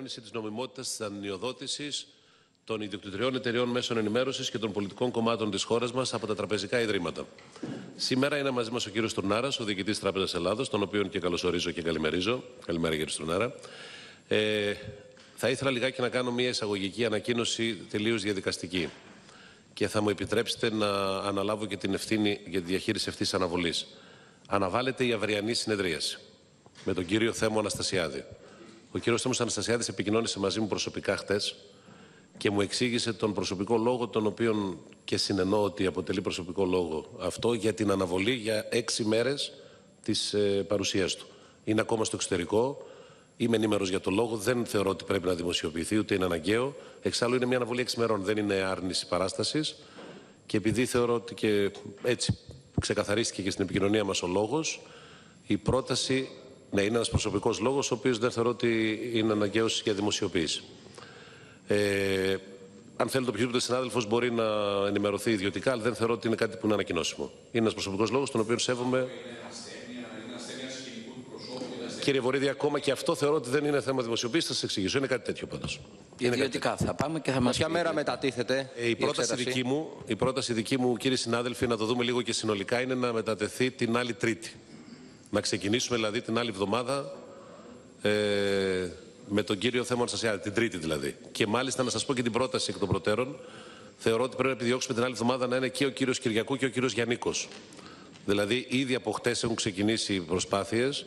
διερεύνηση της νομιμότητας της δανειοδότηση των ιδιοκτητριών εταιριών μέσων ενημέρωσης και των πολιτικών κομμάτων της χώρας μας από τα τραπεζικά ιδρύματα. Σήμερα είναι μαζί μας ο κύριος Τουρνάρα, ο διοικητής Τράπεζας Ελλάδος, τον οποίο και καλωσορίζω και καλημερίζω. Καλημέρα, κύριε Τουρνάρα. Ε, θα ήθελα λιγάκι να κάνω μια εισαγωγική ανακοίνωση τελείως διαδικαστική και θα μου επιτρέψετε να αναλάβω και την ευθύνη για τη διαχείριση αυτής της αναβολής. Αναβάλλεται η αυριανή συνεδρίαση με τον κύριο Θέμο Αναστασιάδη. Ο κύριος Θέμος Αναστασιάδης επικοινώνησε μαζί μου προσωπικά χτες και μου εξήγησε τον προσωπικό λόγο, τον οποίο και συνενώ ότι αποτελεί προσωπικό λόγο αυτό, για την αναβολή για έξι μέρες της ε, παρουσίας του. Είναι ακόμα στο εξωτερικό. Είμαι ενήμερος για το λόγο. Δεν θεωρώ ότι πρέπει να δημοσιοποιηθεί, ούτε είναι αναγκαίο. Εξάλλου είναι μια αναβολή έξι μερών. Δεν είναι άρνηση παράστασης. Και επειδή θεωρώ ότι και έτσι ξεκαθαρίστηκε και στην επικοινωνία μας ο λόγος, η πρόταση να είναι ένας προσωπικός λόγος, ο οποίος δεν θεωρώ ότι είναι αναγκαίος για δημοσιοποίηση. Ε, αν θέλει το οποιοδήποτε συνάδελφος μπορεί να ενημερωθεί ιδιωτικά, αλλά δεν θεωρώ ότι είναι κάτι που είναι ανακοινώσιμο. Είναι ένας προσωπικός λόγος, τον οποίο σέβομαι. Κύριε Βορύδη, ακόμα και αυτό θεωρώ ότι δεν είναι θέμα δημοσιοποίησης. Θα σας εξηγήσω. Είναι κάτι τέτοιο πάντως. Ιδιωτικά θα πάμε και θα μας Ποια μέρα μετατίθεται Ε, η, πρόταση εξέταση; δική μου, η πρόταση δική μου, κύριοι συνάδελφοι, να το δούμε λίγο και συνολικά, είναι να μετατεθεί την άλλη Τρίτη. Να ξεκινήσουμε δηλαδή την άλλη εβδομάδα ε, με τον κύριο Θέμο Αναστασιάδη, την Τρίτη δηλαδή. Και μάλιστα να σας πω και την πρόταση εκ των προτέρων. Θεωρώ ότι πρέπει να επιδιώξουμε την άλλη εβδομάδα να είναι και ο κύριος Κυριακού και ο κύριος Γιαννίκο. Δηλαδή, ήδη από χτες έχουν ξεκινήσει οι προσπάθειες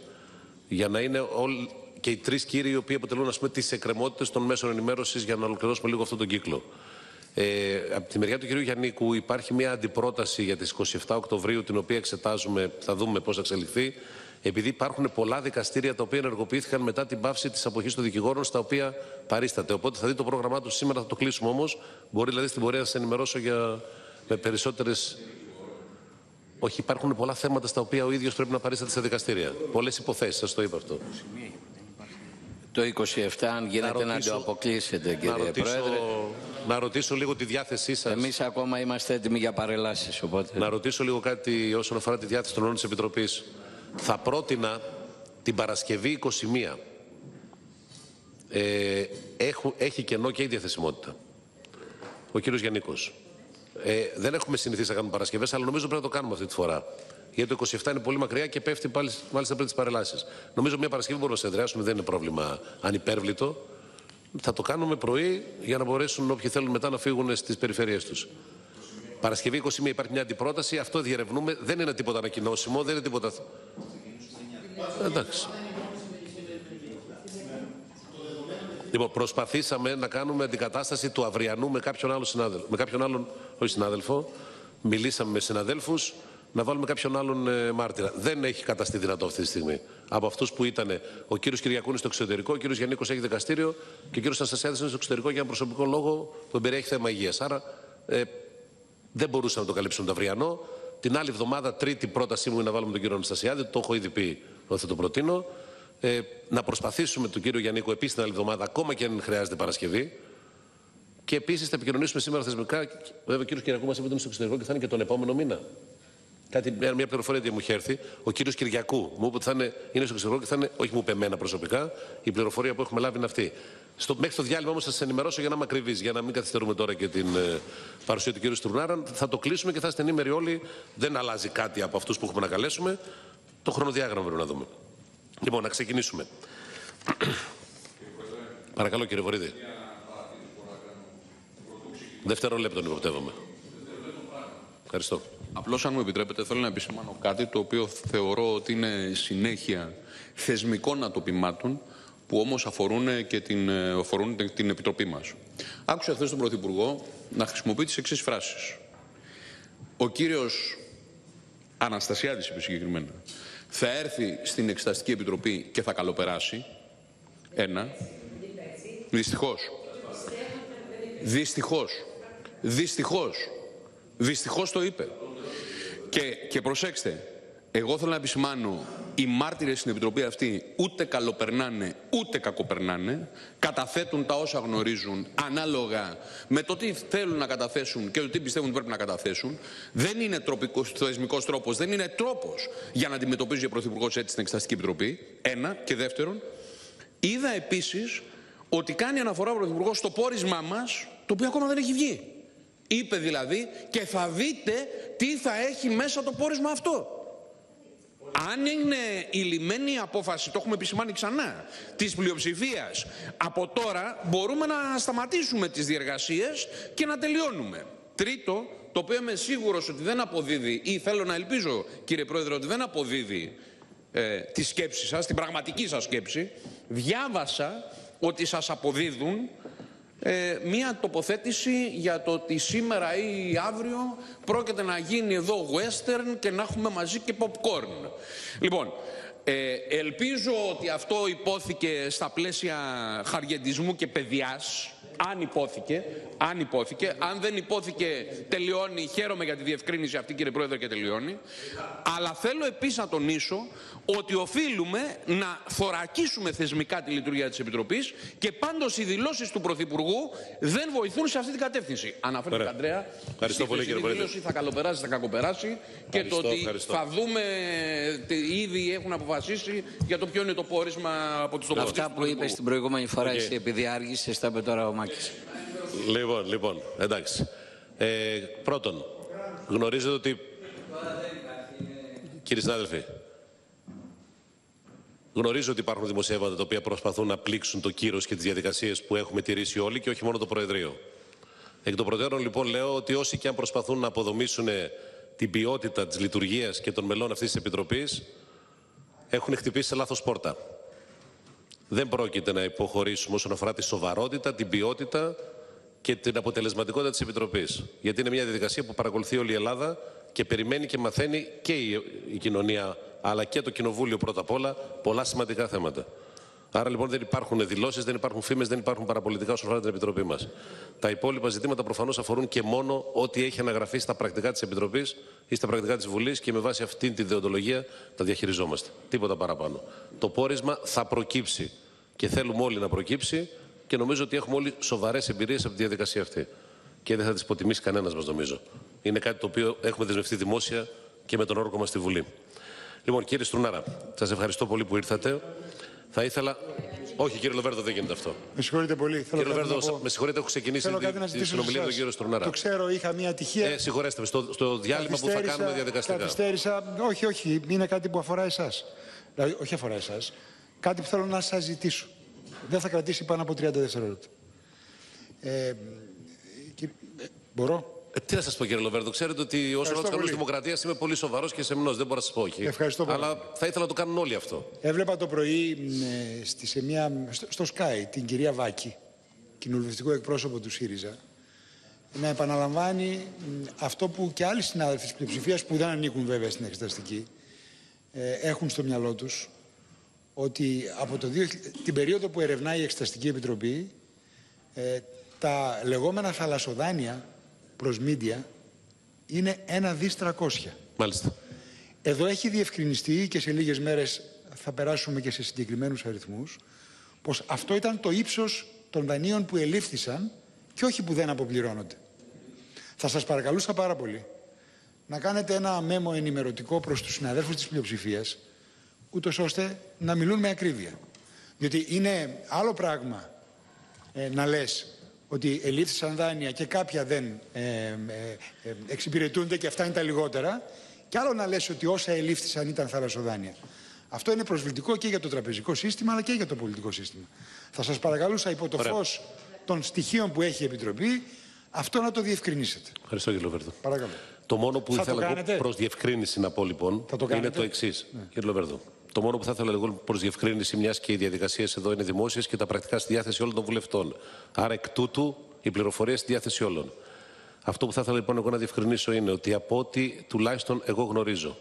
για να είναι όλοι και οι τρεις κύριοι οι οποίοι αποτελούν ας πούμε, τις εκκρεμότητες των μέσων ενημέρωσης για να ολοκληρώσουμε λίγο αυτόν τον κύκλο. Ε, από τη μεριά του κυρίου Γιαννίκου υπάρχει μια αντιπρόταση για τις 27 Οκτωβρίου την οποία εξετάζουμε, θα δούμε πώς θα εξελιχθεί επειδή υπάρχουν πολλά δικαστήρια τα οποία ενεργοποιήθηκαν μετά την πάυση της αποχής των δικηγόρων στα οποία παρίσταται. Οπότε θα δει το πρόγραμμά τους σήμερα, θα το κλείσουμε όμως. Μπορεί δηλαδή στην πορεία να σας ενημερώσω για, με περισσότερες... Όχι, υπάρχουν πολλά θέματα στα οποία ο ίδιος πρέπει να παρίσταται στα δικαστήρια. Πολλές υποθέσεις, σας το είπα αυτό. Το 27, αν γίνεται να, ρωτήσω- το αποκλείσετε, Να κύριε ρωτήσω, Πρόεδρε. να ρωτήσω λίγο τη διάθεσή σας. Εμείς ακόμα είμαστε έτοιμοι για παρελάσεις. Οπότε... Να ρωτήσω λίγο κάτι όσον αφορά τη διάθεση των όρων της Επιτροπής. Θα πρότεινα την Παρασκευή 21. Ε, έχω, έχει κενό και η διαθεσιμότητα. Ο κύριος Γιαννίκος. Ε, δεν έχουμε συνηθίσει να κάνουμε Παρασκευές, αλλά νομίζω πρέπει να το κάνουμε αυτή τη φορά. Γιατί το 27 είναι πολύ μακριά και πέφτει πάλι, μάλιστα πριν τις παρελάσεις. Νομίζω μια Παρασκευή μπορούμε να συνεδριάσουμε, δεν είναι πρόβλημα ανυπέρβλητο. Θα το κάνουμε πρωί για να μπορέσουν όποιοι θέλουν μετά να φύγουν στις περιφέρειές τους. Παρασκευή 21 υπάρχει μια αντιπρόταση, αυτό διερευνούμε. Δεν είναι τίποτα ανακοινώσιμο, δεν είναι τίποτα. Εντάξει. Λοιπόν, προσπαθήσαμε να κάνουμε αντικατάσταση του αυριανού με κάποιον άλλο συνάδελφο. Με κάποιον άλλον, όχι συνάδελφο. Μιλήσαμε με συναδέλφους να βάλουμε κάποιον άλλον ε, μάρτυρα. Δεν έχει καταστεί δυνατό αυτή τη στιγμή. Από αυτούς που ήταν ο κύριος Κυριακού είναι στο εξωτερικό, ο κύριος Γιάννικο έχει δικαστήριο και ο κύριος Αναστασιάδης είναι στο εξωτερικό για ένα προσωπικό λόγο που περιέχει θέμα υγείας. Άρα ε, δεν μπορούσαμε να το καλύψουμε το αυριανό. Την άλλη εβδομάδα, τρίτη πρότασή μου είναι να βάλουμε τον κύριο Αναστασιάδη. Το έχω ήδη πει ότι θα το προτείνω. Ε, να προσπαθήσουμε τον κύριο Γιάννικο επίσης την άλλη εβδομάδα, ακόμα και αν χρειάζεται Παρασκευή. Και επίσης θα επικοινωνήσουμε σήμερα θεσμικά. Βέβαια, ο κύριος Κυριακού μας είπε ότι είναι στο εξωτερικό και θα είναι και τον επόμενο μήνα. Κάτι, μια μια πληροφορία που μου είχε έρθει. Ο κύριος Κυριακού μου είπε ότι θα είναι, είναι στο εξωτερικό και θα είναι, όχι μου είπε εμένα προσωπικά, η πληροφορία που έχουμε λάβει είναι αυτή. Στο, μέχρι το διάλειμμα όμως θα σας ενημερώσω για να είμαι ακριβής, για να μην καθυστερούμε τώρα και την ε, παρουσία του κύριου Στουρνάρα. Θα το κλείσουμε και θα είστε ενήμεροι όλοι. Δεν αλλάζει κάτι από αυτούς που έχουμε να καλέσουμε. Το χρονοδιάγραμμα πρέπει να δούμε. Λοιπόν, να ξεκινήσουμε. Παρακαλώ κύριε Βορύδη. Δευτερόλεπτον υποπτεύομαι. Ευχαριστώ. Απλώς, αν μου επιτρέπετε, θέλω να επισημάνω κάτι το οποίο θεωρώ ότι είναι συνέχεια θεσμικών ατοπιμάτων που όμως αφορούν και την, ε, αφορούν την Επιτροπή μας. Άκουσα χθες τον Πρωθυπουργό να χρησιμοποιεί τις εξής φράσεις. Ο κύριος Αναστασιάδης, είπε συγκεκριμένα, θα έρθει στην Εξεταστική Επιτροπή και θα καλοπεράσει. Ένα. Δυστυχώς. Δυστυχώς. Δυστυχώς. Δυστυχώς το είπε. Και, και προσέξτε, εγώ θέλω να επισημάνω, οι μάρτυρες στην Επιτροπή αυτή ούτε καλοπερνάνε, ούτε κακοπερνάνε, καταθέτουν τα όσα γνωρίζουν ανάλογα με το τι θέλουν να καταθέσουν και το τι πιστεύουν ότι πρέπει να καταθέσουν. Δεν είναι τροπικός, θεσμικός τρόπος, δεν είναι τρόπος για να αντιμετωπίζει ο Πρωθυπουργός έτσι στην Εξεταστική Επιτροπή. Ένα. Και δεύτερον, είδα επίσης ότι κάνει αναφορά ο Πρωθυπουργός στο πόρισμά μας, το οποίο ακόμα δεν έχει βγει. Είπε δηλαδή και θα δείτε τι θα έχει μέσα το πόρισμα αυτό. Αν είναι η λιμένη απόφαση, το έχουμε επισημάνει ξανά, της πλειοψηφίας, από τώρα μπορούμε να σταματήσουμε τις διεργασίες και να τελειώνουμε. Τρίτο, το οποίο είμαι σίγουρος ότι δεν αποδίδει ή θέλω να ελπίζω κύριε Πρόεδρε ότι δεν αποδίδει ε, τη σκέψη σας, την πραγματική σας σκέψη, διάβασα ότι σας αποδίδουν ε, μία τοποθέτηση για το ότι σήμερα ή αύριο πρόκειται να γίνει εδώ western και να έχουμε μαζί και popcorn. Λοιπόν, ε, ελπίζω ότι αυτό υπόθηκε στα πλαίσια χαριεντισμού και παιδιάς, αν υπόθηκε, αν υπόθηκε, αν δεν υπόθηκε τελειώνει, χαίρομαι για τη διευκρίνηση αυτή κύριε Πρόεδρε και τελειώνει, αλλά θέλω επίσης να τονίσω ότι οφείλουμε να θωρακίσουμε θεσμικά τη λειτουργία της Επιτροπής και πάντως οι δηλώσεις του Πρωθυπουργού δεν βοηθούν σε αυτή την κατεύθυνση. Αναφέρεται Αντρέα, Ευχαριστώ πολύ, κύριε Πρόεδρε. δήλωση θα καλοπεράσει, θα κακοπεράσει και Ευχαριστώ, το ότι ευχαριστώ. θα δούμε, τε- ήδη έχουν αποφασίσει για το ποιο είναι το πόρισμα από τις τοποθετήσεις Αυτά του που είπες Πρωθυπουργού. την προηγούμενη φορά Οκ. εσύ, επειδή άργησες, τα είπε τώρα ο Μάκης. Λοιπόν, λοιπόν, εντάξει. Ε, πρώτον, γνωρίζετε ότι... Κύριοι συνάδελφοι, γνωρίζω ότι υπάρχουν δημοσιεύματα τα οποία προσπαθούν να πλήξουν το κύρος και τις διαδικασίες που έχουμε τηρήσει όλοι και όχι μόνο το Προεδρείο. Εκ των προτέρων λοιπόν λέω ότι όσοι και αν προσπαθούν να αποδομήσουν την ποιότητα της λειτουργίας και των μελών αυτής της Επιτροπής έχουν χτυπήσει σε λάθος πόρτα. Δεν πρόκειται να υποχωρήσουμε όσον αφορά τη σοβαρότητα, την ποιότητα και την αποτελεσματικότητα της Επιτροπής. Γιατί είναι μια διαδικασία που παρακολουθεί όλη η Ελλάδα και περιμένει και μαθαίνει και η, η κοινωνία αλλά και το Κοινοβούλιο πρώτα απ' όλα πολλά σημαντικά θέματα. Άρα λοιπόν δεν υπάρχουν δηλώσεις, δεν υπάρχουν φήμες, δεν υπάρχουν παραπολιτικά όσον αφορά την Επιτροπή μας. Τα υπόλοιπα ζητήματα προφανώς αφορούν και μόνο ό,τι έχει αναγραφεί στα πρακτικά της Επιτροπής ή στα πρακτικά της Βουλής και με βάση αυτήν τη δεοντολογία τα διαχειριζόμαστε. Τίποτα παραπάνω. Το πόρισμα θα προκύψει και θέλουμε όλοι να προκύψει και νομίζω ότι έχουμε όλοι σοβαρές εμπειρίες από τη διαδικασία αυτή. Και δεν θα τις υποτιμήσει κανένας μας, νομίζω. Είναι κάτι το οποίο έχουμε δεσμευτεί δημόσια και με τον όρκο μας στη Βουλή. Λοιπόν, κύριε Στρουνάρα, σας ευχαριστώ πολύ που ήρθατε. Θα ήθελα. Όχι, κύριε Λοβέρδο, δεν γίνεται αυτό. Με συγχωρείτε πολύ. Θέλω Κύριε κάτι να Λοβέρδο, πω. με συγχωρείτε, έχω ξεκινήσει Θέλω τη, κάτι να τη ζητήσω σε συνομιλία με τον εσάς. κύριο Στρουνάρα. Το ξέρω, είχα μια ατυχία. Ε, συγχωρέστε με, στο, στο διάλειμμα που θα κάνουμε διαδικαστικά. Καθυστέρησα. Όχι, όχι. Είναι κάτι που αφορά εσάς. Δηλαδή, όχι αφορά εσάς. Κάτι που θέλω να σας ζητήσω. Δεν θα κρατήσει πάνω από 30 δευτερόλεπτα. Ε, κύριε- ε, μπορώ; Ε, τι να σας πω, κύριε Λοβέρδο, ξέρετε ότι όσον αφορά του κανόνε πολύ. Δημοκρατίας είμαι πολύ σοβαρός και σεμνός. Δεν μπορώ να σας πω όχι. Ευχαριστώ πολύ. Αλλά θα ήθελα να το κάνουν όλοι αυτό. Έβλεπα το πρωί μ, ε, στη, σε μια, στο, στο Sky την κυρία Βάκη, κοινοβουλευτικό εκπρόσωπο του ΣΥΡΙΖΑ, να επαναλαμβάνει μ, αυτό που και άλλοι συνάδελφοι της πλειοψηφίας που δεν ανήκουν βέβαια στην εξεταστική ε, έχουν στο μυαλό τους ότι από το 2000 την περίοδο που ερευνάει η Εξεταστική Επιτροπή ε, τα λεγόμενα θαλασσοδάνεια προς μίντια είναι ένα δις τρακόσια. Μάλιστα. Εδώ έχει διευκρινιστεί και σε λίγες μέρες θα περάσουμε και σε συγκεκριμένους αριθμούς πως αυτό ήταν το ύψος των δανείων που ελήφθησαν και όχι που δεν αποπληρώνονται. Θα σας παρακαλούσα πάρα πολύ να κάνετε ένα μέμο ενημερωτικό προς τους συναδέλφους της πλειοψηφίας ούτως ώστε να μιλούν με ακρίβεια. Διότι είναι άλλο πράγμα ε, να λες ότι ελήφθησαν δάνεια και κάποια δεν ε, ε, ε, εξυπηρετούνται και αυτά είναι τα λιγότερα και άλλο να λες ότι όσα ελήφθησαν ήταν θαλασσοδάνεια. Αυτό είναι προσβλητικό και για το τραπεζικό σύστημα αλλά και για το πολιτικό σύστημα. Θα σας παρακαλούσα υπό το Ωραία. φως των στοιχείων που έχει η Επιτροπή αυτό να το διευκρινίσετε. Ευχαριστώ, κύριε Λοβέρδο. Παρακαλώ. Το μόνο που Θα ήθελα το εγώ κάνετε; προς διευκρίνηση να πω λοιπόν Θα το είναι κάνετε; Ναι. το εξής. Κύριε Λοβέρδο. Το μόνο που θα ήθελα εγώ προς διευκρίνηση, μιας και οι διαδικασίες εδώ είναι δημόσιες και τα πρακτικά στη διάθεση όλων των βουλευτών. Άρα εκ τούτου η πληροφορία στη διάθεση όλων. Αυτό που θα ήθελα λοιπόν εγώ να διευκρινίσω είναι ότι από ό,τι τουλάχιστον εγώ γνωρίζω,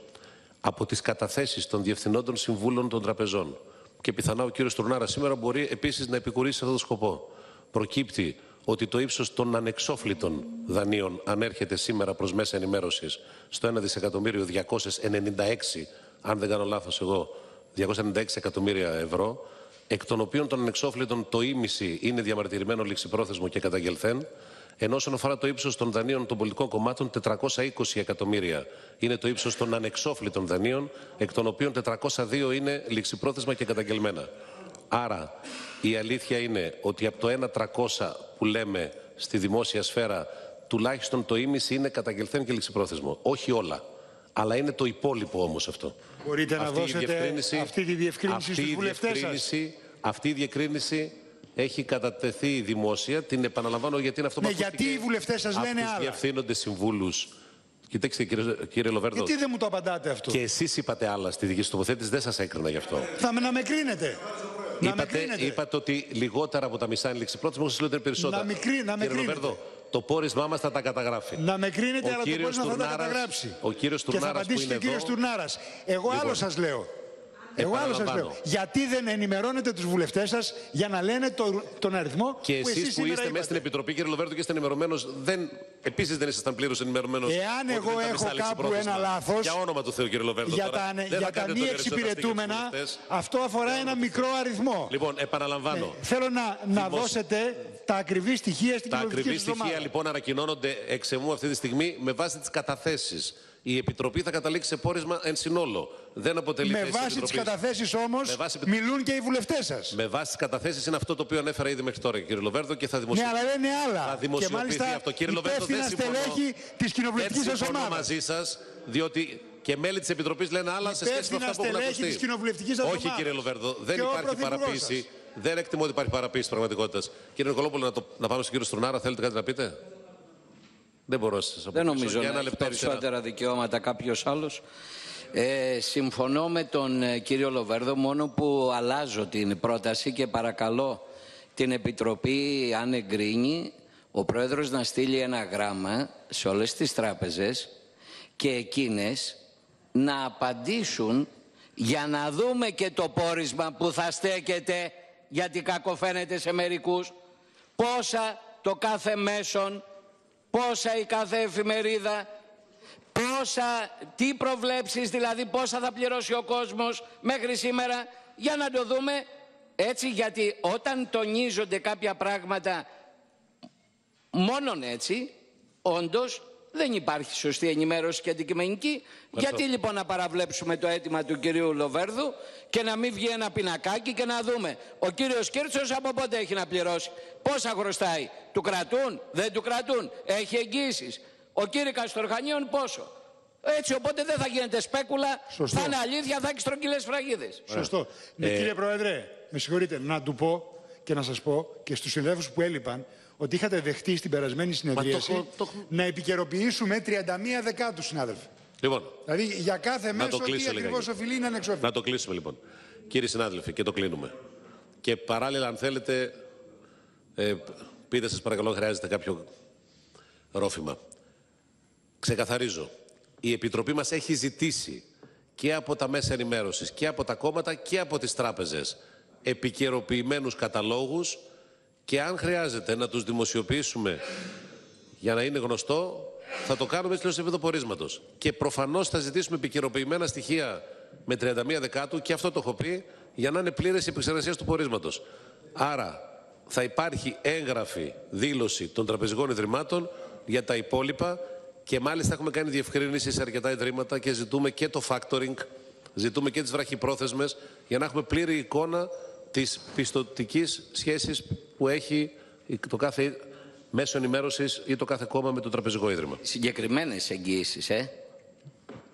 από τις καταθέσεις των διευθυνόντων συμβούλων των τραπεζών και πιθανά ο κύριος Τουρνάρα σήμερα μπορεί επίσης να επικουρήσει σε αυτόν τον σκοπό. Προκύπτει ότι το ύψος των ανεξόφλητων δανείων ανέρχεται σήμερα προς μέσα ενημέρωσης στο 1 δισεκατομμύριο 296, αν δεν κάνω λάθος εγώ, 296 εκατομμύρια ευρώ, εκ των οποίων των ανεξόφλητων το ίμιση είναι διαμαρτυρημένο ληξιπρόθεσμο και καταγγελθέν, ενώ όσον αφορά το ύψος των δανείων των πολιτικών κομμάτων, 420 εκατομμύρια είναι το ύψος των ανεξόφλητων δανείων, εκ των οποίων 402 είναι ληξιπρόθεσμα και καταγγελμένα. Άρα η αλήθεια είναι ότι από το 1.300 που λέμε στη δημόσια σφαίρα τουλάχιστον το ίμιση είναι καταγγελθέν και ληξιπρόθεσμο. Όχι όλα. Αλλά είναι το υπόλοιπο όμως αυτό. Μπορείτε να Αυτή η δώσετε διευκρίνηση- αυτή τη διευκρίνηση αυτή στους η βουλευτές σας. διευκρίνηση- Αυτή η διευκρίνηση έχει κατατεθεί δημόσια. Την επαναλαμβάνω γιατί είναι αυτό που Ναι, ακούστηκε γιατί οι βουλευτές σας από λένε τους άλλα. διευθύνοντες συμβούλους. Κοιτάξτε κύριε, κύριε Λοβέρδο, Γιατί δεν μου το απαντάτε αυτό; και εσείς είπατε άλλα στη δική σας τοποθέτηση, δεν σας έκρινα γι' αυτό. Θα με να με κρίνετε. Να με Είπατε, κρίνετε. είπατε ότι λιγότερα από τα μισά είναι ληξιπρόθεσμο, εγώ σας λέω ότι είναι περισσότερα. Να με κρί- να με Κύριε κρίνετε. Λοβέρδο, το πόρισμά μας θα τα καταγράφει. Να με κρίνετε, Ο αλλά το κύριος πόρισμα θα τα Τουρνάρας- καταγράψει. ο κύριος Και θα Τουρνάρας απαντήσει που και ο είναι κύριος εδώ. Τουρνάρας. Εγώ άλλο Λοιπόν. σας λέω. Εγώ άλλο σας λέω. Επαναλαμβάνω. Γιατί δεν ενημερώνετε τους βουλευτές σας για να λένε το, τον αριθμό Και που εσείς εσείς που σήμερα είστε μέσα στην είπατε. Επιτροπή, κύριε Λοβέρδο, και είστε ενημερωμένος, δεν... επίσης δεν ήσασταν πλήρως ενημερωμένος. Εάν εγώ έχω κάπου ένα λάθος, Για όνομα του Θεού, κύριε Λοβέρδο. Για τώρα, τα, δεν για θα τα κάνετε μη το περισσότερο αστείο για τους εξυπηρετούμενα, βουλευτές. αυτό αφορά ένα μικρό αριθμό. Λοιπόν, επαναλαμβάνω. Ε, Θέλω να, να Δημόσια. δώσετε τα ακριβή στοιχεία στην Τα κοινωνική ακριβή σας στοιχεία ομάδα. λοιπόν ανακοινώνονται εξ εμού αυτή τη στιγμή με βάση τις καταθέσεις. Η Επιτροπή θα καταλήξει σε πόρισμα εν συνόλο. Δεν αποτελεί Με θέση βάση τις Επιτροπής. καταθέσεις όμως Με βάση- μιλούν και οι βουλευτές σας. Με βάση τις καταθέσεις είναι αυτό το οποίο ανέφερα ήδη μέχρι τώρα, κύριε Λοβέρδο, και θα Ναι, δημοσιοποιηθεί. αλλά λένε Θα άλλα. Και δημοσιοποιηθεί μάλιστα αυτό. Κύριε Λοβέρδο, δεν υπεύθυνα συμφωνώ. στελέχη της κοινοβουλευτικής Δεν σας συμφωνώ ομάδας. μαζί σας, διότι και μέλη της Επιτροπής λένε άλλα σε σχέση με Υπεύθυνα αυτά που έχουν στελέχη ακουστεί. της κοινοβουλευτικής σας Όχι, ομάδας. κύριε Λοβέρδο, δεν Και ο υπάρχει πρωθυπουργός παραποίηση. Σας. Δεν εκτιμώ ότι υπάρχει παραποίηση της πραγματικότητας. Κύριε Νικολόπουλο, να, το, να πάμε στον κύριο Στρουνάρα, θέλετε κάτι να πείτε; Δεν μπορώ να σας Δεν νομίζω Για να ένα έχει λεπτό αριστερά. περισσότερα δικαιώματα κάποιος άλλος. Ε, συμφωνώ με τον ε, κύριο Λοβέρδο μόνο που αλλάζω την πρόταση και παρακαλώ την Επιτροπή αν εγκρίνει ο Πρόεδρος να στείλει ένα γράμμα σε όλες τις τράπεζες και εκείνες να απαντήσουν για να δούμε και το πόρισμα που θα στέκεται γιατί κακοφαίνεται σε μερικούς. Πόσα το κάθε μέσον πόσα η κάθε εφημερίδα, πόσα, τι προβλέψεις δηλαδή, πόσα θα πληρώσει ο κόσμος μέχρι σήμερα, για να το δούμε έτσι, γιατί όταν τονίζονται κάποια πράγματα μόνον έτσι, όντως δεν υπάρχει σωστή ενημέρωση και αντικειμενική. Γιατί λοιπόν να παραβλέψουμε το αίτημα του κυρίου Λοβέρδου και να μην βγει ένα πινακάκι και να δούμε ο κύριος Κίρτσος από πότε έχει να πληρώσει, πόσα χρωστάει, του κρατούν, δεν του κρατούν, έχει εγγύησεις; Ο κύριος Στορχανίων πόσο; Έτσι οπότε δεν θα γίνεται σπέκουλα, Σωστό. θα είναι αλήθεια, θα έχει στρογγυλές φραγίδες. Σωστό. Ναι, Ε, κύριε Πρόεδρε, με συγχωρείτε, να του πω και να σας πω και στους συνδέφους που έλειπαν ότι είχατε δεχτεί στην περασμένη συνεδρίαση έχω- το έχω- να επικαιροποιήσουμε 31 δεκάτους, συνάδελφοι. Λοιπόν, Δηλαδή για κάθε μέσο το τι κλείσω ακριβώς λιγάκι. οφείλει είναι ανεξόφλητο. να το κλείσουμε λοιπόν. Κύριοι συνάδελφοι, και το κλείνουμε. Και παράλληλα, αν θέλετε, ε, πείτε σας παρακαλώ, χρειάζεται κάποιο ρόφημα. Ξεκαθαρίζω. Η Επιτροπή μας έχει ζητήσει και από τα μέσα ενημέρωσης και από τα κόμματα και από τις τράπεζες επικαιροποιημένους καταλόγους και αν χρειάζεται να τους δημοσιοποιήσουμε για να είναι γνωστό, θα το κάνουμε έτσι σε επίπεδο πορίσματος. Και προφανώς θα ζητήσουμε επικαιροποιημένα στοιχεία με 31 Δεκάτου και αυτό το έχω πει για να είναι πλήρες η επεξεργασία του πορίσματος. Άρα θα υπάρχει έγγραφη δήλωση των τραπεζικών ιδρυμάτων για τα υπόλοιπα και μάλιστα έχουμε κάνει διευκρίνηση σε αρκετά ιδρύματα και ζητούμε και το factoring, ζητούμε και τις βραχυπρόθεσμες για να έχουμε πλήρη εικόνα της πιστοτικής σχέσης που έχει το κάθε μέσω ενημέρωσης ή το κάθε κόμμα με το τραπεζικό ίδρυμα. Συγκεκριμένες εγγύησεις, ε.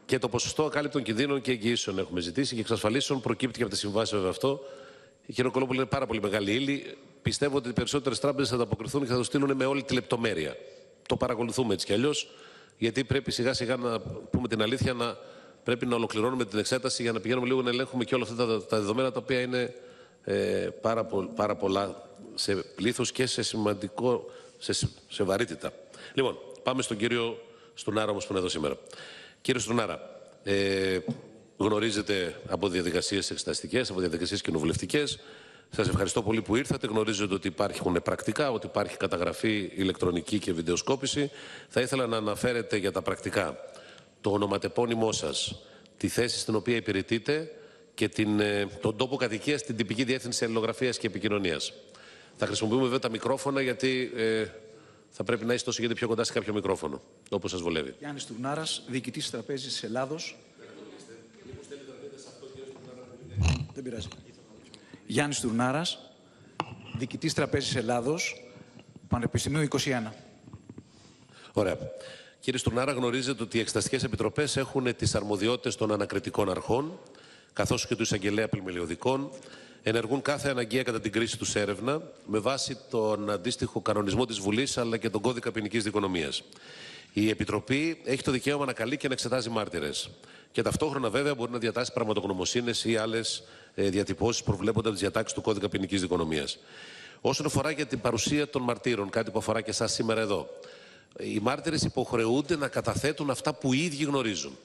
Και το ποσοστό ακάλυπτων κινδύνων και εγγυήσεων έχουμε ζητήσει και εξασφαλίσεων προκύπτει και από τι συμβάσει βέβαια αυτό. Η κύριε Κολόπουλο είναι πάρα πολύ μεγάλη ύλη. Πιστεύω ότι οι περισσότερες τράπεζες θα ανταποκριθούν και θα το στείλουν με όλη τη λεπτομέρεια. Το παρακολουθούμε έτσι κι αλλιώς, γιατί πρέπει σιγά σιγά να πούμε την αλήθεια να πρέπει να ολοκληρώνουμε την εξέταση για να πηγαίνουμε λίγο να ελέγχουμε και όλα αυτά τα, τα δεδομένα τα οποία είναι ε, πάρα, πο- πάρα πολλά σε πλήθος και σε σημαντικό, σε, σε βαρύτητα. Λοιπόν, πάμε στον κύριο Στουνάρα όμως που είναι εδώ σήμερα. Κύριε Στουνάρα, ε, γνωρίζετε από διαδικασίες εξεταστικές, από διαδικασίες κοινοβουλευτικές. Σας ευχαριστώ πολύ που ήρθατε. Γνωρίζετε ότι υπάρχουν πρακτικά, ότι υπάρχει καταγραφή ηλεκτρονική και βιντεοσκόπηση. Θα ήθελα να αναφέρετε για τα πρακτικά το ονοματεπώνυμό σας, τη θέση στην οποία υπηρετείτε και την, ε, τον τόπο κατοικίας στην τυπική διεύθυνση αλληλογραφίας και επικοινωνίας. Θα χρησιμοποιούμε βέβαια τα μικρόφωνα γιατί ε, θα πρέπει να είστε όσο γίνεται πιο κοντά σε κάποιο μικρόφωνο, όπως σας βολεύει. Γιάννης Τουρνάρας, διοικητής της Τραπέζης της Ελλάδος. Δεν πειράζει. Γιάννης Τουρνάρας, διοικητής Τραπέζης Ελλάδος, Πανεπιστημίου 21. Ωραία. Κύριε Στουρνάρα, γνωρίζετε ότι οι εξεταστικέ επιτροπές έχουν τις αρμοδιότητες των ανακριτικών αρχών, καθώς και τους εισαγγελέα πλημελιωδικών. Ενεργούν κάθε αναγκαία κατά την κρίση τους έρευνα, με βάση τον αντίστοιχο κανονισμό της Βουλής αλλά και τον κώδικα ποινικής δικονομίας. Η Επιτροπή έχει το δικαίωμα να καλεί και να εξετάζει μάρτυρες. Και ταυτόχρονα, βέβαια, μπορεί να διατάσει πραγματογνωμοσύνες ή άλλες διατυπώσεις προβλέπονται από τις διατάξεις του κώδικα ποινικής δικονομίας. Όσον αφορά για την παρουσία των μαρτύρων, κάτι που αφορά και εσάς σήμερα εδώ, οι μάρτυρες υποχρεούνται να καταθέτουν αυτά που οι ίδιοι γνωρίζουν.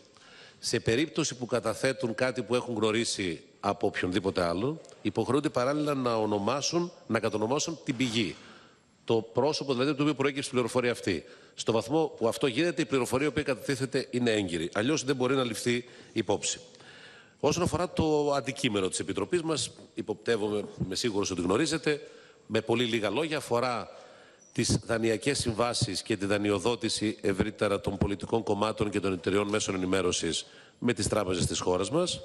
Σε περίπτωση που καταθέτουν κάτι που έχουν γνωρίσει από οποιονδήποτε άλλο, υποχρεούνται παράλληλα να ονομάσουν, να κατονομάσουν την πηγή. Το πρόσωπο δηλαδή από το οποίο προέκυψε η πληροφορία αυτή. Στο βαθμό που αυτό γίνεται, η πληροφορία που κατατίθεται είναι έγκυρη. Αλλιώς δεν μπορεί να ληφθεί υπόψη. Όσον αφορά το αντικείμενο της Επιτροπής μας, υποπτεύομαι, είμαι σίγουρος ότι γνωρίζετε, με πολύ λίγα λόγια, αφορά τις δανειακές συμβάσεις και τη δανειοδότηση ευρύτερα των πολιτικών κομμάτων και των εταιριών μέσων ενημέρωσης με τις τράπεζες της χώρας μας.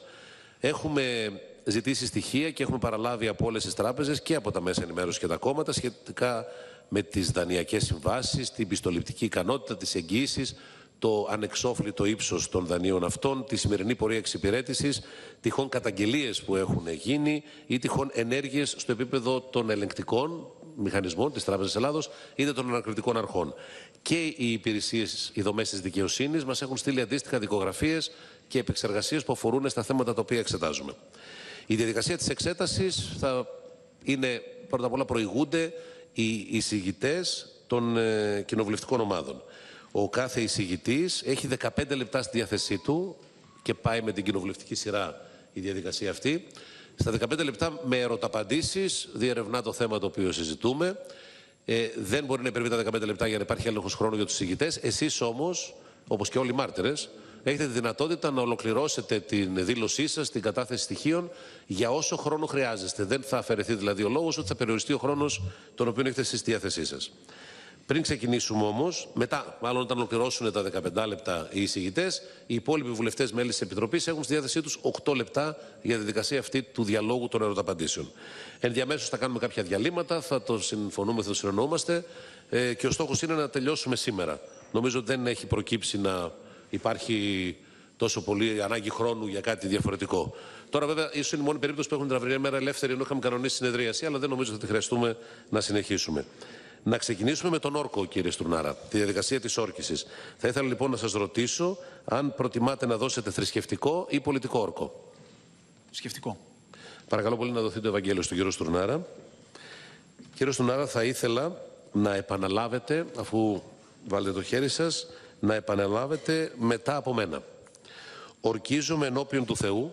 Έχουμε ζητήσει στοιχεία και έχουμε παραλάβει από όλες τις τράπεζες και από τα μέσα ενημέρωσης και τα κόμματα σχετικά με τις δανειακές συμβάσεις, την πιστοληπτική ικανότητα, τις εγγύησεις, το ανεξόφλητο ύψος των δανείων αυτών, τη σημερινή πορεία εξυπηρέτησης, τυχόν καταγγελίες που έχουν γίνει ή τυχόν ενέργειες στο επίπεδο των ελεγκτικών μηχανισμών της Τράπεζας Ελλάδος είτε των ανακριτικών αρχών. Και οι υπηρεσίες, οι δομές της δικαιοσύνης μας έχουν στείλει αντίστοιχα δικογραφίες και επεξεργασίες που αφορούν στα θέματα τα οποία εξετάζουμε. Η διαδικασία της εξέτασης θα είναι, πρώτα απ' όλα προηγούνται οι εισηγητές των ε, κοινοβουλευτικών ομάδων. Ο κάθε εισηγητής έχει 15 λεπτά στη διάθεσή του και πάει με την κοινοβουλευτική σειρά η διαδικασία αυτή. Στα 15 λεπτά με ερωταπαντήσεις διερευνά το θέμα το οποίο συζητούμε. Ε, δεν μπορεί να υπερβεί τα 15 λεπτά για να υπάρχει έλεγχος χρόνου για τους εισηγητέ. Εσείς όμως, όπως και όλοι οι μάρτυρες, έχετε τη δυνατότητα να ολοκληρώσετε την δήλωσή σας, την κατάθεση στοιχείων για όσο χρόνο χρειάζεστε. Δεν θα αφαιρεθεί δηλαδή ο λόγος ότι θα περιοριστεί ο χρόνος τον οποίο έχετε στη διάθεσή σας. Πριν ξεκινήσουμε όμως, μετά, μάλλον όταν ολοκληρώσουν τα 15 λεπτά οι εισηγητές, οι υπόλοιποι βουλευτές μέλη της Επιτροπής έχουν στη διάθεσή τους 8 λεπτά για τη δικασία αυτή του διαλόγου των ερωταπαντήσεων. Ενδιαμέσως θα κάνουμε κάποια διαλύματα, θα το συμφωνούμε, θα το συνεννοούμαστε ε, και ο στόχος είναι να τελειώσουμε σήμερα. Νομίζω ότι δεν έχει προκύψει να υπάρχει τόσο πολύ ανάγκη χρόνου για κάτι διαφορετικό. Τώρα, βέβαια, ίσως είναι η μόνη περίπτωση που έχουμε την αυριανή μέρα ελεύθερη ενώ είχαμε κανονίσει συνεδρίαση, αλλά δεν νομίζω ότι χρειαστούμε να συνεχίσουμε. Να ξεκινήσουμε με τον όρκο, κύριε Στουρνάρα, τη διαδικασία της όρκησης. Θα ήθελα λοιπόν να σας ρωτήσω αν προτιμάτε να δώσετε θρησκευτικό ή πολιτικό όρκο. Θρησκευτικό. Παρακαλώ πολύ να δοθεί το Ευαγγέλιο στον κύριο Στουρνάρα. Κύριε Στουρνάρα, θα ήθελα να επαναλάβετε, αφού βάλετε το χέρι σας, να επαναλάβετε μετά από μένα. Ορκίζομαι ενώπιον του Θεού.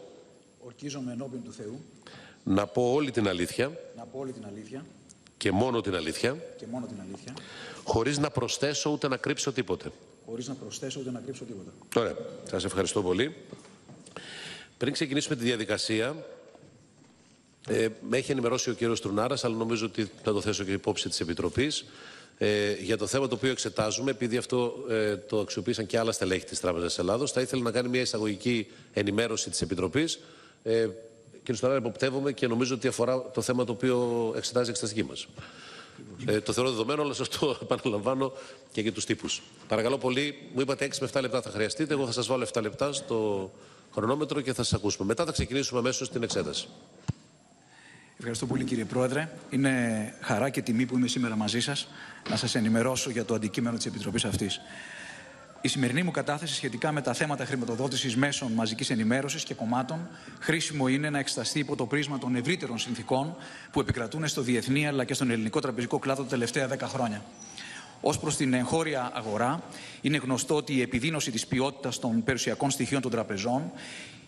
Ορκίζομαι ενώπιον του Θεού. Να πω όλη την αλήθεια. Να πω όλη την αλήθεια και μόνο την αλήθεια. Και μόνο την αλήθεια. Χωρίς να προσθέσω ούτε να κρύψω τίποτε. Χωρίς να προσθέσω ούτε να κρύψω τίποτα. Ωραία. Σας ευχαριστώ πολύ. Πριν ξεκινήσουμε τη διαδικασία, ε, με έχει ενημερώσει ο κύριος Τρουνάρας, αλλά νομίζω ότι θα το θέσω και υπόψη της Επιτροπής, ε, για το θέμα το οποίο εξετάζουμε, επειδή αυτό ε, το αξιοποίησαν και άλλα στελέχη της Τράπεζας Ελλάδος, θα ήθελα να κάνει μια εισαγωγική ενημέρωση της Επιτροπής, ε, Κύριε Στοράρη, υποπτεύομαι και νομίζω ότι αφορά το θέμα το οποίο εξετάζει η εξεταστική μας. Ε, το θεωρώ δεδομένο, αλλά σας το επαναλαμβάνω και για τους τύπους. Παρακαλώ πολύ, μου είπατε 6 με 7 λεπτά θα χρειαστείτε. Εγώ θα σας βάλω 7 λεπτά στο χρονόμετρο και θα σας ακούσουμε. Μετά θα ξεκινήσουμε αμέσως την εξέταση. Ευχαριστώ πολύ κύριε Πρόεδρε. Είναι χαρά και τιμή που είμαι σήμερα μαζί σας να σας ενημερώσω για το αντικείμενο της Επιτροπής αυτής. Η σημερινή μου κατάθεση σχετικά με τα θέματα χρηματοδότησης μέσων μαζικής ενημέρωσης και κομμάτων χρήσιμο είναι να εξεταστεί υπό το πρίσμα των ευρύτερων συνθήκων που επικρατούν στο διεθνή αλλά και στον ελληνικό τραπεζικό κλάδο τα τελευταία δέκα χρόνια. Ω προς την εγχώρια αγορά, είναι γνωστό ότι η επιδείνωση της ποιότητας των περιουσιακών στοιχείων των τραπεζών,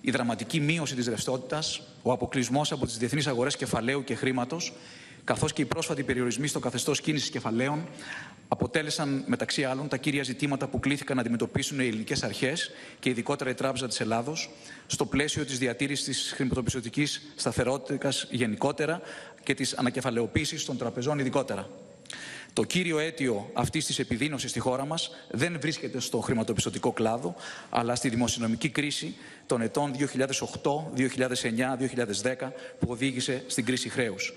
η δραματική μείωση της ρευστότητας, ο αποκλεισμός από τις διεθνείς αγορές κεφαλαίου και χρήματος, καθώς και οι πρόσφατοι περιορισμοί στο καθεστώς κίνησης κεφαλαίων αποτέλεσαν μεταξύ άλλων τα κύρια ζητήματα που κλήθηκαν να αντιμετωπίσουν οι ελληνικές αρχές και ειδικότερα η Τράπεζα της Ελλάδος στο πλαίσιο της διατήρησης της χρηματοπιστωτικής σταθερότητας γενικότερα και της ανακεφαλαιοποίησης των τραπεζών ειδικότερα. Το κύριο αίτιο αυτής της επιδείνωσης στη χώρα μας δεν βρίσκεται στο χρηματοπιστωτικό κλάδο, αλλά στη δημοσιονομική κρίση των ετών 2008, 2009, 2010 που οδήγησε στην κρίση χρέους.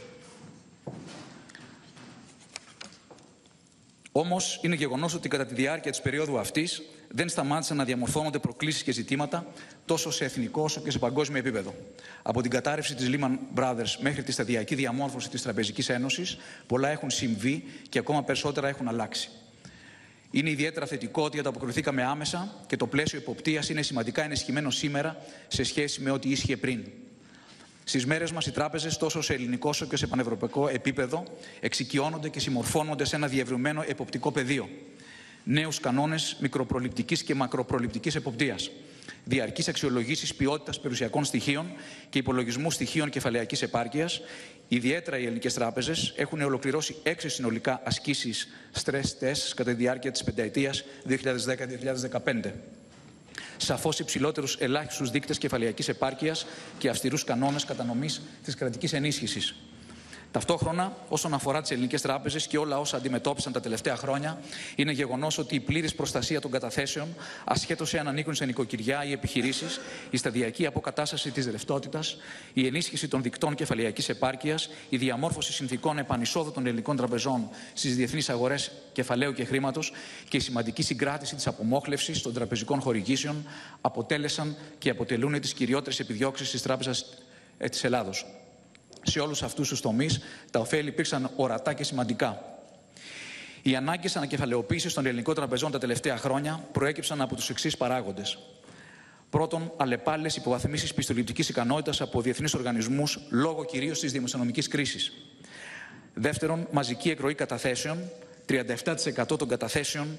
Όμως, είναι γεγονός ότι κατά τη διάρκεια της περίοδου αυτής δεν σταμάτησαν να διαμορφώνονται προκλήσεις και ζητήματα τόσο σε εθνικό όσο και σε παγκόσμιο επίπεδο. Από την κατάρρευση της Lehman Brothers μέχρι τη σταδιακή διαμόρφωση της Τραπεζικής Ένωσης, πολλά έχουν συμβεί και ακόμα περισσότερα έχουν αλλάξει. Είναι ιδιαίτερα θετικό ότι ανταποκριθήκαμε άμεσα και το πλαίσιο υποπτία είναι σημαντικά ενισχυμένο σήμερα σε σχέση με ό,τι ίσχυε πριν. Στις μέρες μας, οι τράπεζες, τόσο σε ελληνικό όσο και σε πανευρωπαϊκό επίπεδο, εξοικειώνονται και συμμορφώνονται σε ένα διευρυμένο εποπτικό πεδίο. Νέους κανόνες μικροπροληπτικής και μακροπροληπτικής εποπτείας. Διαρκής αξιολογήσεις ποιότητας περιουσιακών στοιχείων και υπολογισμού στοιχείων κεφαλαιακής επάρκειας. Ιδιαίτερα οι ελληνικές τράπεζες έχουν ολοκληρώσει έξι συνολικά ασκήσεις stress test κατά τη διάρκεια της πενταετίας 2010-2015 σαφώς υψηλότερους ελάχιστους δείκτες κεφαλαιακής επάρκειας και αυστηρούς κανόνες κατανομής της κρατικής ενίσχυσης. Ταυτόχρονα, όσον αφορά τις ελληνικές τράπεζες και όλα όσα αντιμετώπισαν τα τελευταία χρόνια, είναι γεγονός ότι η πλήρης προστασία των καταθέσεων, ασχέτως εάν ανήκουν σε νοικοκυριά ή επιχειρήσεις, η σταδιακή αποκατάσταση της ρευστότητας, η ενίσχυση των δικτών κεφαλαιακής επάρκειας, η διαμόρφωση συνθηκών επανεισόδου των ελληνικών τραπεζών στις διεθνείς αγορές κεφαλαίου και χρήματος και η σημαντική συγκράτηση της απομόχλευσης των τραπεζικών χορηγήσεων αποτέλεσαν και αποτελούν τις κυριότερες επιδιώξεις της Τράπεζας ε, της Ελλάδος σε όλους αυτούς τους τομείς, τα ωφέλη υπήρξαν ορατά και σημαντικά. Οι ανάγκες ανακεφαλαιοποίησης των ελληνικών τραπεζών τα τελευταία χρόνια προέκυψαν από τους εξής παράγοντες. Πρώτον, αλλεπάλληλες υποβαθμίσεις πιστοληπτικής ικανότητας από διεθνείς οργανισμούς λόγω κυρίως της δημοσιονομικής κρίσης. Δεύτερον, μαζική εκροή καταθέσεων, 37% των καταθέσεων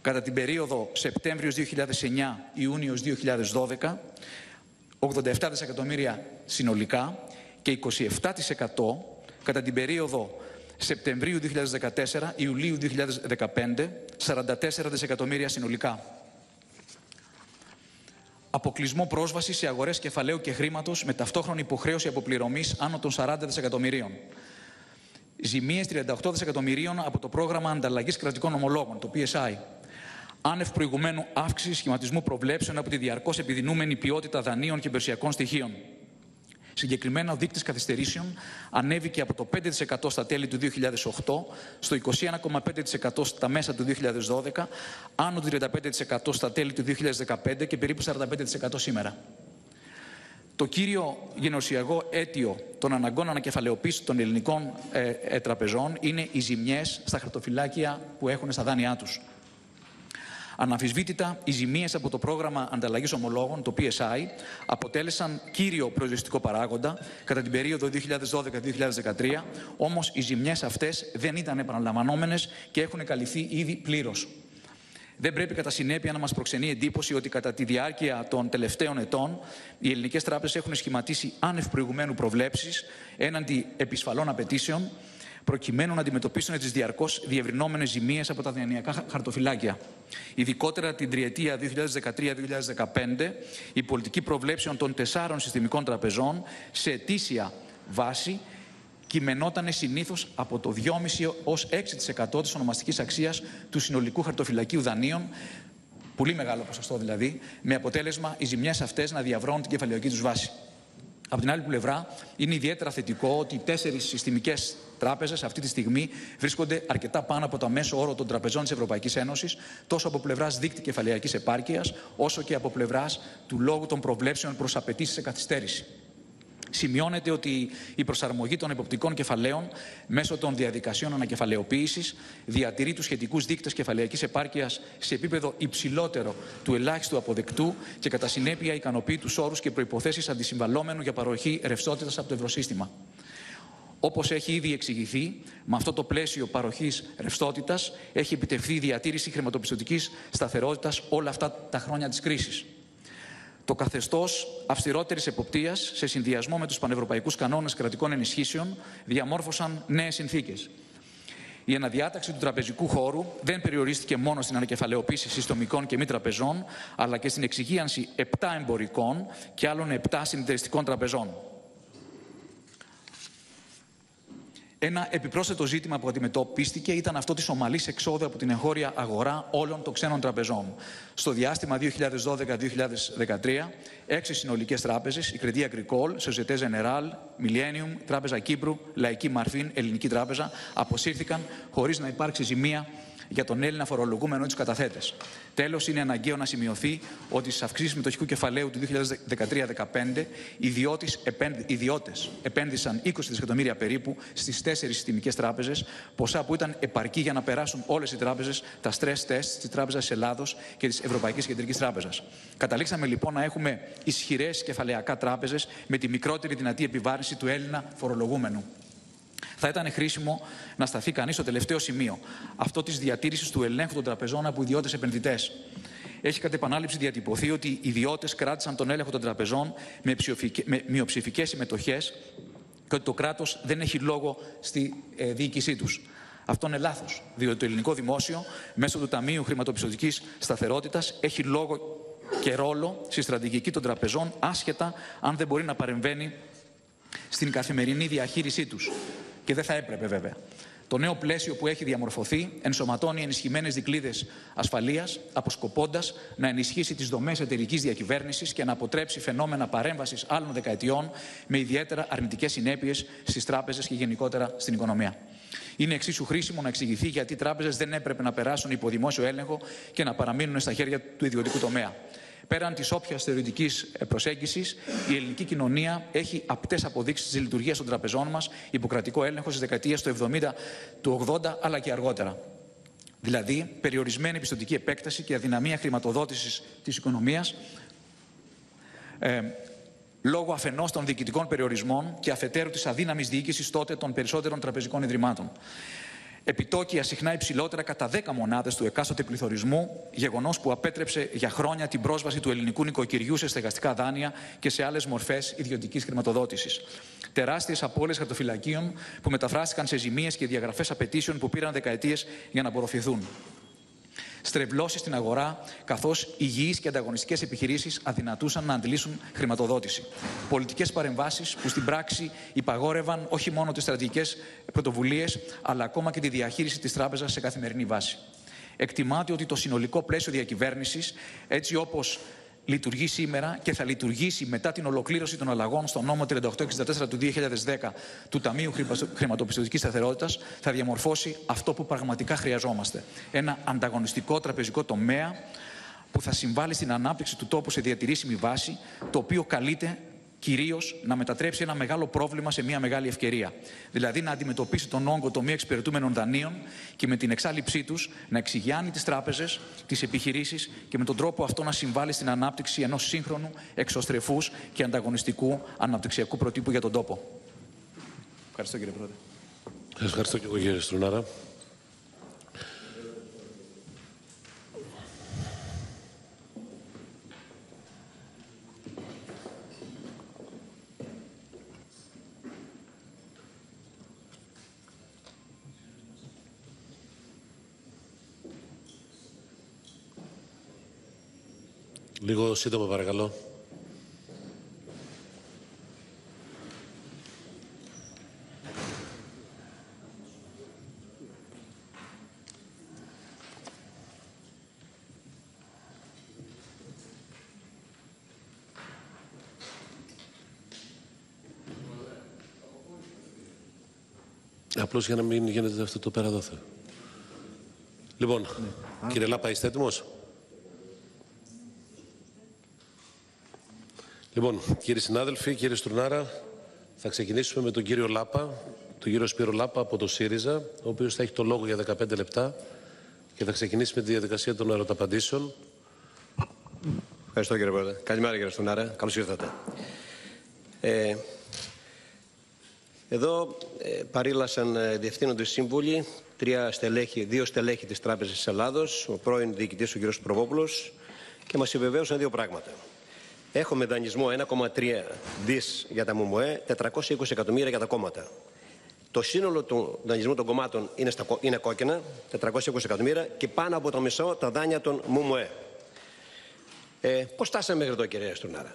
κατά την περίοδο Σεπτέμβριος 2009 Ιούνιος 2012, 87 δισεκατομμύρια συνολικά και 27% κατά την περίοδο Σεπτεμβρίου 2014, Ιουλίου 2015, 44 δισεκατομμύρια συνολικά. Αποκλεισμό πρόσβασης σε αγορές κεφαλαίου και χρήματος με ταυτόχρονη υποχρέωση αποπληρωμής άνω των 40 δισεκατομμυρίων. Ζημίες 38 δισεκατομμυρίων από το πρόγραμμα ανταλλαγής κρατικών ομολόγων, το PSI. Άνευ προηγουμένου αύξηση σχηματισμού προβλέψεων από τη διαρκώς επιδεινούμενη ποιότητα δανείων και περιουσιακών στοιχείων. Συγκεκριμένα, ο δείκτης καθυστερήσεων ανέβηκε από το 5% στα τέλη του 2008 στο 21,5% στα μέσα του 2012, άνω του 35% στα τέλη του 2015 και περίπου 45% σήμερα. Το κύριο γενοσιακό αίτιο των αναγκών ανακεφαλαιοποίησης των ελληνικών ε, ε, τραπεζών είναι οι ζημιές στα χαρτοφυλάκια που έχουν στα δάνειά τους. Αναμφισβήτητα, οι ζημίες από το πρόγραμμα ανταλλαγής ομολόγων, το PSI, αποτέλεσαν κύριο προσδιοριστικό παράγοντα κατά την περίοδο 2012-2013, όμως οι ζημιές αυτές δεν ήταν επαναλαμβανόμενες και έχουν καλυφθεί ήδη πλήρως. Δεν πρέπει κατά συνέπεια να μας προξενεί εντύπωση ότι κατά τη διάρκεια των τελευταίων ετών οι ελληνικές τράπεζες έχουν σχηματίσει άνευ προηγουμένου προβλέψεις έναντι επισφαλών απαιτήσεων προκειμένου να αντιμετωπίσουν τις διαρκώς διευρυνόμενες ζημίες από τα διανοιακά χαρτοφυλάκια. Ειδικότερα την τριετία 2013-2015, η πολιτική προβλέψεων των τεσσάρων συστημικών τραπεζών σε ετήσια βάση κειμενόταν συνήθως από το 2,5 ως 6% της ονομαστικής αξίας του συνολικού χαρτοφυλακίου δανείων, πολύ μεγάλο ποσοστό δηλαδή, με αποτέλεσμα οι ζημιές αυτές να διαβρώνουν την κεφαλαιοκή τους βάση. Από την άλλη πλευρά, είναι ιδιαίτερα θετικό ότι οι τέσσερις συστημικές τράπεζες αυτή τη στιγμή βρίσκονται αρκετά πάνω από το μέσο όρο των τραπεζών της Ευρωπαϊκής Ένωσης, τόσο από πλευράς δίκτυ κεφαλαιακής επάρκειας, όσο και από πλευράς του λόγου των προβλέψεων προς απαιτήσεις σε καθυστέρηση. Σημειώνεται ότι η προσαρμογή των εποπτικών κεφαλαίων μέσω των διαδικασιών ανακεφαλαιοποίησης διατηρεί τους σχετικούς δείκτες κεφαλαιακής επάρκειας σε επίπεδο υψηλότερο του ελάχιστου αποδεκτού και κατά συνέπεια ικανοποιεί τους όρους και προποθέσει αντισυμβαλόμενου για παροχή ρευστότητας από το ευρωσύστημα. Όπως έχει ήδη εξηγηθεί, με αυτό το πλαίσιο παροχής ρευστότητας έχει επιτευχθεί η διατήρηση χρηματοπιστωτικής σταθερότητας όλα αυτά τα χρόνια της κρίσης. Το καθεστώς αυστηρότερης εποπτείας σε συνδυασμό με τους πανευρωπαϊκούς κανόνες κρατικών ενισχύσεων διαμόρφωσαν νέες συνθήκες. Η αναδιάταξη του τραπεζικού χώρου δεν περιορίστηκε μόνο στην ανακεφαλαιοποίηση συστομικών και μη τραπεζών, αλλά και στην εξυγίανση 7 εμπορικών και άλλων 7 συνεταιριστικών τραπεζών. Ένα επιπρόσθετο ζήτημα που αντιμετωπίστηκε ήταν αυτό της ομαλής εξόδου από την εγχώρια αγορά όλων των ξένων τραπεζών. Στο διάστημα 2012-2013, έξι συνολικές τράπεζες, η Credit Agricole, Societe Generale, Millennium, Τράπεζα Κύπρου, Λαϊκή Μαρφίν, Ελληνική Τράπεζα, αποσύρθηκαν χωρίς να υπάρξει ζημία για τον Έλληνα φορολογούμενο ή τους καταθέτες. Τέλος, είναι αναγκαίο να σημειωθεί ότι στις αυξήσεις μετοχικού κεφαλαίου του 2013-2015 οι ιδιώτες επένδυσαν 20 δισεκατομμύρια περίπου στις τέσσερις συστημικές τράπεζες, ποσά που ήταν επαρκή για να περάσουν όλες οι τράπεζες τα stress test της Τράπεζας Ελλάδος και της Ευρωπαϊκής Κεντρικής Τράπεζας. Καταλήξαμε λοιπόν να έχουμε ισχυρές κεφαλαιακά τράπεζες με τη μικρότερη δυνατή επιβάρηση του Έλληνα φορολογούμενου. Θα ήταν χρήσιμο να σταθεί κανείς στο τελευταίο σημείο, αυτό της διατήρησης του ελέγχου των τραπεζών από ιδιώτες επενδυτές. Έχει κατ' επανάληψη διατυπωθεί ότι οι ιδιώτες κράτησαν τον έλεγχο των τραπεζών με, με μειοψηφικές συμμετοχές και ότι το κράτος δεν έχει λόγο στη ε, διοίκησή τους. Αυτό είναι λάθος, διότι το ελληνικό δημόσιο, μέσω του Ταμείου Χρηματοπιστωτικής Σταθερότητας, έχει λόγο και ρόλο στη στρατηγική των τραπεζών, άσχετα αν δεν μπορεί να παρεμβαίνει στην καθημερινή διαχείρισή τους και δεν θα έπρεπε βέβαια. Το νέο πλαίσιο που έχει διαμορφωθεί ενσωματώνει ενισχυμένες δικλείδες ασφαλείας, αποσκοπώντας να ενισχύσει τις δομές εταιρικής διακυβέρνησης και να αποτρέψει φαινόμενα παρέμβασης άλλων δεκαετιών με ιδιαίτερα αρνητικές συνέπειες στις τράπεζες και γενικότερα στην οικονομία. Είναι εξίσου χρήσιμο να εξηγηθεί γιατί οι τράπεζες δεν έπρεπε να περάσουν υπό δημόσιο έλεγχο και να παραμείνουν στα χέρια του ιδιωτικού τομέα. Πέραν της όποιας θεωρητικής ε, προσέγγισης, η ελληνική κοινωνία έχει απτές αποδείξεις της λειτουργίας των τραπεζών μας, υποκρατικό έλεγχο στις δεκαετίες του 70, του 80 αλλά και αργότερα. Δηλαδή, περιορισμένη πιστοτική επέκταση και αδυναμία χρηματοδότησης της οικονομίας, ε, λόγω αφενός των διοικητικών περιορισμών και αφετέρου της αδύναμης διοίκησης τότε των περισσότερων τραπεζικών ιδρυμάτων επιτόκια συχνά υψηλότερα κατά 10 μονάδες του εκάστοτε πληθωρισμού, γεγονός που απέτρεψε για χρόνια την πρόσβαση του ελληνικού νοικοκυριού σε στεγαστικά δάνεια και σε άλλες μορφές ιδιωτικής χρηματοδότησης. Τεράστιες απώλειες χαρτοφυλακίων που μεταφράστηκαν σε ζημίες και διαγραφές απαιτήσεων που πήραν δεκαετίες για να απορροφηθούν στρεβλώσεις στην αγορά, καθώς υγιείς και ανταγωνιστικές επιχειρήσεις αδυνατούσαν να αντιλήσουν χρηματοδότηση. Πολιτικές παρεμβάσεις που στην πράξη υπαγόρευαν όχι μόνο τις στρατηγικές πρωτοβουλίες, αλλά ακόμα και τη διαχείριση της τράπεζας σε καθημερινή βάση. Εκτιμάται ότι το συνολικό πλαίσιο διακυβέρνησης, έτσι όπως λειτουργεί σήμερα και θα λειτουργήσει μετά την ολοκλήρωση των αλλαγών στο νόμο 3864 του 2010 του Ταμείου Χρηματοπιστωτικής Σταθερότητας θα διαμορφώσει αυτό που πραγματικά χρειαζόμαστε. Ένα ανταγωνιστικό τραπεζικό τομέα που θα συμβάλλει στην ανάπτυξη του τόπου σε διατηρήσιμη βάση, το οποίο καλείται κυρίως να μετατρέψει ένα μεγάλο πρόβλημα σε μια μεγάλη ευκαιρία. Δηλαδή να αντιμετωπίσει τον όγκο των μη εξυπηρετούμενων δανείων και με την εξάλληψή τους να εξηγιάνει τις τράπεζες, τις επιχειρήσεις και με τον τρόπο αυτό να συμβάλλει στην ανάπτυξη ενός σύγχρονου, εξωστρεφούς και ανταγωνιστικού αναπτυξιακού προτύπου για τον τόπο. Ευχαριστώ κύριε Πρόεδρε. Ευχαριστώ και εγώ κύριε Στρουνάρα. Λίγο σύντομα παρακαλώ. Απλώς για να μην γίνεται αυτό το πέρα Λοιπόν, ναι. κύριε Λάπα, είστε έτοιμος; Λοιπόν, κύριοι συνάδελφοι, κύριε Στουρνάρα, θα ξεκινήσουμε με τον κύριο Λάπα, τον κύριο Σπύρο Λάπα από το ΣΥΡΙΖΑ, ο οποίος θα έχει το λόγο για 15 λεπτά και θα ξεκινήσει με τη διαδικασία των ερωταπαντήσεων. Ευχαριστώ κύριε Πρόεδρε. Καλημέρα κύριε Στουρνάρα. Καλώς ήρθατε. Ε, εδώ ε, παρήλασαν ε, διευθύνοντες σύμβουλοι, τρία στελέχη, δύο στελέχη της Τράπεζας της Ελλάδος, ο πρώην διοικητής ο κ. Προβόπουλος και μας επιβεβαίωσαν δύο πράγματα. Έχουμε δανεισμό 1,3 δις για τα ΜΜΟΕ, 420 εκατομμύρια για τα κόμματα. Το σύνολο του δανεισμού των κομμάτων είναι, στα, είναι κόκκινα, 420 εκατομμύρια και πάνω από το μισό τα δάνεια των ΜΜΟΕ. Ε, πώς στάσαμε μέχρι εδώ κύριε Στουρνάρα;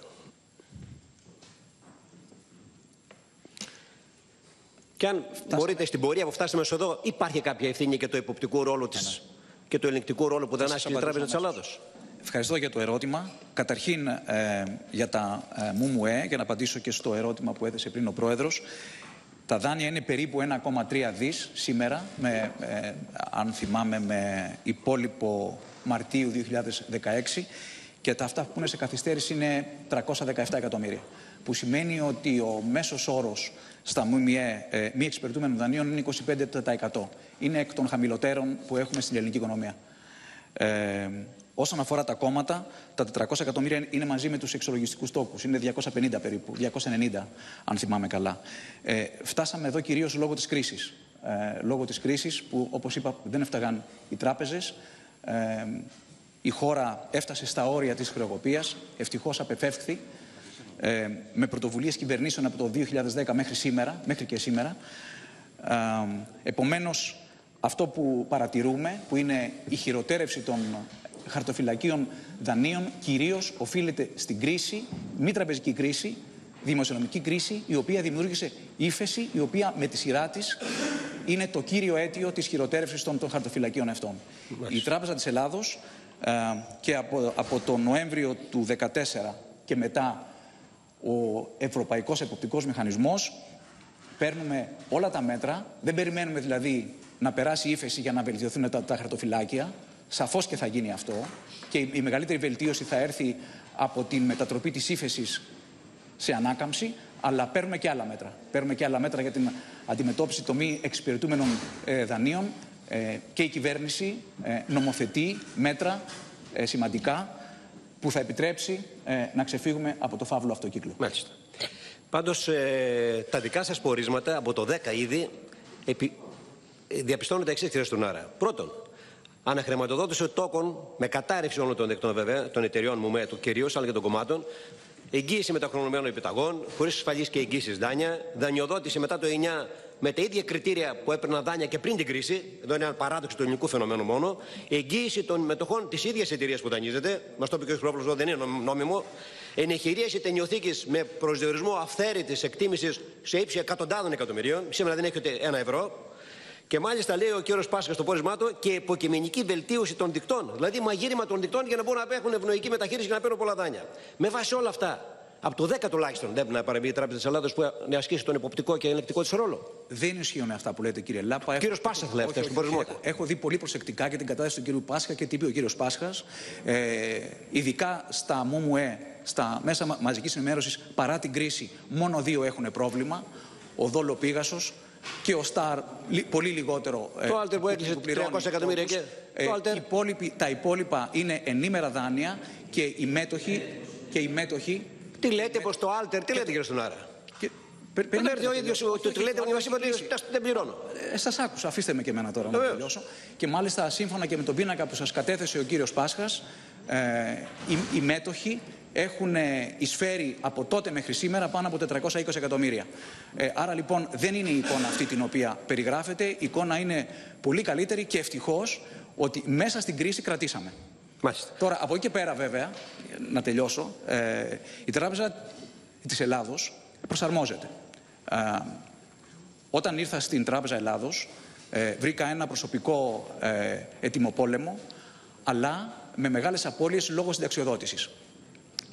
Και αν μπορείτε στην πορεία που φτάσαμε ως εδώ, υπάρχει κάποια ευθύνη και το υποπτικού ρόλο της και το ελεγκτικού ρόλο που δεν σας άσχει η απαντήσω Τράπεζα της αμέσως. Ελλάδος; Ευχαριστώ για το ερώτημα. Καταρχήν ε, για τα ε, ΜΟΜΟΕ, για να απαντήσω και στο ερώτημα που έθεσε πριν ο Πρόεδρος. Τα δάνεια είναι περίπου 1,3 δις σήμερα, με, ε, αν θυμάμαι με υπόλοιπο Μαρτίου 2016 και τα αυτά που είναι σε καθυστέρηση είναι 317 εκατομμύρια. Που σημαίνει ότι ο μέσος όρος στα ΜΜΕ ε, μη εξυπηρετούμενων δανείων είναι 25%. Είναι εκ των χαμηλότερων που έχουμε στην ελληνική οικονομία. Ε, όσον αφορά τα κόμματα, τα 400 εκατομμύρια είναι μαζί με τους εξολογιστικούς τόκους. Είναι 250 περίπου, 290 αν θυμάμαι καλά. Ε, φτάσαμε εδώ κυρίως λόγω της κρίσης. Ε, λόγω της κρίσης που όπως είπα δεν έφταγαν οι τράπεζες. Ε, η χώρα έφτασε στα όρια της χρεοκοπίας, ευτυχώς απεφεύχθη ε, με πρωτοβουλίες κυβερνήσεων από το 2010 μέχρι σήμερα, μέχρι και σήμερα. Ε, επομένως, αυτό που παρατηρούμε, που είναι η χειροτέρευση των χαρτοφυλακίων δανείων, κυρίως οφείλεται στην κρίση, μη τραπεζική κρίση, δημοσιονομική κρίση, η οποία δημιούργησε ύφεση, η οποία με τη σειρά της είναι το κύριο αίτιο της χειροτέρευσης των, των χαρτοφυλακίων αυτών. Η Τράπεζα της Ελλάδος ε, και από, από τον Νοέμβριο του 2014 και μετά ο Ευρωπαϊκός Εποπτικός Μηχανισμός παίρνουμε όλα τα μέτρα, δεν περιμένουμε δηλαδή να περάσει η ύφεση για να βελτιωθούν τα, τα χαρτοφυλάκια. Σαφώς και θα γίνει αυτό και η, η μεγαλύτερη βελτίωση θα έρθει από την μετατροπή της ύφεσης σε ανάκαμψη, αλλά παίρνουμε και άλλα μέτρα. Παίρνουμε και άλλα μέτρα για την αντιμετώπιση των μη εξυπηρετούμενων ε, δανείων ε, και η κυβέρνηση ε, νομοθετεί μέτρα ε, σημαντικά που θα επιτρέψει ε, να ξεφύγουμε από το φαύλο αυτό κύκλο. Μάλιστα. Πάντως, ε, τα δικά σας πορίσματα από το 10 ήδη επι... ε, διαπιστώνουν τα εξής, κύριε Στουνάρα. Πρώτον, αναχρηματοδότηση τόκων με κατάρρευση όλων των δεκτών βέβαια, των εταιριών μου, με το κυρίως, αλλά και των κομμάτων, εγγύηση μεταχρονωμένων επιταγών, χωρίς ασφαλείς και εγγύησεις δάνεια, δανειοδότηση μετά το 9 με τα ίδια κριτήρια που έπαιρναν δάνεια και πριν την κρίση, εδώ είναι ένα παράδοξο του ελληνικού φαινομένου μόνο, εγγύηση των μετοχών της ίδιας εταιρείας που δανείζεται, μας το είπε και ο κ. Πρόβλημα, δεν είναι νόμιμο, ενεχειρίαση ταινιοθήκης με προσδιορισμό αυθαίρετης εκτίμησης σε ύψη εκατοντάδων εκατομμυρίων, σήμερα δεν έχει ούτε ένα ευρώ, και μάλιστα λέει ο κύριος Πάσχας στο πόρισμά του και υποκειμενική βελτίωση των δικτών. Δηλαδή μαγείρημα των δικτών για να μπορούν να έχουν ευνοϊκή μεταχείριση και να παίρνουν πολλά δάνεια. Με βάση όλα αυτά, από το 10 τουλάχιστον δεν πρέπει να παραμείνει η Τράπεζα της Ελλάδα που να ασκήσει τον υποπτικό και ελεκτικό της ρόλο. Δεν ισχύουν αυτά που λέτε κύριε Λάπα. Κύριος Πάσχας λέει αυτά στον πορισμό του. Έχω δει πολύ προσεκτικά και την κατάσταση του κύριου Πάσχα και τι είπε ο κύριος Πάσχας. Ε, ειδικά στα ΜΟΜΟΕ, στα μέσα μα- μαζικής ενημέρωσης, παρά την κρίση, μόνο δύο έχουν πρόβλημα. Ο Δόλο Πίγασος και ο Σταρ λι- πολύ λιγότερο. ε, Το Alter που έκλεισε πληρώνει 300 εκατομμύρια τόκους. και- το Alter. οι υπόλοιποι- τα υπόλοιπα είναι ενήμερα δάνεια και οι μέτοχοι, και οι μέτοχοι Τι λέτε προ το Alter, τι λέτε κύριε Στουνάρα; και, πε- Δεν περιμένετε έρθει ο να ίδιος τελειώσω. το Όχι, τι λέτε, όχι, μας όχι, είπατε όχι. δεν πληρώνω. Ε, σας άκουσα, αφήστε με και εμένα τώρα να Βεβαίως. τελειώσω. Και μάλιστα σύμφωνα και με τον πίνακα που σας κατέθεσε ο κύριος Πάσχας, ε, οι, οι μέτοχοι έχουν ε, εισφέρει από τότε μέχρι σήμερα πάνω από 420 εκατομμύρια. Ε, άρα λοιπόν δεν είναι η εικόνα αυτή την οποία περιγράφεται. Η εικόνα είναι πολύ καλύτερη και ευτυχώς ότι μέσα στην κρίση κρατήσαμε. Μάλιστα. Τώρα, από εκεί και πέρα, βέβαια, να τελειώσω, ε, η Τράπεζα της Ελλάδος προσαρμόζεται. Ε, όταν ήρθα στην Τράπεζα Ελλάδος, ε, βρήκα ένα προσωπικό ε, έτοιμο πόλεμο, αλλά με μεγάλες απώλειες λόγω συνταξιοδότησης.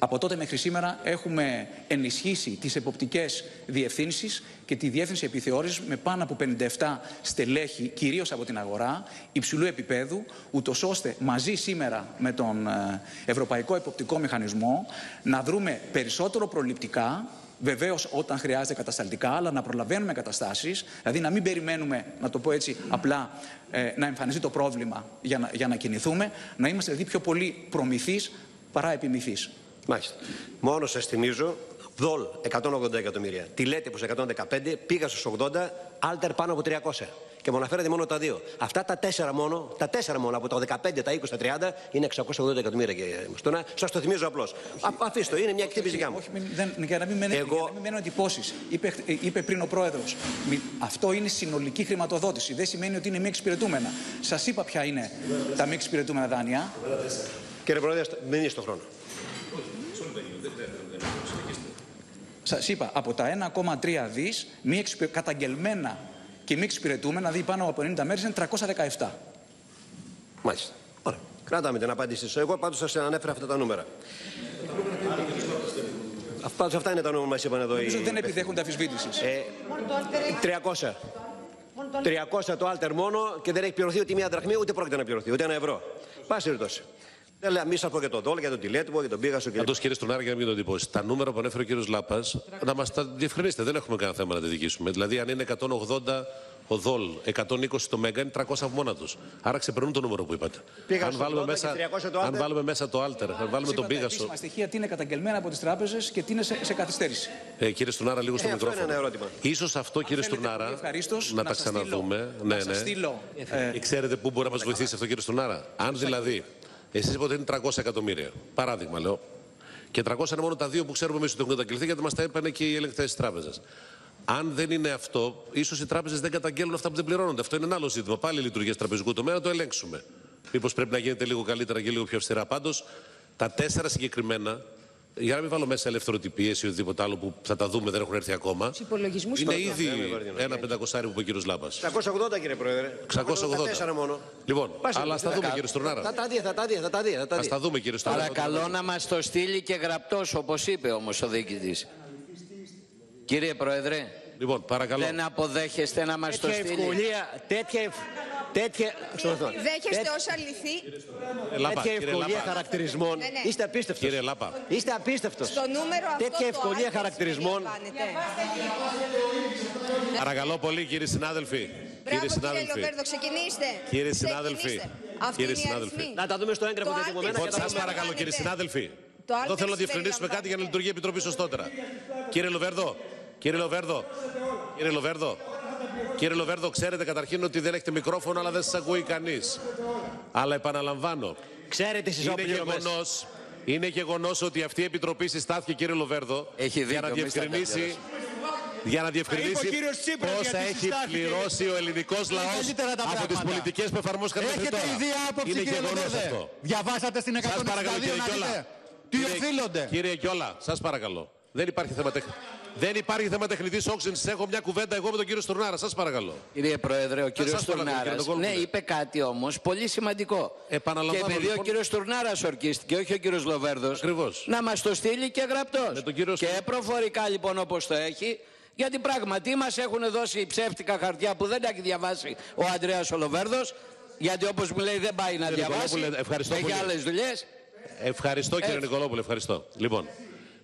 Από τότε μέχρι σήμερα έχουμε ενισχύσει τις εποπτικές διευθύνσεις και τη διεύθυνση επιθεώρησης με πάνω από 57 στελέχη, κυρίως από την αγορά, υψηλού επίπεδου, ούτως ώστε μαζί σήμερα με τον ε, Ευρωπαϊκό Εποπτικό Μηχανισμό να δρούμε περισσότερο προληπτικά, Βεβαίως, όταν χρειάζεται κατασταλτικά, αλλά να προλαβαίνουμε καταστάσεις, δηλαδή να μην περιμένουμε, να το πω έτσι απλά, ε, να εμφανιστεί το πρόβλημα για να, για να κινηθούμε, να είμαστε δηλαδή πιο πολύ προμηθείς παρά επιμηθείς. Μάλιστα. Μόνο σας θυμίζω, δολ 180 εκατομμύρια. Τη λέτε που 115, πήγα στους 80, άλτερ πάνω από 300. Και μου αναφέρατε μόνο τα δύο. Αυτά τα τέσσερα μόνο, τα τέσσερα μόνο από τα 15, τα 20, τα 30 είναι 680 εκατομμύρια κύριε Μαστόνα. Σας το θυμίζω απλώς. Αφήστε το, είναι μια εκτίμηση δικιά μου. Όχι, μην, δεν, για να μην μένουν Εγώ- Εγώ... εντυπώσεις. Είπε, ε, είπε πριν ο πρόεδρος. Αυτό είναι συνολική χρηματοδότηση. Δεν σημαίνει ότι είναι μη εξυπηρετούμενα. Σας είπα ποια είναι τα μη εξυπηρετούμενα δάνεια. Κύριε Πρόεδρε, μην είναι στο χρόνο. Σας είπα, από τα 1,3 δις, μη εξυπηρε- καταγγελμένα και μη εξυπηρετούμενα, δηλαδή πάνω από 90 μέρες, είναι 317. Μάλιστα. Ωραία. Κράταμε την απάντησή σου. Εγώ πάντως σας ανέφερα αυτά τα νούμερα. Πάντως αυτά είναι τα νούμερα που μας είπαν εδώ οι... Νομίζω ότι δεν επιδέχονται αμφισβήτησης. Ε, 300. 300 το alter μόνο και δεν έχει πληρωθεί ούτε μία δραχμή, ούτε πρόκειται να πληρωθεί, ούτε ένα ευρώ. Πάση περιπτώσει. Δεν λέω, μη σας πω για το δόλ, για τον τηλέτυπο, για τον πίγασο κλπ. Πάντω, κύριε Στουνάρη, για να μην το εντυπώσει, τα νούμερα που ανέφερε ο κύριος Λάπας, να μας τα διευκρινίσετε. Δεν έχουμε κανένα θέμα να τα δικήσουμε. Δηλαδή, αν είναι 180 ο δόλ, 120 το μέγα, είναι 300 από μόνα τους. Άρα ξεπερνούν το νούμερο που είπατε. Πήγα αν, στο βάλουμε 80 μέσα, και 300 το αν alter. βάλουμε μέσα το alter, αν βάλουμε τον Είπα τα πίγασο. επίσημα στοιχεία τι είναι καταγγελμένα από τις τράπεζες και τι είναι σε, σε καθυστέρηση. Ε, κύριε Στουνάρα, λίγο στο Ε, αυτό μικρόφωνο. είναι ένα ερώτημα. Ίσως αυτό, κύριε Θέλετε, Στουνάρα, πολύ ευχαρίστως, να τα σας στείλω- ξαναδούμε. να Ναι, σας ναι. στείλω, ε, Ε, Ξέρετε πού μπορεί να μας βοηθήσει αυτό, κύριε Στουνάρα. Αν δηλαδή, εσείς είπατε ότι είναι 300 εκατομμύρια. Παράδειγμα, λέω. Και 300 είναι μόνο τα δύο που ξέρουμε εμείς ότι έχουν καταγγελθεί, γιατί μας τα είπαν και οι ελεγκτές της τράπεζας. Αν δεν είναι αυτό, ίσως οι τράπεζες δεν καταγγέλνουν αυτά που δεν πληρώνονται. Αυτό είναι ένα άλλο ζήτημα. Πάλι λειτουργία τραπεζικού τομέα να το ελέγξουμε. Μήπως πρέπει να γίνεται λίγο καλύτερα και λίγο πιο αυστηρά. Πάντως, τα τέσσερα συγκεκριμένα, για να μην βάλω μέσα ελευθεροτυπίε ή οτιδήποτε άλλο που θα τα δούμε, δεν έχουν έρθει ακόμα. υπολογισμούς Είναι τότε. ήδη ένα πεντακοσάρι που είπε ο κύριο Λάμπα. 680 κύριε Πρόεδρε. 680. 4 μόνο. Λοιπόν, Πάση αλλά θα περιπτώσει, δούμε κύριε Στουρνάρα. Θα τα δει, θα τα δει, θα τα δει. Θα τα Α δει. τα δούμε κύριε Στουρνάρα. Παρακαλώ να μας το στείλει και γραπτός, όπως είπε όμως ο διοικητής. Κύριε Πρόεδρε, Λοιπόν, παρακαλώ. δεν αποδέχεστε να μας το Τέτοια στείλει. ευκολία, τέτοια, ευ- τέτοια, στο λεπτό. Δέχεστε ως αληθή Ε, Λάπα, τέτοια κύριε ευκολία Λάπα. χαρακτηρισμών. Ναι, ναι. Είστε απίστευτος. Κύριε Λάπα. Είστε απίστευτος. στο νούμερο αυτό Τέτοια το ευκολία άρθρο χαρακτηρισμών. συμπεριλαμβάνεται. Παρακαλώ πολύ κύριοι συνάδελφοι. Μπράβο Κύριοι κύριε συνάδελφοι. Λοβέρδο, ξεκινήστε. Κύριοι συνάδελφοι. Ξεκινήστε. Αυτή Κύριοι είναι η συνάδελφοι. αριθμή. Να τα δούμε στο έγγραφο Το διατυπωμένα άρθρο και Λοιπόν, τα σας δούμε. παρακαλώ κύριοι συνάδελφοι. Το Εδώ άλλο θέλω να διευκρινίσουμε κάτι για να λειτουργεί η Επιτροπή σωστότερα. Κύριε Λοβέρδο, κύριε Λοβέρδο, κύριε Λοβέρδο, κύριε Λοβέρδο, ξέρετε καταρχήν ότι δεν έχετε μικρόφωνο, αλλά δεν σας ακούει κανείς. Αλλά επαναλαμβάνω, Ξέρετε εσείς είναι όπληρωμες. γεγονό είναι γεγονός ότι αυτή η Επιτροπή συστάθηκε, κύριε Λοβέρδο, Έχει για να δίκιο, μη στα διευκρινίσει, για να διευκρινίσει είπε ο κύριος Τσίπρας πόσα γιατί έχει συστάθηκε. πληρώσει ο ελληνικός λαός καλύτερα τα από τις πράγματα. πολιτικές που εφαρμόστηκαν μέχρι Έχετε τώρα. ιδέα άποψη Είναι κύριε γεγονός Λοβέρδε. αυτό. Διαβάσατε στην 162 Σας παρακαλώ κύριε να Κιόλα. δείτε. Τι Κύριε- οφείλονται. Κύριε Κιόλα, σας παρακαλώ. Δεν υπάρχει θέμα τεχνη... Δεν υπάρχει θέμα τεχνητής όξυνσης. Έχω μια κουβέντα εγώ με τον κύριο Στουρνάρα. Σας παρακαλώ. Κύριε Πρόεδρε, ο κύριος σας παρακαλώ, κύριε Τουρνάρας, Ντοκόλπουλε. ναι, είπε κάτι όμως πολύ σημαντικό. Επαναλαμβάνω, Και επειδή ο λοιπόν- κύριος Τουρνάρας ορκίστηκε, όχι ο κύριος Λοβέρδος, Ακριβώς. να μας το στείλει και γραπτός. Με τον κύριο Και προφορικά λοιπόν όπως το έχει, γιατί πράγματι μας έχουν δώσει ψεύτικα χαρτιά που δεν τα έχει διαβάσει ο Ανδρέας ο Λοβέρδος, γιατί όπως μου λέει δεν πάει να Κύριε διαβάσει, Νικολόπουλε, ευχαριστώ έχει πολύ. άλλες δουλειές. Ευχαριστώ κύριε Νικολόπουλε, ευχαριστώ. Λοιπόν,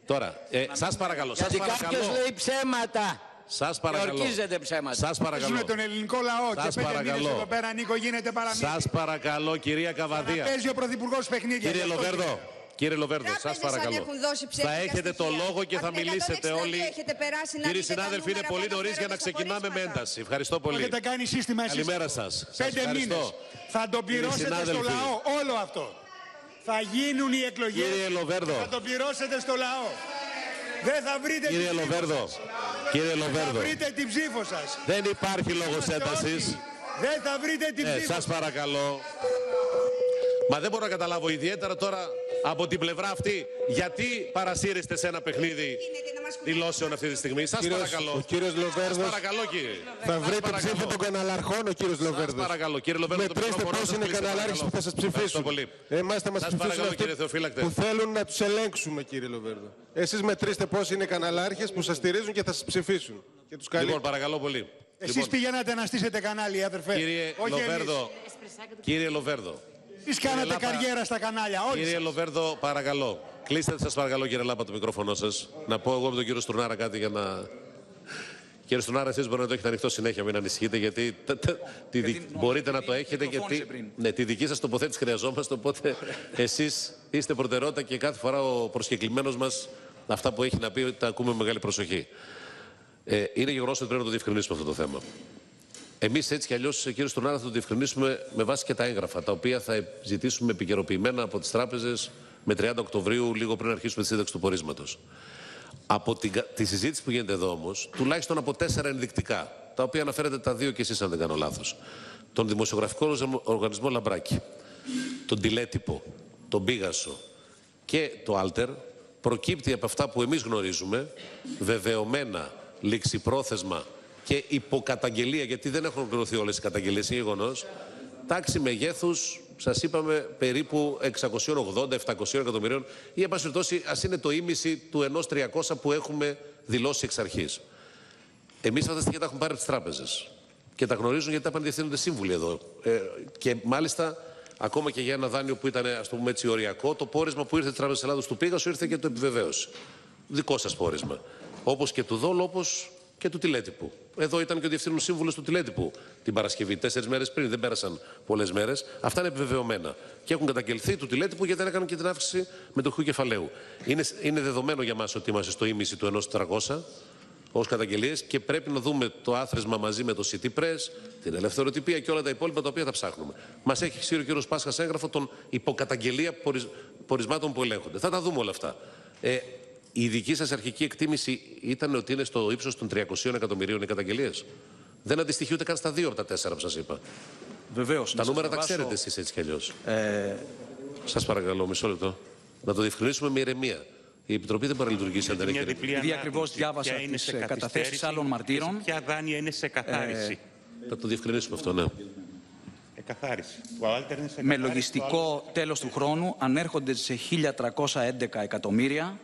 τώρα, ε, σας παρακαλώ, σας Γιατί κάποιος παρακαλώ. λέει ψέματα Σας και παρακαλώ. ορκίζεται ψέματα. Σας παρακαλώ. Ζούμε τον ελληνικό λαό και Σας πέντε παρακαλώ. μήνες εδώ πέρα, Νίκο, γίνεται παραμύθι. Σας παρακαλώ, κυρία Να Καβαδία. παίζει ο Πρωθυπουργός παιχνίδια. Κύριε γι' αυτό Λοβέρδο, γίνεται. κύριε Λοβέρδο, σας Τράπεζες αν παρακαλώ. έχουν δώσει Θα ψεύτικα έχετε το στοιχεία. λόγο και θα Από την μιλήσετε 162 όλοι. έχετε περάσει να Κύριοι δείτε τα συνάδελφοι, είναι νούμερα πολύ που νωρίς για να αναφέρονται στα ξεκινάμε με πορίσματα. ένταση. Ευχαριστώ Το πολύ. έχετε κάνει σύστημα εσείς. Καλημέρα σας. Σας Πέντε ευχαριστώ. μήνες. Θα το πληρώσετε στο συνάδελφοι. λαό όλο αυτό. Θα γίνουν οι εκλογές. Κύριε Λοβέρδο. Θα το πληρώσετε στο λαό. Δεν θα βρείτε Κύριε την ψήφο Λοβέρδο, σας. κύριε Θα Λοβέρδο, βρείτε την ψήφο σας. δεν υπάρχει λόγος Είμαστε έντασης. όρθιοι. Δεν θα βρείτε την Ε, ψήφο σας παρακαλώ. Μα δεν μπορώ να καταλάβω ιδιαίτερα τώρα από την πλευρά αυτή γιατί παρασύρεστε σε ένα παιχνίδι δηλώσεων αυτή τη στιγμή. Σας Κύριος- παρακαλώ. ο κύριος Σας Λοβέρδος παρακαλώ κύριε. Θα Σας βρείτε παρακαλώ. ψήφο των καναλαρχών ο κύριος Σας Λοβέρδος. παρακαλώ. Κύριε Λοβέρδο, το Μετρήστε μικρόφωνο πώς σας είναι οι κλείστε, καναλάρχες που παρακαλώ. θα σας Ευχαριστώ ψηφίσουν. πολύ. Εμάς θα μας Σας ψηφίσουν παρακαλώ, αυτοί κύριε Θεοφύλακτε. που θέλουν να τους ελέγξουμε κύριε Λοβέρδο. Εσείς μετρήστε πώς είναι οι καναλάρχες που σας στηρίζουν και θα σας ψηφίσουν. Και τους Λοιπόν, καλύπτουν. παρακαλώ πολύ. Εσείς Λοιπόν, πηγαίνατε να στήσετε κανάλι, αδερφέ. Κύριε Όχι Λοβέρδο, κύριε Λοβέρδο, Εσείς κάνατε Λάπα, καριέρα στα κανάλια, όλοι Κύριε σας. Λοβέρδο, παρακαλώ. Κλείστε σας παρακαλώ κύριε Λάπα το μικρόφωνο σας. Να πω εγώ με τον κύριο Στουρνάρα κάτι για να... Κύριε Στουρνάρα, εσείς μπορείτε να το έχετε ανοιχτό συνέχεια, μην ανησυχείτε, γιατί τε- τε- τη δι- νομίζω μπορείτε να ότι το έχετε, μικροφώνησε γιατί πριν. ναι, τη δική σας τοποθέτηση χρειαζόμαστε, οπότε εσείς είστε προτεραιότητα και κάθε φορά ο προσκεκλημένος μας αυτά που έχει να πει τα ακούμε με μεγάλη προσοχή. Ε, είναι γεγονός ότι πρέπει να το διευκρινίσουμε αυτό το θέμα. Εμείς έτσι κι αλλιώς, κύριε Στουρνάρα, θα το διευκρινίσουμε με βάση και τα έγγραφα, τα οποία θα ζητήσουμε επικαιροποιημένα από τις τράπεζες με 30 Οκτωβρίου, λίγο πριν αρχίσουμε τη σύνταξη του πορίσματος. Από την, κα- τη συζήτηση που γίνεται εδώ όμως, τουλάχιστον από τέσσερα ενδεικτικά, τα οποία αναφέρετε τα δύο και εσείς, αν δεν κάνω λάθος. Τον Δημοσιογραφικό Οργανισμό- Οργανισμό Λαμπράκη, τον Τηλέτυπο, τον Πίγασο και το Άλτερ, προκύπτει από αυτά που εμείς γνωρίζουμε, βεβαιωμένα, ληξιπρόθεσμα και υποκαταγγελία, γιατί δεν έχουν ολοκληρωθεί όλες οι καταγγελίες, είναι γεγονός, τάξη μεγέθους, σας είπαμε, περίπου 680-700 εκατομμυρίων ή, εν πάση περιπτώσει, ας είναι το ίμιση του ενός 300 που έχουμε δηλώσει εξ αρχής. Εμείς αυτά τα στοιχεία τα έχουμε πάρει από τις τράπεζες. Και τα γνωρίζουν γιατί τα πάνε διευθύνονται σύμβουλοι εδώ. Ε, και μάλιστα, ακόμα και για ένα δάνειο που ήταν, ας το πούμε έτσι, οριακό, το πόρισμα που ήρθε της Τράπεζας Ελλάδος του Πίγασο ήρθε και το επιβεβαίωσε. Δικό σας πόρισμα. Όπως και του Δόλου, όπως και του τηλέτυπου. Εδώ ήταν και ο διευθύνων σύμβουλος του τηλέτυπου την Παρασκευή, τέσσερις μέρες πριν. Δεν πέρασαν πολλές μέρες. Αυτά είναι επιβεβαιωμένα. Και έχουν καταγγελθεί του τηλέτυπου γιατί δεν έκαναν και την αύξηση μετοχικού κεφαλαίου. Είναι, είναι δεδομένο για μας ότι είμαστε στο ίμιση του 1.400 ως καταγγελίες και πρέπει να δούμε το άθροισμα μαζί με το City Press, την ελευθεροτυπία και όλα τα υπόλοιπα τα οποία θα ψάχνουμε. Μας έχει ξύρει ο κ. Πάσχας έγγραφο των υποκαταγγελία πορι... πορισμάτων που ελέγχονται. Θα τα δούμε όλα αυτά. Ε, η δική σας αρχική εκτίμηση ήταν ότι είναι στο ύψος των 300 εκατομμυρίων οι καταγγελίες. Δεν αντιστοιχεί ούτε καν στα δύο από τα τέσσερα που σας είπα. Βεβαίως. Τα νούμερα τα ξέρετε εσείς έτσι κι αλλιώς. Ε, Σας παρακαλώ, μισό λεπτό. Να το διευκρινίσουμε με ηρεμία. Η Επιτροπή δεν μπορεί να λειτουργήσει αν δεν έχει ηρεμία. Επειδή ακριβώς διάβασα τις καταθέσεις άλλων μαρτύρων. Ποια δάνεια είναι σε καθάριση. Θα το διευκρινίσουμε αυτό, ναι. Εκαθάριση. Το Alter είναι σε με καθάριση, το λογιστικό τέλος του χρόνου ανέρχονται σε 1.311 εκατομμύρια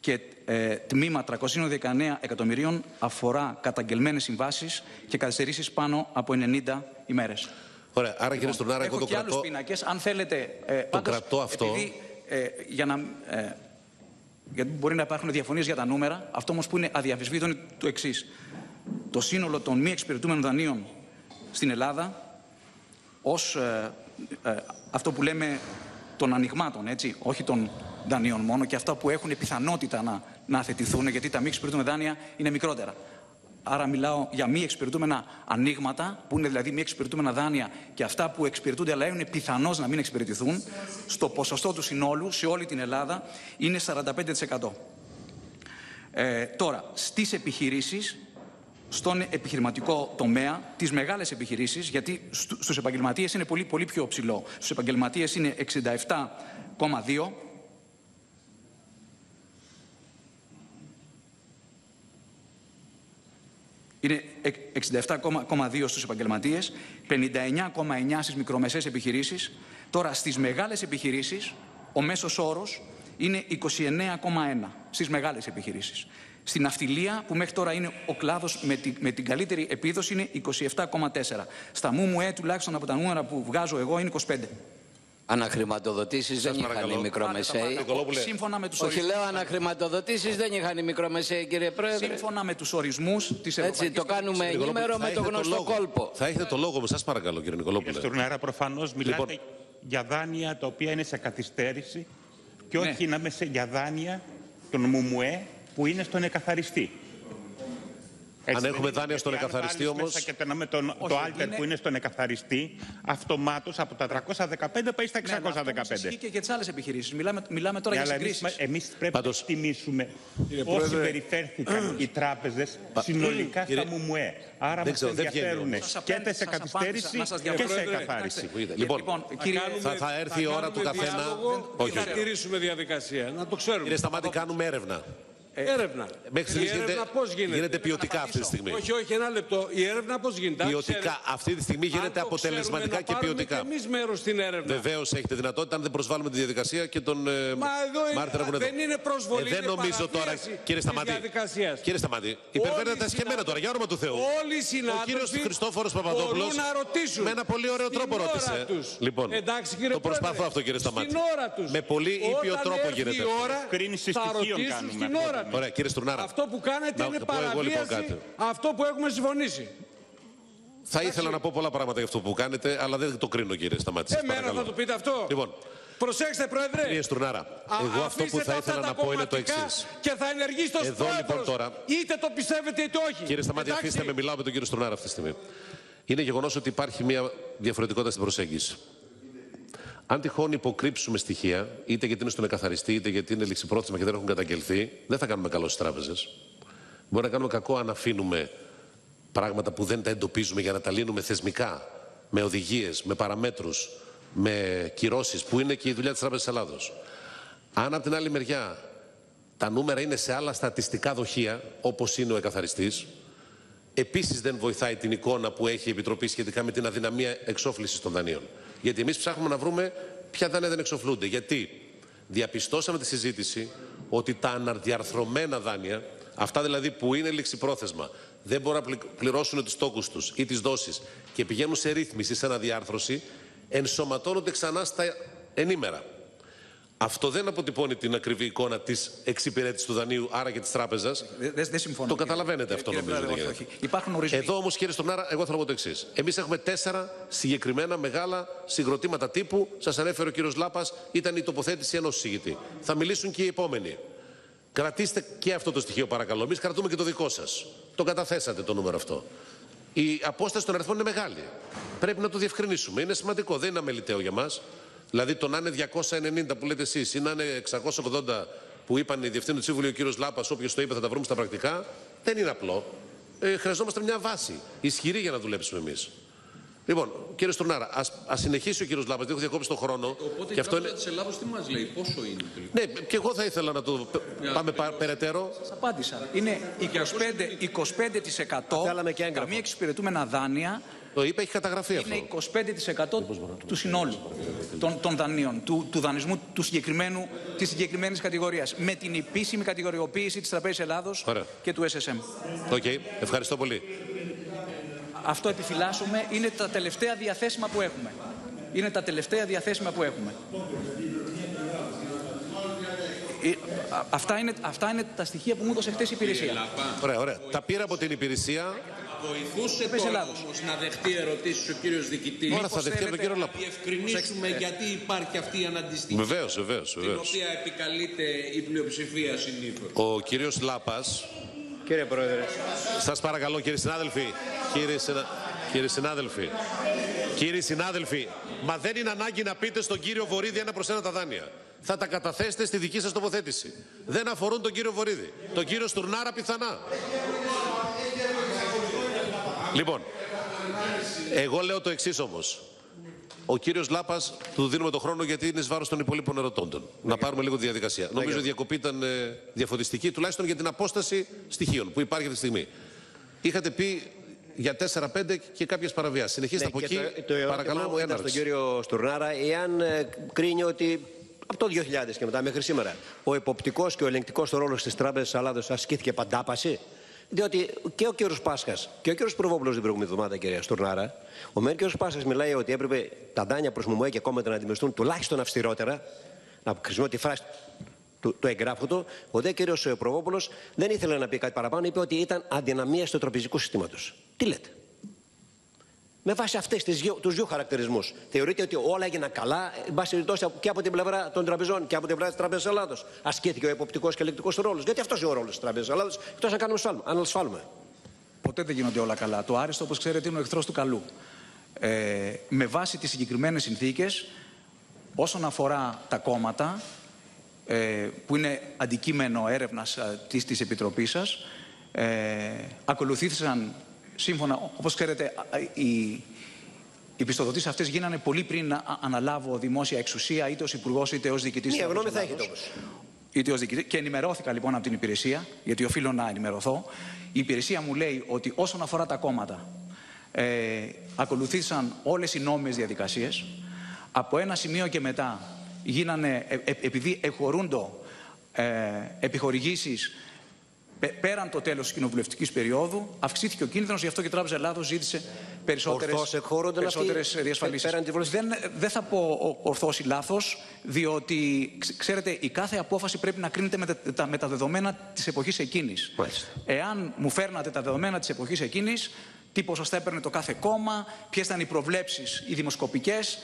και ε, τμήμα 319 εκατομμυρίων αφορά καταγγελμένες συμβάσεις και καθυστερήσεις πάνω από 90 ημέρες. Ωραία, άρα κύριε Στουρνάρα, εγώ Έχω το και άλλους κρατώ. πίνακες, αν θέλετε... Ε, πάντως, κρατώ αυτό. Επειδή, ε, για να, ε, γιατί μπορεί να υπάρχουν διαφωνίες για τα νούμερα, αυτό όμως που είναι αδιαφυσβήτητο είναι το εξής. Το σύνολο των μη εξυπηρετούμενων δανείων στην Ελλάδα ως ε, ε, αυτό που λέμε των ανοιγμάτων, έτσι, όχι των δανείων μόνο και αυτά που έχουν πιθανότητα να, να αθετηθούν, γιατί τα μη εξυπηρετούμενα δάνεια είναι μικρότερα. Άρα μιλάω για μη εξυπηρετούμενα ανοίγματα, που είναι δηλαδή μη εξυπηρετούμενα δάνεια και αυτά που εξυπηρετούνται αλλά είναι πιθανώς να μην εξυπηρετηθούν, στο ποσοστό του συνόλου σε όλη την Ελλάδα είναι 45%. Ε, τώρα, στις επιχειρήσεις, στον επιχειρηματικό τομέα, τις μεγάλες επιχειρήσεις, γιατί στου- στους επαγγελματίες είναι πολύ, πολύ πιο ψηλό. Στους επαγγελματίες είναι 67,2%. Είναι εκ- 67,2 στους επαγγελματίες, 59,9 στις μικρομεσαίες επιχειρήσεις. Τώρα στις μεγάλες επιχειρήσεις ο μέσος όρος είναι 29,1 στις μεγάλες επιχειρήσεις. Στην ναυτιλία που μέχρι τώρα είναι ο κλάδος με, τη- με την καλύτερη επίδοση είναι 27,4. Στα ΜΟΜΟΕ τουλάχιστον από τα νούμερα που βγάζω εγώ είναι 25. Αναχρηματοδοτήσεις δεν είχαν οι παρακαλώ. μικρομεσαίοι. Νικολόπουλε. Σύμφωνα με τους Όχι, ορισμούς, λέω αναχρηματοδοτήσεις δεν είχαν οι μικρομεσαίοι, κύριε Πρόεδρε. σύμφωνα με τους ορισμούς της Ευρωπαϊκής Έτσι, το κάνουμε Επιτροπής. ενήμερο Θα με το έχετε γνωστό λόγο. κόλπο. Θα έχετε το λόγο μου, σας παρακαλώ, κύριε Νικολόπουλε. Κύριε Στουρνάρα, προφανώς μιλάτε Λοιπόν. για δάνεια τα οποία είναι σε καθυστέρηση και Ναι. όχι να είμαι σε- για δάνεια των ΜΟΜΟΕ που είναι στον εκαθαριστή. Έτσι έχουμε δεν είναι, δάνεια στον γιατί αν εκαθαριστή βάλεις όμως- μέσα Και το, με τον, Όχι, το Alter είναι- που είναι στον εκαθαριστή, αυτομάτως από τα 315 πάει στα Ναι, αλλά αυτό όμως 615. ισχύει και για τις άλλες επιχειρήσεις. Μιλάμε, μιλάμε τώρα Ναι, για αλλά εμείς, συγκρίσεις. εμείς πρέπει Πάντως- να εκτιμήσουμε πώς συμπεριφέρθηκαν οι τράπεζες συνολικά Κύριε- στα ΜΟΜΟΕ. Άρα Δεν μας ξέρω, δεν βγαίνει ενδιαφέρουν όμως. Σας και απάντησα- σε σας απάντησα, καθυστέρηση να σας και σε διαβάσω. εκαθάριση. Είδατε. Λοιπόν, Λοιπόν, κύριε, θα, θα έρθει η ώρα του καθένα. Όχι, θα όχι. τηρήσουμε διαδικασία. Να το ξέρουμε. Κύριε Σταμάτη, κάνουμε έρευνα. Έρευνα. Μέχρι η στιγμής έρευνα γίνεται, πώς γίνεται; γίνεται ποιοτικά αυτή τη στιγμή. Όχι, όχι, ένα λεπτό. Η έρευνα πώς γίνεται; Αν Ποιοτικά. ξέρετε- Αυτή τη στιγμή αν γίνεται το αποτελεσματικά ξέρουμε, και να πάρουμε ποιοτικά. Και εμείς μέρος στην έρευνα. Βεβαίως έχετε δυνατότητα αν δεν προσβάλλουμε τη διαδικασία και τον ε, Μα εδώ είναι- μάρτυρα που είναι δεν εδώ. είναι προσβολή, Ε, δεν είναι νομίζω τώρα, παραβίαση κύριε της Σταμάτη. διαδικασίας. Κύριε Σταμάτη, υπερβαίνετε τα σκεμμένα τώρα, για όνομα του Θεού. Όλοι οι Ο συνάδελφοι κύριο Χριστόφορο Παπαδόπουλος μπορούν να ρωτήσουν. με ένα πολύ ωραίο Στην τρόπο ώρα ρώτησε. τους. Λοιπόν, Εντάξει, κύριε το προσπάθω Πρόεδρε. αυτό κύριε Σταμάτη. Στην ώρα τους. Με πολύ ήπιο Όταν τρόπο έρθει γίνεται. η ώρα Κρίνηση θα στοιχείων ρωτήσουν κάνουμε στην αυτό. ώρα τους. Ωραία, κύριε Στουρνάρα. Αυτό που κάνετε Να- είναι να πω εγώ λοιπόν παραβίαση κάτι. αυτό που έχουμε συμφωνήσει. Θα ήθελα να πω πολλά πράγματα για αυτό που κάνετε, αλλά δεν το κρίνω κύριε Σταμάτης. σας Εμένα παρακαλώ. θα το πείτε αυτό. Λοιπόν, Προσέξτε, Πρόεδρε. κύριε Στουρνάρα, Α- εγώ αυτό που αφήστε θα τα ήθελα αυτά να τα πω είναι το κομματικά εξής. Και θα ενεργήσει το Εδώ, λοιπόν, τώρα- Είτε το πιστεύετε είτε όχι. Κύριε Σταμάτη, Εντάξει. αφήστε με, μιλάω με τον κύριο Στουρνάρα αυτή τη στιγμή. Είναι γεγονός ότι υπάρχει μια διαφορετικότητα στην προσέγγιση. Αν τυχόν υποκρύψουμε στοιχεία, είτε γιατί είναι στον εκαθαριστή, είτε γιατί είναι ληξιπρόθεσμα και δεν έχουν καταγγελθεί, δεν θα κάνουμε καλό στις τράπεζες. Μπορεί να κάνουμε κακό αν αφήνουμε πράγματα που δεν τα εντοπίζουμε για να τα λύνουμε θεσμικά, με οδηγίες, με παραμέτρους, με κυρώσεις, που είναι και η δουλειά της Τράπεζας Ελλάδος. Αν από την άλλη μεριά τα νούμερα είναι σε άλλα στατιστικά δοχεία, όπως είναι ο εκαθαριστής. Επίσης δεν βοηθάει την εικόνα που έχει η Επιτροπή σχετικά με την αδυναμία εξόφλησης των δανείων. Γιατί εμείς ψάχνουμε να βρούμε ποια δάνεια δεν εξοφλούνται. Γιατί διαπιστώσαμε τη συζήτηση ότι τα αναδιαρθρωμένα δάνεια, αυτά δηλαδή που είναι ληξιπρόθεσμα, δεν μπορούν να πλη- πληρώσουν τους τόκους τους ή τις δόσεις και πηγαίνουν σε ρύθμιση, σε αναδιάρθρωση, ενσωματώνονται ξανά στα ενήμερα. Αυτό δεν αποτυπώνει την ακριβή εικόνα της εξυπηρέτησης του δανείου, άρα και της τράπεζας. Δεν δεν συμφωνώ. Το κύριε- καταλαβαίνετε αυτό κύριε νομίζω. Πρόεδρε, ότι όχι, γίνεται. όχι. Υπάρχουν ορισμοί. Εδώ όμως, κύριε Στονάρα, εγώ θέλω να πω το εξής. Εμείς έχουμε τέσσερα συγκεκριμένα μεγάλα συγκροτήματα τύπου. Σας ανέφερε ο κύριος Λάπας, ήταν η τοποθέτηση ενός συγητή. Θα μιλήσουν και οι επόμενοι. Κρατήστε και αυτό το στοιχείο, παρακαλώ. Εμείς κρατούμε και το δικό σας. Το καταθέσατε το νούμερο αυτό. Η απόσταση των αριθμών είναι μεγάλη. Πρέπει να το διευκρινίσουμε. Είναι σημαντικό. Δεν είναι αμεληταίο για μας. Δηλαδή το να είναι 290 που λέτε εσείς ή να είναι 680 που είπαν οι διευθύνοντε σύμβουλοι ο κύριος Λάπας, όποιος το είπε θα τα βρούμε στα πρακτικά, δεν είναι απλό. Ε, χρειαζόμαστε μια βάση ισχυρή για να δουλέψουμε εμείς. Λοιπόν, κύριε Στουρνάρα, ας συνεχίσει ο κύριος Λάπας, δεν έχω διακόψει τον χρόνο. Οπότε και η αυτό Τράπεζα είναι... της Ελλάδος τι μας λέει, πόσο είναι τελικά. Ναι, και εγώ θα ήθελα να το π- πάμε πα- περαιτέρω. Σας απάντησα. Είναι 25%, 25% Θέλαμε και τα έγγραφο. μη εξυπηρετούμενα δάνεια Το είπε, έχει καταγραφεί αυτό. είναι 25% του συνόλου των, των δανείων, του, του δανεισμού του συγκεκριμένου, της συγκεκριμένης κατηγορίας, με την επίσημη κατηγοριοποίηση της Τραπέζης Ελλάδος Ωραία. και του SSM. OK, ευχαριστώ πολύ. Αυτό επιφυλάσσουμε, είναι τα τελευταία διαθέσιμα που έχουμε. Είναι τα τελευταία διαθέσιμα που έχουμε. Ε, α- Αυτά είναι, αυτά είναι τα στοιχεία που μου έδωσε χτες η υπηρεσία. Ωραία, ωραία. Τα πήρα από την υπηρεσία. Βοηθούσε Πες τώρα Ελλάδος. όμως να δεχτεί ερωτήσεις ο κύριος Διοικητής. Τώρα θα δεχτεί από τον κύριο Να Λάπα. διευκρινίσουμε γιατί υπάρχει αυτή η αναντιστική Βεβαίως, βεβαίως, την βεβαίως. οποία επικαλείται η πλειοψηφία συνήθως. Ο κύριος Λάπας, Κύριε Πρόεδρε, σας παρακαλώ, κύριοι συνάδελφοι. Κύριοι, συνα... κύριοι συνάδελφοι. Κύριοι συνάδελφοι, μα δεν είναι ανάγκη να πείτε στον κύριο Βορύδη ένα προς ένα τα δάνεια. Θα τα καταθέσετε στη δική σας τοποθέτηση. Δεν αφορούν τον κύριο Βορύδη. Τον κύριο Στουρνάρα πιθανά. Λοιπόν, εγώ λέω το εξής όμως. Ο κύριος Λάπας, του δίνουμε τον χρόνο γιατί είναι εις βάρος των υπολείπων ερωτώντων. Να πάρουμε λίγο τη διαδικασία. Νομίζω η διακοπή ήταν ε, διαφωτιστική, τουλάχιστον για την απόσταση στοιχείων που υπάρχει αυτή τη στιγμή. Είχατε πει για 4-5 και κάποιες παραβιάσεις. Συνεχίστε από Ναι, και εκεί. το, το ερώτημά Παρακαλώ, μου ήταν στον έναρξη. κύριο Στουρνάρα, εάν ε, κρίνει ότι από το 2000 και μετά μέχρι σήμερα ο εποπτικός και ο ελεγκτικός ρόλος της Τράπεζα Ελλάδα ασκήθηκε παντάπαση; Διότι και ο κύριος Πάσχας και ο κύριος Προβόπουλος την προηγούμενη εβδομάδα, κυρία Στουρνάρα, ο μεν κύριος Πάσχας μιλάει ότι έπρεπε τα δάνεια προς ΜΟΕ και κόμματα να αντιμετωπιστούν τουλάχιστον αυστηρότερα, να χρησιμοποιώ τη φράση του, του εγγράφου του. Ο δε κύριος Προβόπουλος δεν ήθελε να πει κάτι παραπάνω, είπε ότι ήταν αδυναμία του τραπεζικού συστήματο. Τι λέτε; Με βάση αυτές τους δύο χαρακτηρισμούς, θεωρείτε ότι όλα έγιναν καλά, εν πάση περιπτώσει και από την πλευρά των τραπεζών και από την πλευρά της Τράπεζας Ελλάδος. Ασκήθηκε ο εποπτικός και ελεκτικό ρόλος. Γιατί αυτός είναι ο ρόλος της Τράπεζας Ελλάδος, εκτός να κάνουμε σφάλμα, αν σφάλουμε. Ποτέ δεν γίνονται όλα καλά. Το άριστο, όπως ξέρετε, είναι ο εχθρός του καλού. Ε, με βάση τις συγκεκριμένες συνθήκες, όσον αφορά τα κόμματα, ε, που είναι αντικείμενο έρευνας ε, της, της Επιτροπής σας, ε, ακολουθήθησαν σύμφωνα, όπως ξέρετε, α, α, οι, οι πιστοδοτήσεις αυτές γίνανε πολύ πριν να α- αναλάβω δημόσια εξουσία, είτε ως υπουργός είτε ως διοικητής Μία της γνώμη θα Τράπεζας έχετε Ελλάδος. όμως. είτε ως διοικητή. Και ενημερώθηκα λοιπόν από την υπηρεσία, γιατί οφείλω να ενημερωθώ. Η υπηρεσία μου λέει ότι όσον αφορά τα κόμματα, ε, ακολουθήσαν όλες οι νόμιμες διαδικασίες. Από ένα σημείο και μετά γίνανε, ε, ε, επειδή εχωρούντο ε, επιχορηγήσεις πε- πέραν το τέλος της κοινοβουλευτικής περίοδου, αυξήθηκε ο κίνδυνος, γι' αυτό και η Τράπεζα Ελλάδος ζήτησε περισσότερες, Ορθώς εκχωρούνταν αυτοί, περισσότερες διασφαλίσεις. πέραν τη βολής- Δεν, δεν θα πω ο- ορθώς ή λάθος, διότι ξ- ξέρετε η κάθε απόφαση πρέπει να κρίνεται με τα, τα- με τα δεδομένα της εποχής εκείνης. Μάλιστα. Εάν μου φέρνατε τα δεδομένα της εποχής εκείνης, τι ποσοστά έπαιρνε το κάθε κόμμα, ποιες ήταν οι προβλέψεις, οι δημοσκοπικές, ε,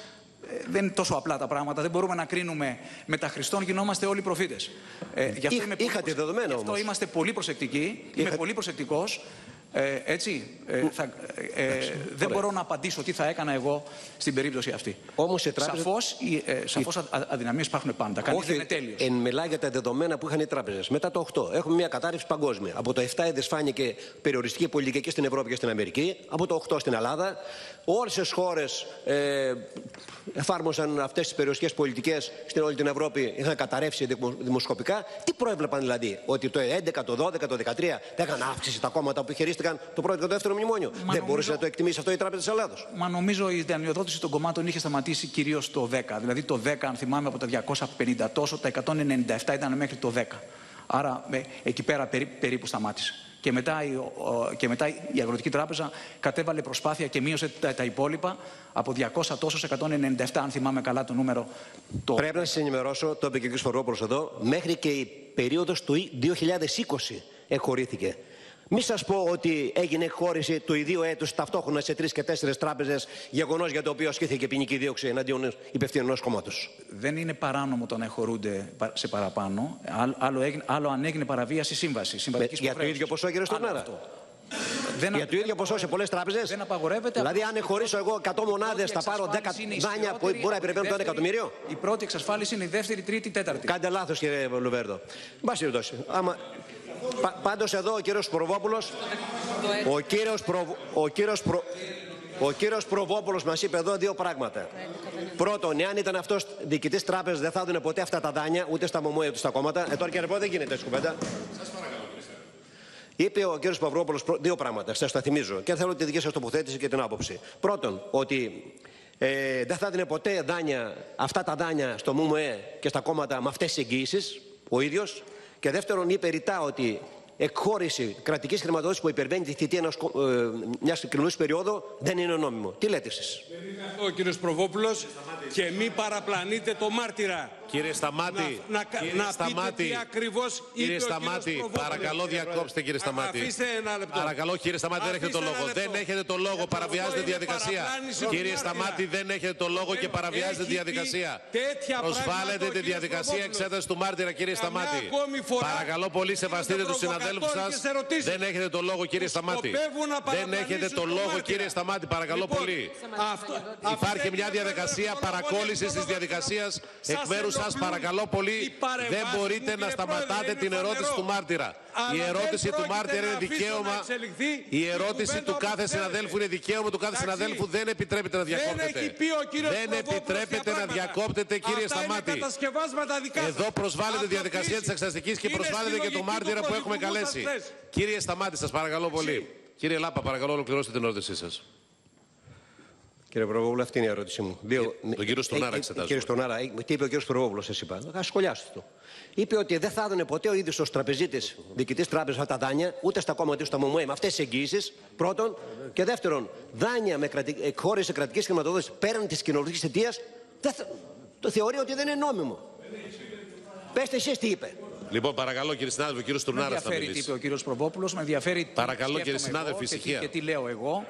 δεν είναι τόσο απλά τα πράγματα. Δεν μπορούμε να κρίνουμε με τα Χριστόν, γινόμαστε όλοι προφήτες. Ε, γι' αυτό Είχ- είμαι πολύ είχατε προσε- δεδομένα γι' αυτό όμως. είμαστε πολύ προσεκτικοί. Είμαι Είχα- πολύ προσεκτικός. Ε, έτσι, ε, θα, ε, ε, δεν μπορώ να απαντήσω τι θα έκανα εγώ στην περίπτωση αυτή. Όμως σε τράπεζα- Σαφώς, οι, ε, σαφώς α- α- αδυναμίες υπάρχουν πάντα. Κανείς δεν είναι τέλειος. εν μιλάει για τα δεδομένα που είχαν οι τράπεζες. Μετά το 8 έχουμε μια κατάρρευση παγκόσμια. Από το 7 έδες φάνηκε περιοριστική πολιτική και στην Ευρώπη και στην Αμερική. Από το 8 στην Ελλάδα. Όσε χώρες ε, εφάρμοσαν αυτές τις περιοριστικές πολιτικές στην όλη την Ευρώπη είχαν καταρρεύσει δημο- δημοσκοπικά. Τι προέβλεπαν δηλαδή, ότι το 11, το 12, το 13 δεν είχαν αύξηση τα κόμματα που χειρίστηκαν το πρώτο και το δεύτερο μνημόνιο; δεν μπορούσε νομίζω- να το εκτιμήσει αυτό η Τράπεζα της Ελλάδος. Μα νομίζω η δανειοδότηση των κομμάτων είχε σταματήσει κυρίως το 10. Δηλαδή το 10, αν θυμάμαι, από τα 250 τόσο, τα 197 ήταν μέχρι το 10. Άρα ε, εκεί πέρα περί- περίπου σταμάτησε. Και μετά, η, ο- και μετά η Αγροτική Τράπεζα κατέβαλε προσπάθεια και μείωσε τα, τα υπόλοιπα από 200 τόσο σε 197, αν θυμάμαι καλά το νούμερο. Το... Πρέπει να σας ενημερώσω, το είπε και ο κ. Φορόπουλο εδώ, μέχρι και η περίοδος του 2020 εκχωρήθηκε. Μην σας πω ότι έγινε εκχώρηση του ιδίου έτους ταυτόχρονα σε τρεις και τέσσερις τράπεζες, γεγονός για το οποίο ασκήθηκε ποινική δίωξη εναντίον υπευθύνων ενός κόμματος. Δεν είναι παράνομο το να εχωρούνται πα- σε παραπάνω. Άλλο, άλλο, έγινε- άλλο αν έγινε παραβίαση σύμβασης. συμβατικής Για το υποχρέωσης. ίδιο ποσό, κύριε Άλλο Στουρνάρα. αυτό. Δεν Για το ίδιο ποσό σε πολλές τράπεζες; Δεν απαγορεύεται. Δηλαδή, απλώς αν εχωρίσω εγώ 100 μονάδες, πρώτη θα πάρω 10 εξασφάλιση είναι δάνεια που ισχυρότερη μπορεί να από τη περιμένουν το 1 δεύτερη. εκατομμύριο; Η πρώτη εξασφάλιση είναι η δεύτερη, τρίτη, τέταρτη. Κάντε λάθος, κύριε Λουβέρδο. Εν πάση περιπτώσει. Άμα... Πα, πάντως εδώ ο κύριος Προβόπουλος, ο κύριος, Προβ... ο κύριος, Προ... ο κύριος Προβόπουλος μας είπε εδώ δύο πράγματα. Πρώτον, εάν ήταν αυτός διοικητής τράπεζας δεν θα έδωνε ποτέ αυτά τα δάνεια, ούτε στα μομόια ούτε στα κόμματα. Ε, τώρα κύριε Πρό, δεν γίνεται έτσι κουβέντα. Είπε ο κ. Παυρόπουλο δύο πράγματα, σας τα θυμίζω και θέλω τη δική σας τοποθέτηση και την άποψη. Πρώτον, ότι ε, δεν θα έδινε ποτέ δάνεια, αυτά τα δάνεια στο ΜΟΜΕ και στα κόμματα με αυτές τις εγγυήσεις, ο ίδιος. Και δεύτερον, είπε ρητά ότι εκχώρηση κρατικής χρηματοδότησης που υπερβαίνει τη θητεία ενός, κο- ε, μιας κοινωνικής περίοδου δεν είναι νόμιμο. Τι λέτε εσείς; Ο κύριος Προβόπουλος και μη παραπλανείτε το μάρτυρα. Κύριε Σταμάτη, να, να, κύριε να πείτε Σταμάτη, τι ακριβώς είπε Κύριε ο Σταμάτη, κύριος Προβόπουλος. παρακαλώ διακόψτε κύριε Α, Σταμάτη. Αφήστε ένα λεπτό. Παρακαλώ κύριε Σταμάτη, δεν έχετε το Αφήστε λόγο. ένα Δεν λεπτό. έχετε το λόγο, Ε, παραβιάζετε αυτό είναι διαδικασία. παραπλάνηση του Κύριε μάρτυρα. Σταμάτη, δεν έχετε το λόγο και Λοιπόν, παραβιάζετε έχει τη διαδικασία. πει τέτοια Προσβάλλετε πράγματα ο τη κύριος διαδικασία Προβόπουλος. εξέτασης του μάρτυρα, κύριε Καμιά Σταμάτη. ακόμη φορά Παρακαλώ πολύ, σεβαστείτε τους συναδέλφους σας. προβοκατόρικες ερωτήσεις Δεν έχετε το λόγο, κύριε που Σταμάτη. σκοπεύουν να Δεν έχετε παραπλανήσουν το το λόγο, μάρτυρα. κύριε Σταμάτη, παρακαλώ Λοιπόν, πολύ. αυτό- Υπάρχει αυτή μια είναι διαδικασία βέβαια παρακόλλησης της μονοπόλια διαδικασίας Σας εκ μέρους σας, ενοχλούν παρακαλώ πολύ. οι παρεμβάσεις Δεν μου, μπορείτε να κύριε σταματάτε Πρόεδρε, την είναι ερώτηση φανερό. του μάρτυρα. Αλλά Η δεν ερώτηση του πρόκειται μάρτυρα να είναι αφήσω δικαίωμα. να εξελιχθεί Η η ερώτηση κουβέντα του κάθε όπως συναδέλφου θέλετε. είναι δικαίωμα του κάθε Εντάξει. συναδέλφου. Δεν επιτρέπεται να διακόπτετε. έχει πει ο κύριος Δεν Προβόπουλος επιτρέπεται για να πράγματα. διακόπτετε, κύριε Αυτά είναι Σταμάτη. κατασκευάσματα δικά σας. Εδώ προσβάλλετε τη Από διαδικασία της κρίση. εξαστικής και Είναι προσβάλλετε και το συλλογική μάρτυρα του που έχουμε Πρωθυπουργού καλέσει. σας χθες. Κύριε Σταμάτη, σας παρακαλώ πολύ. Κύριε Λάπα, παρακαλώ ολοκληρώστε την ερώτησή σας. Κύριε Προβόπουλο, αυτή είναι η ερώτησή μου. Δύο... τον κύριο Στουρνάρα Ε, ε, εξετάζουμε. Κύριε Στουρνάρα, ε, τι είπε ο κύριος Προβόπουλος, σας είπα. Θα σχολιάσω το. Είπε ότι δεν θα έδωνε ποτέ ο ίδιος ο τραπεζίτης, διοικητής τράπεζας, αυτά τα δάνεια, ούτε στα κόμματα ούτε στα ΜΟΜΟΕ με αυτές τις εγγύησεις. Πρώτον. Και δεύτερον, δάνεια με κρατη... εκχώρηση κρατική χρηματοδότηση πέραν της κοινωνική θητεία, θα... το θεωρεί ότι δεν είναι νόμιμο. Πετε εσείς τι είπε. Λοιπόν, παρακαλώ κύριε συνάδελφο, κύριος Με Στουρνάρα θα ενδιαφέρει τι είπε μιλήσει. ο κύριος Προβόπουλος, με ενδιαφέρει τι Παρακαλώ, κύριε σκέφτομαι συνάδελφε, εγώ και τι- ησυχία. και τι λέω εγώ.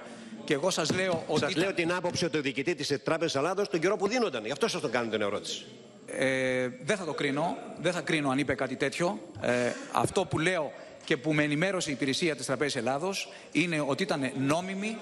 Και εγώ σας λέω ότι... Σα λέω την άποψη του διοικητή της Τράπεζας Ελλάδος τον καιρό που δίνονταν. Γι' αυτό σας το κάνω την ερώτηση. Ε, δεν θα το κρίνω. Δεν θα κρίνω αν είπε κάτι τέτοιο. Ε, αυτό που λέω και που με ενημέρωσε η υπηρεσία της Τραπέζης Ελλάδος είναι ότι ήταν νόμιμη,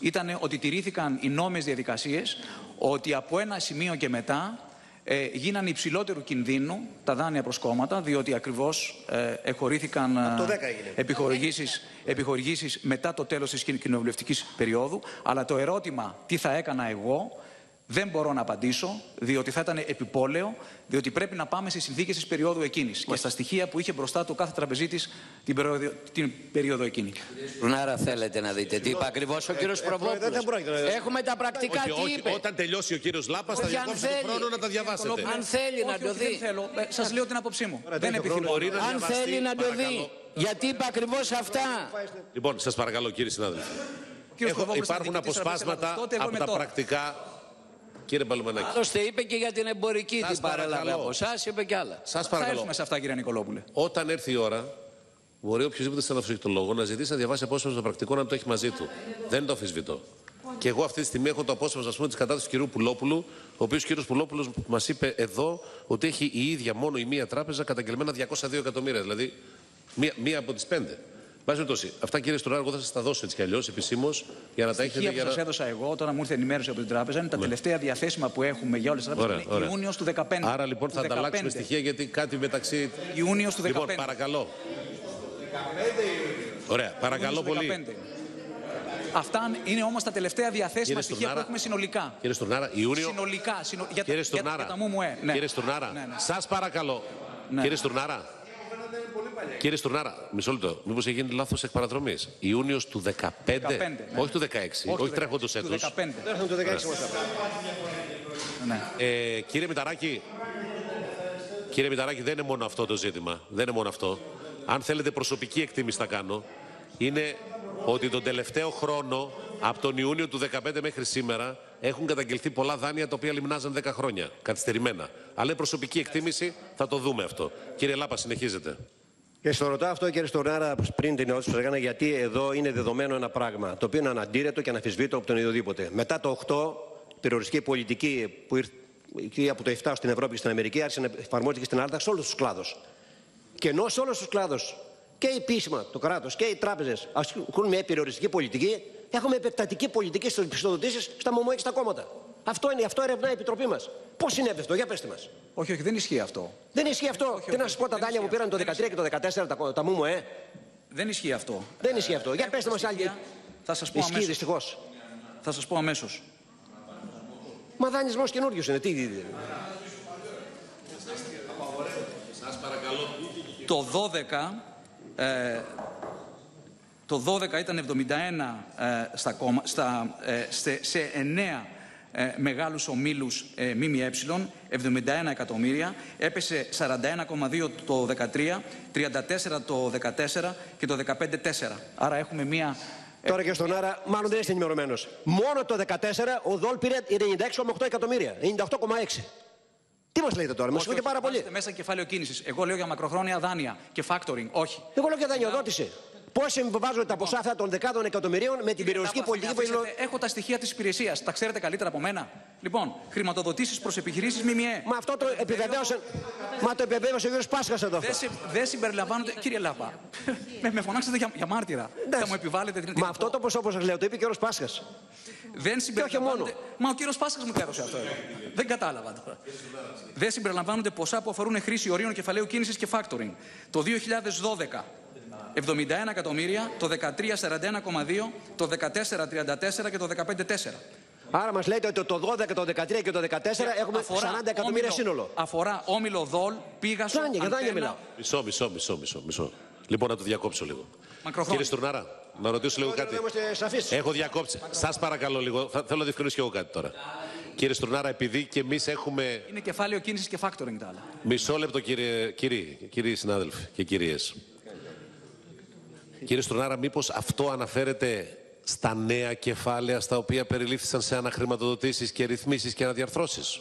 ήταν ότι τηρήθηκαν οι νόμιες διαδικασίες, ότι από ένα σημείο και μετά ε, γίνανε υψηλότερου κινδύνου τα δάνεια προς κόμματα, διότι ακριβώς ε, εχωρήθηκαν Από το ε, 10 έγινε. επιχορηγήσεις, επιχορηγήσεις μετά το τέλος της κοινο- κοινοβουλευτικής περίοδου. Αλλά το ερώτημα τι θα έκανα εγώ δεν μπορώ να απαντήσω, διότι θα ήταν επιπόλαιο, διότι πρέπει να πάμε στι συνθήκε τη περίοδου εκείνη και στα στοιχεία που είχε μπροστά του κάθε τραπεζίτη την, περίοδο- την περίοδο εκείνη. Ρουνάρα θέλετε να δείτε τι είπε ακριβώ ο κύριος Προβόπουλος. δεν πρόκειται να- Έχουμε τα πρακτικά Όχι, τι όχι, είπε. όταν τελειώσει ο κύριο Λάπα, θα Όχι, αν διακόψετε το θέλει. χρόνο να τα διαβάσετε. Αν θέλει να όχι, το όχι, δεν δει. θέλω. Ε, σας λέω την άποψή μου. δεν τέτοιο επιθυμώ. Μπορεί να Αν διαβαστεί, θέλει να το δει. παρακαλώ. Γιατί είπε ακριβώ αυτά. Λοιπόν, σα παρακαλώ κύριε συνάδελφε. Κύριος Έχω, Προβόπουλος ήταν υπάρχουν διοικητής Τραπέζης αποσπάσματα Ελλάδος. Τότε, εγώ από είμαι τα τώρα. πρακτικά. Κύριε Παλουμανάκη, Άλλωστε είπε και για την εμπορική Σας την παρέλαβε παρακαλώ. από εσάς, είπε και άλλα. σας Θα παρακαλώ. έρθουμε σε αυτά, κύριε Νικολόπουλε. Όταν έρθει η ώρα, μπορεί οποιοδήποτε συνάδελφο έχει τον λόγο να ζητήσει να διαβάσει απόσπασμα των πρακτικών αν το έχει μαζί του. Δεν το αμφισβητώ. Και εγώ αυτή τη στιγμή έχω το απόσπασμα ας πούμε, της κατάστασης του κυρίου Πουλόπουλου, ο οποίος κύριος Πουλόπουλος μας είπε εδώ ότι έχει η ίδια μόνο η μία τράπεζα καταγγελμένα 202 εκατομμύρια. Δηλαδή, μία, μία από τις πέντε. Βάση περιπτώσει, αυτά κύριε Στουρνάρα, εγώ θα σας τα δώσω έτσι κι αλλιώς επισήμως για να τα έχετε. Στοιχεία που Για σας να... έδωσα εγώ όταν μου ήρθε ενημέρωση από την τράπεζα είναι τα τελευταία διαθέσιμα που έχουμε για όλες τις τράπεζες. Ωραία, Είναι ωραία. Ιούνιος του 2015. Άρα λοιπόν θα Του ανταλλάξουμε 15. στοιχεία γιατί κάτι μεταξύ. Ιούνιος του 2015. Λοιπόν, παρακαλώ. Ωραία, παρακαλώ Ιούνιος του πολύ. 2015. Αυτά είναι όμως τα τελευταία διαθέσιμα Κύριε στοιχεία Στουρνάρα. που έχουμε συνολικά. Κύριε Στουρνάρα, Ιούνιο. Συνολικά. συνο- Για, τα- Κύριε για, τα- Στουρνάρα, για τα ΜΟΜΟΕ. Ναι. κύριε Στουρνάρα, Ναι, ναι. σας παρακαλώ. Ναι. Κύριε Στουρνάρα, κύριε Στουρνάρα, μισό λεπτό. Μήπως έχει γίνει λάθος εκ παραδρομής; Ιούνιος του 15, 15, ναι. όχι του 16, όχι, του 16, τρέχοντος του έτους. 15. Έρχονται το 16 μας αυτά. Ναι. Ε, κύριε Μηταράκη, κύριε Μηταράκη, δεν είναι μόνο αυτό το ζήτημα. Δεν είναι μόνο αυτό. Αν θέλετε προσωπική εκτίμηση θα κάνω. Είναι ότι τον τελευταίο χρόνο, από τον Ιούνιο του 2015 μέχρι σήμερα, έχουν καταγγελθεί πολλά δάνεια τα οποία λιμνάζαν 10 χρόνια, καθυστερημένα. Αλλά είναι προσωπική εκτίμηση, θα το δούμε αυτό. Κύριε Λάπα, συνεχίζετε. Και στο ρωτάω αυτό, κύριε Στορνάρα, πριν την ερώτηση που σας έκανα, γιατί εδώ είναι δεδομένο ένα πράγμα, το οποίο είναι αναντήρετο και αναφυσβήτητο από τον οποιοδήποτε. Μετά το 8, η περιοριστική πολιτική που ήρθε εκεί από το 7 στην Ευρώπη και στην Αμερική άρχισε να εφαρμόζεται και στην Ελλάδα σε όλους τους κλάδους. Και ενώ σε όλους τους κλάδους και οι επίσημα, το κράτος και οι τράπεζες ασκούν μια περιοριστική πολιτική, έχουμε επεκτατική πολιτική στις πιστοδοτήσεις στα ΜΟΜΟΕ και στα κόμματα. Αυτό είναι, αυτό ερευνά η Επιτροπή μας. Πώς συνέβη αυτό, για πετε μας. Όχι, όχι, δεν ισχύει αυτό. Δεν ισχύει αυτό. Τι να σας πω, τα δάνεια που πήραν το 13 και το 14 τα, τα ΜΟΜΟΕ. Δεν ισχύει αυτό. Δεν ισχύει αυτό. Για πετε μας άλλη. Θα σας πω Ισχύει αμέσως. δυστυχώς. Θα σας πω αμέσως. Μα δανεισμός καινούριο είναι. Τι, Σας παρακαλώ. Το 12, ε, το 12 ήταν 71 ε, στα κόμμα, στα, ε, σε, σε 9 ε, μεγάλους ομίλους ε, ΜΜΕ, 71 εκατομμύρια, έπεσε 41,2 το 13, 34 το 14 και το 15 4. Άρα έχουμε μία... Τώρα και στον Άρα, μάλλον δεν είστε ενημερωμένος. Μόνο το 14 ο Δόλ πήρε 96,8 εκατομμύρια. 98,6. Τι μας λέτε τώρα, μας Όχι, σηκώτε πάρα όχι, πολύ. βάζετε μέσα κεφάλαιο κίνησης. Εγώ λέω για μακροχρόνια δάνεια και factoring. Όχι. Εγώ λέω για δανειοδότηση. Πώ συμβιβάζονται τα ποσά αυτά των δεκάδων εκατομμυρίων με την περιοριστική Λάπα, θα πολιτική με που είναι. αφήσετε. Έχω τα στοιχεία της υπηρεσίας. Τα ξέρετε καλύτερα από μένα. Λοιπόν, χρηματοδοτήσεις προς επιχειρήσεις ΜΜΕ. Μα αυτό το επιβεβαίωσε. Μα το επιβεβαίωσε ο κ. Πάσχας εδώ. Δεν, συ- δεν συμπεριλαμβάνονται. Κύριε Λάπα, με, με φωνάξατε για, για μάρτυρα. Θα μου επιβάλλετε την. Μα αυτό το ποσό όπως σας λέω το είπε και ο κ. Πάσχας. Δεν συμπεριλαμβάνονται. Μα ο κύριος Πάσχας μου το έδωσε αυτό εδώ. Δεν κατάλαβα τώρα. Δεν συμπεριλαμβάνονται ποσά που αφορούν χρήση ορίων κεφαλαίου κίνησης και factoring. Το 2012 71 εκατομμύρια, το 13 41,2, το 14 34 και το 15 4. Άρα μας λέτε ότι το 12, το 13 και το 14 έχουμε 40 εκατομμύρια σύνολο. Αφορά όμιλο δόλ, πήγασο, Δάνεια, για δάνεια αντένα, μιλάω. Μισό, μισό, μισό, μισό, μισό. Λοιπόν, να το διακόψω λίγο. Μακροχρόνια. Κύριε Στουρνάρα, να ρωτήσω λίγο κάτι. Να είμαστε σαφείς. Έχω διακόψει. Σας παρακαλώ λίγο. Θα, θέλω να διευκρινίσω και εγώ κάτι τώρα. Κύριε Στουρνάρα, επειδή και εμείς έχουμε. Είναι κεφάλαιο κίνησης και factoring τα άλλα. Μισό λεπτό, κύριε, κύριοι, κύριοι συνάδελφοι και κυρίες. Κύριε Στουρνάρα, μήπως αυτό αναφέρεται στα νέα κεφάλαια στα οποία περιλήφθησαν σε αναχρηματοδοτήσεις και ρυθμίσεις και αναδιαρθρώσεις;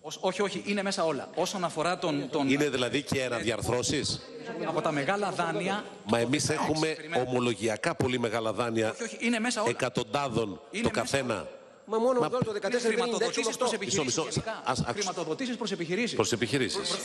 Ως- όχι, όχι, είναι μέσα όλα. Όσον αφορά τον. τον Είναι δηλαδή και αναδιαρθρώσεις; από τα μεγάλα δάνεια. Μα εμείς έχουμε Περιμένετε. ομολογιακά πολύ μεγάλα δάνεια Όχι, όχι, είναι μέσα όλα. εκατοντάδων Είναι το μέσα καθένα. Μα μόνο Μα- ο Δόλ το 14 δεν είναι Χρηματοδοτήσεις προς 96,8. επιχειρήσεις. Μισό, μισό. Ας- άκουσα. Χρηματοδοτήσεις προς επιχειρήσεις. Προς επιχειρήσεις.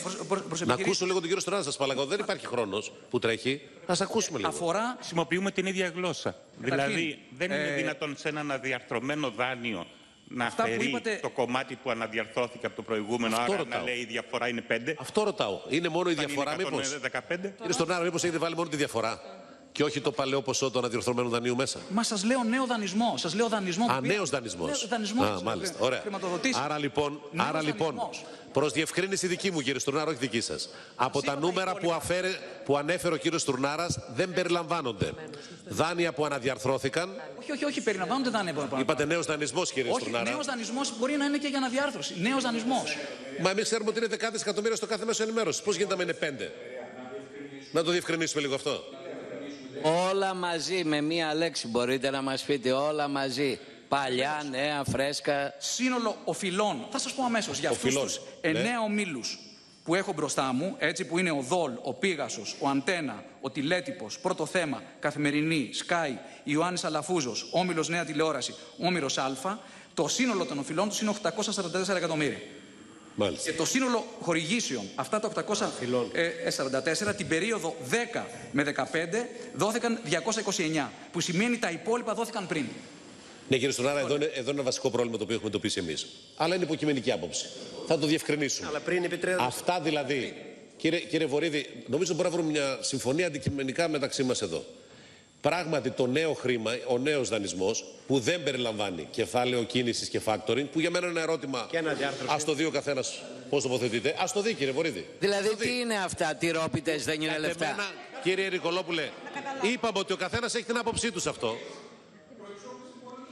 Να ακούσω λίγο τον κύριο Στουρνάρα, σας παρακαλώ. Δεν υπάρχει χρόνος που τρέχει. Α ακούσουμε λίγο. Αφορά. Χρησιμοποιούμε την ίδια γλώσσα. Καταρχήν, δηλαδή, δεν είναι ε, δυνατόν σε ένα αναδιαρθρωμένο δάνειο να Αυτά που αφαιρεί είπατε- το κομμάτι που αναδιαρθρώθηκε από το προηγούμενο, Αυτό άρα ρωτάω. να λέει η διαφορά είναι 5. Αυτό ρωτάω. Είναι μόνο η διαφορά, μήπω. 15. Κύριε Στουρνάρα, μήπως έχετε βάλει μόνο τη διαφορά; Και όχι το παλαιό ποσό του αναδιορθωμένου δανείου μέσα. Μα σας λέω νέο δανεισμό. Σας λέω δανεισμό. Α, που πήρα- νέος δανεισμός. Νέος δανεισμός, Α, σας μάλιστα. λέω. Ωραία. Χρηματοδοτήσεις. Άρα λοιπόν, Νέος άρα, λοιπόν δανεισμός. προς διευκρίνηση δική μου, κύριε Στουρνάρα, όχι δική σας. Από τα είπα νούμερα τα που, αφαίρε, που ανέφερε ο κύριος Στουρνάρας δεν περιλαμβάνονται δάνεια που αναδιαρθρώθηκαν. Όχι, όχι, όχι, περιλαμβάνονται δάνεια. που επαναλαμβάνω. Είπατε νέος δανεισμός, κύριε Όχι, Στουρνάρα. νέος δανεισμός μπορεί να είναι και για αναδιάρθρωση. Νέος δανεισμός. Μα εμείς ξέρουμε ότι είναι δεκάδες εκατομμύρια στο κάθε μέσο ενημέρωσης. Πώς γίνεται να είναι πέντε; Να το διευκρινίσουμε λίγο αυτό. Όλα μαζί με μία λέξη μπορείτε να μας πείτε όλα μαζί. Παλιά, νέα, φρέσκα. Σύνολο οφειλών. Θα σας πω αμέσως για αυτούς Οφειλών, τους ναι. εννέα ομίλους που έχω μπροστά μου, έτσι που είναι ο Δόλ, ο Πίγασος, ο Αντένα, ο Τηλέτυπος, Πρώτο Θέμα, Καθημερινή, Sky, Ιωάννης Αλαφούζος, Όμιλος Νέα Τηλεόραση, Όμηρο Α, το σύνολο των οφειλών τους είναι 844 εκατομμύρια. Μάλιστα. Και το σύνολο χορηγήσεων, αυτά τα 844, την περίοδο 10 με 15, δόθηκαν 229, που σημαίνει τα υπόλοιπα δόθηκαν πριν. Ναι, κύριε Στονάρα, εδώ είναι, εδώ είναι ένα βασικό πρόβλημα το οποίο έχουμε εντοπίσει εμείς. Αλλά είναι υποκειμενική άποψη. Θα το διευκρινίσουμε. Αλλά πριν επιτρέπετε. Αυτά δηλαδή, κύριε, κύριε Βορύδη, νομίζω μπορεί να βρούμε μια συμφωνία αντικειμενικά μεταξύ μας εδώ. Πράγματι, το νέο χρήμα, ο νέος δανεισμός, που δεν περιλαμβάνει κεφάλαιο κίνησης και factoring, που για μένα είναι ένα ερώτημα. Και αναδιάρθρωση. Α το δει ο καθένας πώς τοποθετείται. Α το δει, κύριε Βορύδη. Δηλαδή τι είναι αυτά, τι ρόπιτες δεν είναι Κατ' λεφτά; εμένα, κύριε Νικολόπουλε, είπαμε ότι ο καθένας έχει την άποψή τους σε αυτό.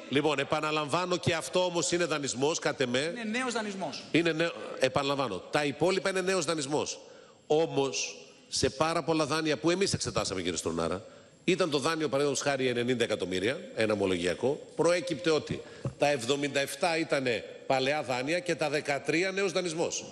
Λοιπόν, επαναλαμβάνω και αυτό όμως είναι δανεισμός, κατ' εμέ. Είναι νέος δανεισμός. Είναι νέο, επαναλαμβάνω. Τα υπόλοιπα είναι νέος δανεισμός. Όμως, σε πάρα πολλά δάνεια που εμείς εξετάσαμε, κύριε Στρονάρα, ήταν το δάνειο παραδείγματος χάρη 90 εκατομμύρια, ένα ομολογιακό. Προέκυπτε ότι τα 77 ήταν παλαιά δάνεια και τα 13 νέος δανεισμός.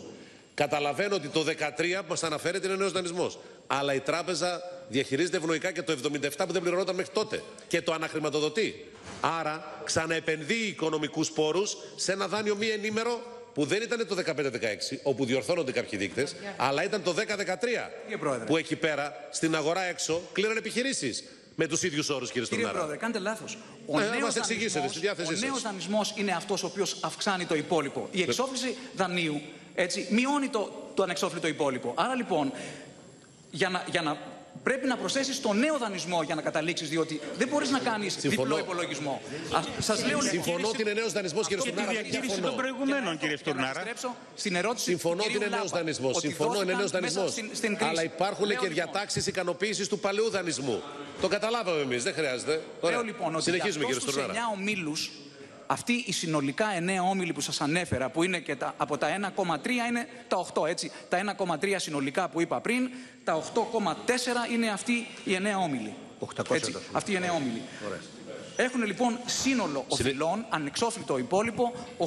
Καταλαβαίνω ότι το 13 που μας αναφέρεται είναι νέος δανεισμός. Αλλά η τράπεζα διαχειρίζεται ευνοϊκά και το 77 που δεν πληρωνόταν μέχρι τότε. Και το αναχρηματοδοτεί. Άρα ξαναεπενδύει οικονομικούς πόρους σε ένα δάνειο μη ενήμερο που δεν ήταν το 15-16, όπου διορθώνονται κάποιοι δείκτες, αλλά ήταν το 10-13. Πρόεδρε. Που εκεί πέρα, στην αγορά έξω, κλείναν επιχειρήσεις με τους ίδιους όρους, κύριε Κύριε Στουρνάρα. Πρόεδρε, κάντε λάθος. Ο Ε, νέος μας εξηγήσετε, δανεισμός- στη διάθεσή Ο σας. νέος δανεισμός είναι αυτός ο οποίος αυξάνει το υπόλοιπο. Η εξόφληση δανείου έτσι, μειώνει το, το ανεξόφλητο υπόλοιπο. Άρα λοιπόν, για να, για να πρέπει να προσθέσεις το νέο δανεισμό για να καταλήξεις, διότι δεν μπορείς να κάνεις Συμφωνώ. διπλό υπολογισμό. Σας λέω λοιπόν. Συμφωνώ ότι είναι νέος δανεισμός, κύριε Και τη Στουρνάρα. διαχείριση διαφωνώ. των προηγουμένων, κύριε Για να Στουρνάρα. επιστρέψω στην ερώτηση Συμφωνώ του ότι κυρίου είναι νέος Λάπα, δανεισμός. ότι Συμφωνώ, είναι νέος δόθηκαν μέσα δανεισμός. στην- στην κρίση. Αλλά υπάρχουν Λέω και λοιπόν, διατάξεις ικανοποίησης του παλαιού δανεισμού. Το καταλάβαμε εμείς, δεν χρειάζεται. Ωραία. Λέω λοιπόν ότι Συνεχίζουμε, για κύριε αυτούς τους Στουρνάρα. 9 ομίλους, αυτοί οι συνολικά 9 όμιλοι που σας ανέφερα, που είναι και τα, από τα 1,3 είναι τα 8, έτσι. Τα 1,3 συνολικά που είπα πριν, τα 8,4 είναι αυτοί οι 9 όμιλοι. 800 Έτσι, τα αυτοί οι 9 όμιλοι. Έχουν λοιπόν σύνολο οφειλών, ανεξόφλητο υπόλοιπο, 844.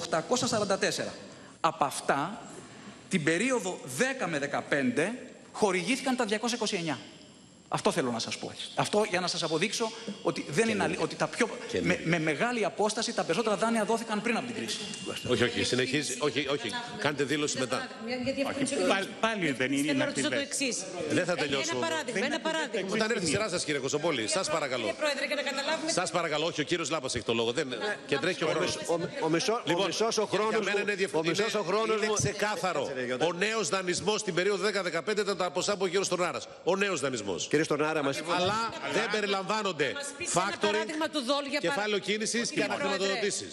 Από αυτά, την περίοδο 10 με 15, χορηγήθηκαν τα 229. Αυτό θέλω να σας πω. Αυτό για να σας αποδείξω ότι, δεν είναι αλή- ότι τα πιο, με, με μεγάλη απόσταση τα περισσότερα δάνεια δόθηκαν πριν από την κρίση. Όχι, όχι, συνεχίζει. Όχι, όχι. Κάντε δήλωση μετά. Πάλι, πάλι δεν είναι Θέλω να να ρωτήσω το την εξής. Δεν θα τελειώσω. Ένα παράδειγμα. Ένα παράδειγμα. Όταν έρθει η σειρά σας, κύριε Κωσοπόλη, σας παρακαλώ. Κύριε Πρόεδρε, για να καταλάβουμε. Σας παρακαλώ, όχι, ο κύριος Λάπα έχει το λόγο. Δεν... Και τρέχει ο χρόνος. Ο, ο, μισό, ο μισός ο χρόνος για μένα μου- είναι, διευ... ο μισός είναι, ο χρόνος είναι μου- ξεκάθαρο. Κάτσε, ρε, Γιώτα. Ο νέος δανεισμός στην περίοδο 10-15 ήταν τα ποσά που ο κύριο Τορνάρα. Ο νέος δανεισμός. Κύριε Στορνάρα, μας... Αλλά δεν περιλαμβάνονται μας πεις ένα factoring, παράδειγμα του Δόλ για παρα- κεφάλαιο κίνησης και Κύριε αναχρηματοδοτήσει.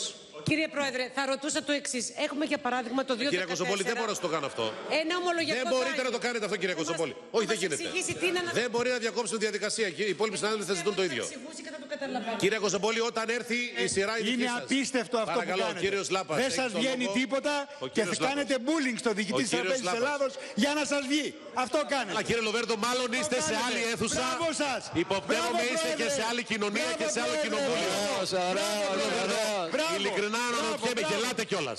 Κύριε Πρόεδρε, θα ρωτούσα το εξή. Έχουμε για παράδειγμα το 2014. Κύριε Κωσοπόλη, δεν μπορώ να σα το κάνω αυτό. Ένα ομολογιακό Δεν μπορείτε δάνειο. να το κάνετε αυτό, κύριε Θα μας- Κωσοπόλη. θα Όχι, δεν μας γίνεται. εξηγήσει τι είναι να- Δεν μπορεί να διακόψετε τη διαδικασία. Οι υπόλοιποι συνάδελφοι θα ζητούν το ίδιο. εξηγούσει και θα το καταλαβαίνω. Κύριε Κωσοπόλη, όταν έρθει η σειρά η δική Είναι σας. απίστευτο αυτό Παρακαλώ, που κάνετε. κύριος Λάπας, Δεν έχει σας το βγαίνει λόγο. τίποτα Ο και κύριος θα κάνετε Λάπας. bullying στο διοικητή Ο της κύριος Τραπέζης Λάπας. Ελλάδος για να σας βγει. Αυτό κάνετε. Αλλά κύριε Λοβέρντο, μάλλον Αυτό είστε σε κάνετε. άλλη αίθουσα. Μπράβο σας. Υποπτεύομαι Μπράβο, είστε και Πρόεδρε. σε άλλη κοινωνία Μπράβο, και σε άλλο Πρόεδρε. κοινοβούλιο. Μπράβο. Ειλικρινά Μπράβο, αναρωτιέμαι, μπράβο. γελάτε κιόλας.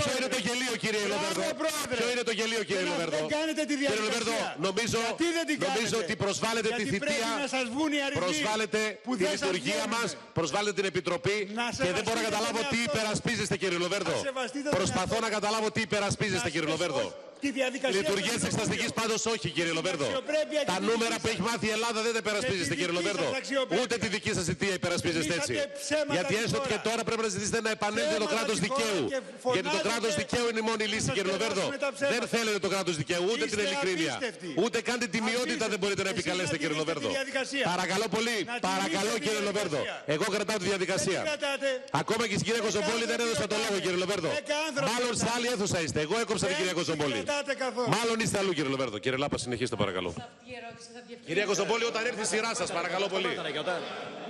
Ποιο είναι το γελίο, κύριε Μπράβο, Λοβέρντο. Πρόεδρε. Ποιο είναι το γελίο, κύριε Δεν- Λοβέρντο. δεν κάνετε τη Κύριε διαδικασία. Λοβέρντο, νομίζω, Γιατί δεν την νομίζω κάνετε; ότι προσβάλλετε τη Γιατί θητεία. πρέπει να σας βγουν οι αριθμοί Προσβάλλετε που τη δεν σας λειτουργία βγαίνουν. μας, προσβάλλετε την επιτροπή Να και δεν μπορώ να σεβαστείτε καταλάβω τον τι εαυτό σας. υπερασπίζεστε, κύριε Λοβέρντο. Να σεβαστείτε τον Προσπαθώ εαυτό να καταλάβω τι υπερασπίζεστε, κύριε Λοβέρντο. Τη διαδικασία Λειτουργία του τη εξεταστικής Κοινοβουλίου. πάντως όχι, κύριε Την Λοβέρντο. αξιοπρέπεια Τα τη νούμερα δική που έχει σας. μάθει η Ελλάδα δεν τα υπερασπίζεστε, τη κύριε δική Λοβέρντο. σας αξιοπρέπεια. Ούτε τη δική σας θητεία υπερασπίζεστε έτσι. Μιλήσατε ψέματα Γιατί τη έστω χώρα. και τώρα πρέπει να ζητήσετε να επανέλθει το Ψέματα κράτος τη χώρα δικαίου. και Γιατί το φωνάζετε κράτος δικαίου είναι η μόνη λύση, σας κύριε Λοβέρντο. περάσουμε τα ψέματα. Δεν θέλετε το κράτος δικαίου, ούτε την Είστε ειλικρίνεια. απίστευτοι. Ούτε καν την τιμιότητα δεν μπορείτε να Εσείς επικαλέσετε, να κύριε τηρήσετε Λοβέρντο. τη διαδικασία. Παρακαλώ πολύ, Να παρακαλώ τηρήσετε τη κύριε Λοβέρντο. διαδικασία. Εγώ κρατάω τη διαδικασία. Δεν κρατάτε. Ακόμα και στην κυρία Δέκα Κοσομπόλη δεν άνθρωποι έδωσα το λόγο, κρατάτε. κύριε Λοβέρντο. Δέκα άνθρωποι Μάλλον σε κρατάτε. άλλη αίθουσα είστε. Εγώ έκοψα την Δεν κυρία Κοσομπόλη. Κρατάτε καθόλου. Μάλλον είστε αλλού, κύριε Λοβέρντο. Κύριε Λάπα, συνεχίστε παρακαλώ. Αυτή η ερώτηση θα διευκρινιστεί. Κυρία Κοσομπόλη, όταν έρθει η σειρά σας, παρακαλώ πολύ.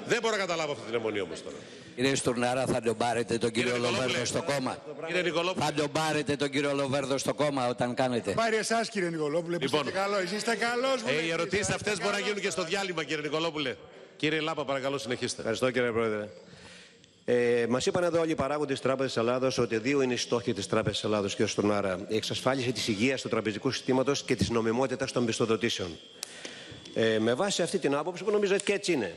Δεν μπορώ να καταλάβω αυτή την αιμονή όμως τώρα. Κύριε Στουρνάρα, θα τον πάρετε τον κύριο Νικολόπουλε. Λοβέρδο στο κόμμα; Κύριε Νικολόπουλο. Θα τον πάρετε τον κύριο Λοβέρδο στο κόμμα όταν κάνετε; Πάρει εσάς κύριε Νικολόπουλε που Λοιπόν. είστε καλό. Εσείς είστε καλός Ε, οι βουλευτής, ερωτήσεις είστε αυτές μπορεί να καλός γίνουν και στο διάλειμμα, κύριε Νικολόπουλε. Κύριε Λάπα, παρακαλώ, συνεχίστε. Ευχαριστώ κύριε Πρόεδρε. Ε, Μας είπαν εδώ όλοι οι παράγοντες της Τράπεζας Ελλάδος ότι δύο είναι οι στόχοι της Τράπεζας Ελλάδος, κ. Στουρνάρα. Η εξασφάλιση της υγείας του τραπεζικού συστήματος και της νομιμότητας των πιστοδοτήσεων. Ε, με βάση αυτή την άποψη που νομίζω ότι και έτσι είναι.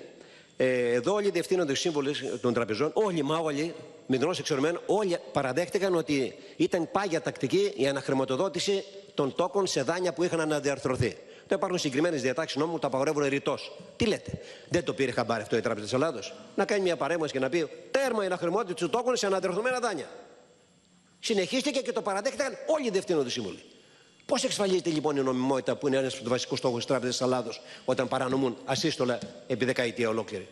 Ε, εδώ όλοι οι διευθύνοντες σύμβολοι των τραπεζών, όλοι μα όλοι, μικρών εξορισμένων, όλοι παραδέχτηκαν ότι ήταν πάγια τακτική η αναχρηματοδότηση των τόκων σε δάνεια που είχαν αναδιαρθρωθεί. Το υπάρχουν συγκεκριμένες διατάξεις νόμου που τα απαγορεύουν ρητός. Τι λέτε, δεν το πήρε χαμπάρι αυτό η Τράπεζα της Ελλάδος; Να κάνει μια παρέμβαση και να πει τέρμα η αναχρηματοδότηση των τόκων σε αναδιαρθρωμένα δάνεια. Συνεχίστηκε και το παραδέχτηκαν όλοι οι διευθύνοντε σύμβουλοι. Πώς εξασφαλίζεται λοιπόν η νομιμότητα που είναι ένας από τους βασικούς στόχους της Τράπεζας της Ελλάδος όταν παρανομούν ασύστολα επί δεκαετία ολόκληρη;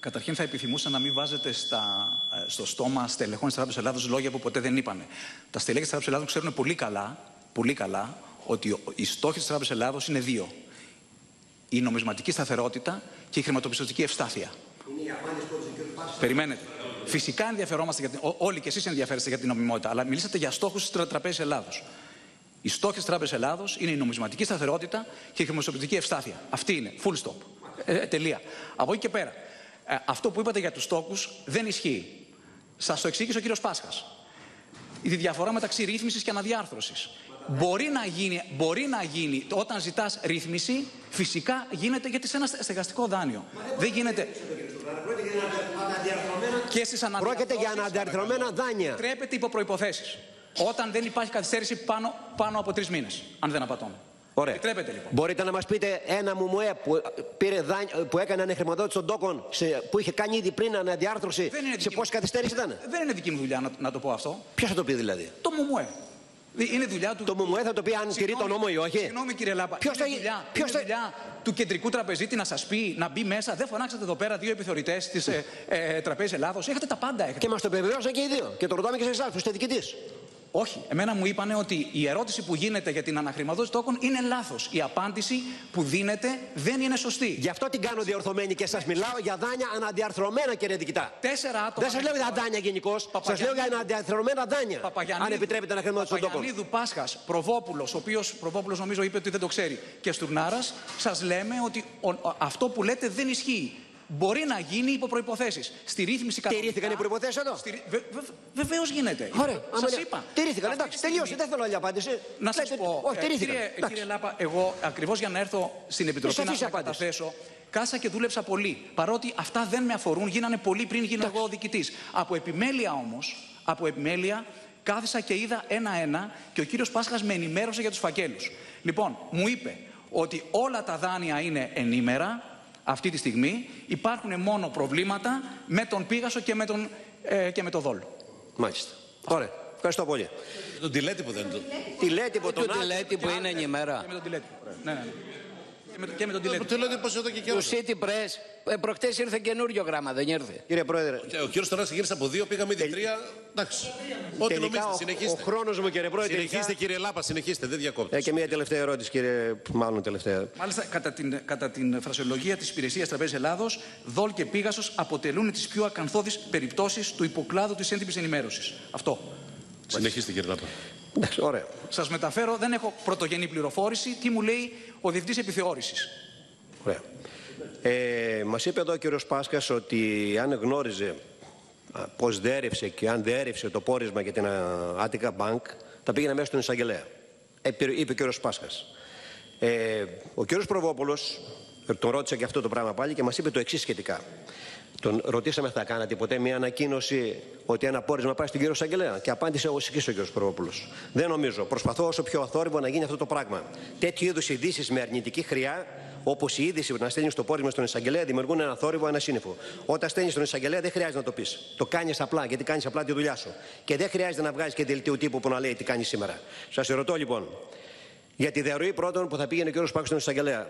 Καταρχήν θα επιθυμούσα να μην βάζετε στα, ε, στο στόμα στελεχών της Τράπεζας Ελλάδος λόγια που ποτέ δεν είπανε. Τα στελέχη της Τράπεζας Ελλάδος ξέρουν πολύ καλά, πολύ καλά ότι ο- οι στόχοι της Τράπεζας Ελλάδος είναι δύο. Η νομισματική σταθερότητα και η χρηματοπιστωτική ευστάθεια. Περιμένετε. Φυσικά ενδιαφερόμαστε, για την, ό- όλοι και εσείς ενδιαφέρεστε για την νομιμότητα, αλλά μιλήσατε για στόχους της Τραπέζης Ελλάδος. Οι στόχοι της Τράπεζας Ελλάδος είναι η νομισματική σταθερότητα και η χρηματοπιστωτική ευστάθεια. Αυτή είναι. Full stop. Ε, ε, τελεία. Από εκεί και πέρα. Ε, αυτό που είπατε για τους στόχους δεν ισχύει. Σας το εξήγησε ο κύριος Πάσχας. Η διαφορά μεταξύ ρύθμισης και αναδιάρθρωσης. Μπορεί να γίνει, μπορεί να γίνει όταν ζητάς ρύθμιση, φυσικά γίνεται γιατί σε ένα στεγαστικό δάνειο. Δεν γίνεται. Και στις Πρόκειται για αναδιαρθρωμένα δάνεια. Επιτρέπεται υπό προποθέσει. Όταν δεν υπάρχει καθυστέρηση πάνω, πάνω από τρεις μήνες, αν δεν απατώμε. Ωραία. Επιτρέπεται λοιπόν. Μπορείτε να μας πείτε ένα μουμουέ που, πήρε δάνει- που έκανε ανεχρηματοδότηση των τόκων σε, που είχε κάνει ήδη πριν αναδιάρθρωση. Δεν είναι σε δική πόση καθυστέρηση ήταν; Δεν είναι δική μου δουλειά να, να το πω αυτό. Ποιος θα το πει δηλαδή; Το μουμουέ. Είναι δουλειά του. Το μουμουέ θα το πει αν τηρεί τον νόμο ή όχι. Συγγνώμη κύριε Λάπα. Ποιος είναι θα- δουλειά, ποιος είναι θα- δουλειά του κεντρικού τραπεζίτη να σας πει να μπει μέσα. Δεν φωνάξατε εδώ πέρα δύο επιθεωρητές της ε, ε, Τραπέζη Ελλάδος. Έχετε τα πάντα. Έχετε. Και μας το επιβεβαίωσαν και οι δύο. Και το ρωτάμε και σε εσάς που είστε διοικητή. Όχι. Εμένα μου είπανε ότι η ερώτηση που γίνεται για την αναχρηματοδότηση τόκων είναι λάθος. Η απάντηση που δίνεται δεν είναι σωστή. Γι' αυτό την κάνω διορθωμένη και σας μιλάω για δάνεια αναδιαρθρωμένα κύριε διοικητά. Τέσσερα άτομα. Δεν σας λέω για δάνεια γενικώς. Σας λέω για αναδιαρθρωμένα δάνεια. Αν επιτρέπετε να χρηματοδότηση των τόκων. Παπαγιαννίδου Πάσχας, Προβόπουλος, ο οποίο Προβόπουλος νομίζω είπε ότι δεν το ξέρει, και Στουρνάρας, σας λέμε ότι ο- ο- αυτό που λέτε δεν ισχύει. Μπορεί να γίνει υπό προποθέσει. Στη ρύθμιση κανονικά. Τηρήθηκαν οι προποθέσει εδώ; Βεβαίως γίνεται. Ωραία. άμα Σας είναι- είπα. Τηρήθηκαν. Αυτή Εντάξει, τη στιγμή- τελείωσε. Δεν θέλω άλλη απάντηση. Να σας Λέτε- πω, Όχι, ε, τηρήθηκαν. κύριε, Εντάξει. κύριε Λάπα, εγώ ακριβώς για να έρθω στην Επιτροπή σαφής να, η να απάντηση. καταθέσω, κάσα και δούλεψα πολύ. Παρότι αυτά δεν με αφορούν, γίνανε πολύ πριν γίνω εγώ διοικητής. Από επιμέλεια όμως, από επιμέλεια, κάθισα και είδα ένα-ένα και ο κύριος Πάσχας με ενημέρωσε για τους φακέλους. Λοιπόν, μου είπε ότι όλα τα δάνεια είναι ενήμερα αυτή τη στιγμή. Υπάρχουν μόνο προβλήματα με τον Πίγασο και με τον, ε, και με τον Δόλο. Μάλιστα. Ωραία. Ευχαριστώ πολύ. Τον τηλέτυπο δεν είναι το. Τηλέτυπο τον Του τηλέτυπου είναι ενημέρα. Και με τον τηλέτυπο. Ναι, ναι. ναι. Και με, και με τον τηλέτυπο. τηλέτυπο εδώ και καιρό. Του City Press. Ε, προχτές ήρθε καινούριο γράμμα, δεν ήρθε. Κύριε Πρόεδρε. Ο κύριος Τωρά γύρισε από δύο, πήγαμε ήδη τρία. Εντάξει. Ό,τι Τελικά νομίζετε, ο, ο συνεχίστε. χρόνος μου, κύριε Πρόεδρε. Συνεχίστε τελικά- κύριε Λάπα, συνεχίστε, δεν διακόπτε. Ε, και μια τελευταία ερώτηση, κύριε. Μάλλον τελευταία. Μάλιστα, κατά την, κατά την φρασιολογία της Υπηρεσίας Τραπέζης Ελλάδος, Δόλ και Πίγασος αποτελούν τις πιο ακαθόδει περιπτώσεις του υποκλάδου της έντυπης ενημέρωσης. Αυτό. Συνεχίστε κύριε Λάπα. Εντάξει, ωραία. Σας μεταφέρω, δεν έχω πρωτογενή πληροφόρηση. Τι μου λέει ο Διευθυντής Επιθεώρησης. Ωραία. Ε, Μας είπε εδώ ο κύριος Πάσκας ότι αν γνώριζε πώς διέρευσε και αν διέρευσε το πόρισμα για την α, Attica Bank, θα πήγαινε μέσα στον εισαγγελέα. Ε, είπε είπε ο κύριος Πάσκας. Ε, ο κύριος Προβόπουλος, τον ρώτησα και αυτό το πράγμα πάλι και μας είπε το εξής σχετικά. Τον ρωτήσαμε, θα κάνατε ποτέ μια ανακοίνωση ότι ένα πόρισμα πάει στον κύριο Εισαγγελέα; Και απάντησε ο εξής ο κύριος Προβόπουλος. Δεν νομίζω. Προσπαθώ όσο πιο αθόρυβο να γίνει αυτό το πράγμα. Τέτοιου είδους ειδήσεις με αρνητική χρειά, όπως η είδηση που να στέλνεις το πόρισμα στον Εισαγγελέα, δημιουργούν ένα θόρυβο, ένα σύννεφο. Όταν στέλνεις στον Εισαγγελέα, δεν χρειάζεται να το πεις. Το κάνεις απλά, γιατί κάνεις απλά τη δουλειά σου. Και δεν χρειάζεται να βγάζεις και δελτίο τύπου που να λέει τι κάνεις σήμερα. Σας ρωτώ λοιπόν, για τη διαρροή πρώτον που θα πήγαινε ο κ. Πάκος στον εισαγγελέα.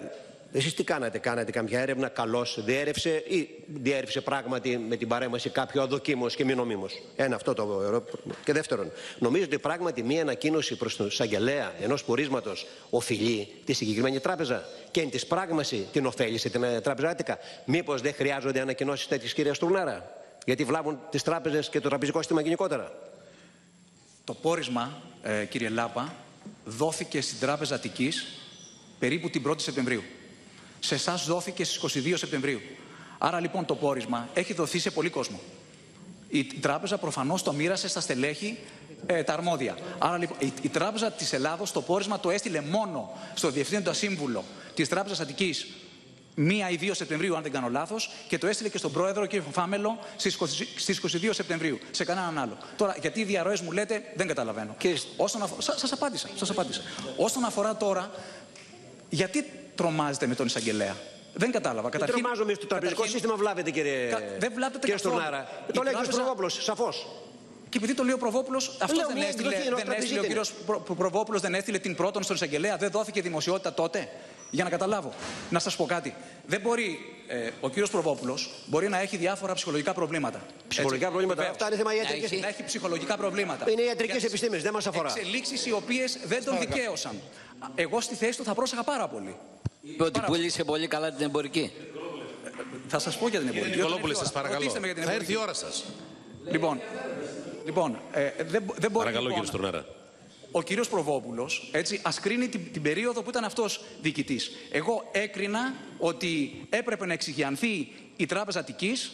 Εσείς τι κάνατε, κάνατε καμιά έρευνα, καλώς διέρευσε ή διέρευσε πράγματι με την παρέμβαση κάποιο αδοκίμος και μη νομίμως; Ένα αυτό το ερώτημα. Και δεύτερον, νομίζω ότι πράγματι μία ανακοίνωση προς τον εισαγγελέα ενός πορίσματος οφειλεί τη συγκεκριμένη τράπεζα και εν της πράγμαση την ωφέλησε την ε, τράπεζα Άτικα. Μήπως δεν χρειάζονται ανακοινώσεις τέτοιες κυρία Στουρνάρα, γιατί βλάβουν τις τράπεζες και το τραπεζικό σύστημα γενικότερα. Το πόρισμα, ε, κύριε Λάπα, δόθηκε στην Τράπεζα Αττικής περίπου την 1η Σεπτεμβρίου. Σε εσάς δόθηκε στις 22 Σεπτεμβρίου. Άρα λοιπόν το πόρισμα έχει δοθεί σε πολύ κόσμο. Η τράπεζα προφανώς το μοίρασε στα στελέχη ε, τα αρμόδια. Άρα λοιπόν η, η Τράπεζα της Ελλάδος το πόρισμα το έστειλε μόνο στο Διευθύνοντα Σύμβουλο της Τράπεζας Αττικής 1 ή 2 Σεπτεμβρίου, αν δεν κάνω λάθος, και το έστειλε και στον πρόεδρο, κ. Φάμελο, στις 22 Σεπτεμβρίου. Σε κανέναν άλλο. Τώρα, γιατί οι διαρροές μου λέτε, δεν καταλαβαίνω. Όσον αφο... Σας απάντησα, σας απάντησα. Όσον αφορά τώρα, γιατί τρομάζετε με τον εισαγγελέα. Δεν κατάλαβα. Δεν Καταρχήν, τρομάζομαι στο τραπεζικό καταρχήν- σύστημα, βλάβετε κύριε, Κα- δεν βλάπτεται κύριε καθόλου. Στουρνάρα. Η Το λέει και ο τράπεζα- Προβόπουλος, σαφώς. Και επειδή το λέει ο Προβόπουλος, αυτό Λέω δεν μια έστειλε, εκδοχή, ενός δεν έστειλε ο τραπεζίτη κύριος Προβόπουλος, δεν έστειλε την πρώτον στον εισαγγελέα, δεν δόθηκε δημοσιότητα τότε. Για να καταλάβω. Να σας πω κάτι. Δεν μπορεί ε, ο κύριος Προβόπουλος μπορεί να έχει διάφορα ψυχολογικά προβλήματα. Ψυχολογικά προβλήματα. Βεβαίως. Αυτά είναι θέμα Να ιατρικής. έχει- Να έχει ψυχολογικά προβλήματα. Είναι ιατρικές επιστήμες, δεν μας αφορά. Εξελίξεις οι οποίες δεν τον δικαίωσαν. Εγώ στη θέση του θα πρόσεχα πάρα πολύ. Είπε ότι πούλησε πολύ καλά την εμπορική. Θα σας πω για την εμπορική. Όταν Νικολόπουλε, έρθει η σας ώρα. παρακαλώ. Ρωτήστε με για την Θα έρθει η εμπορική. ώρα σας. Λοιπόν, λοιπόν ε, δεν, δεν μπορεί Παρακαλώ, λοιπόν, κύριε Στουρνάρα. Ο κύριος Προβόπουλος, έτσι, ας κρίνει την, την περίοδο που ήταν αυτός διοικητής. Εγώ έκρινα ότι έπρεπε να εξηγιανθεί η Τράπεζα Αττικής,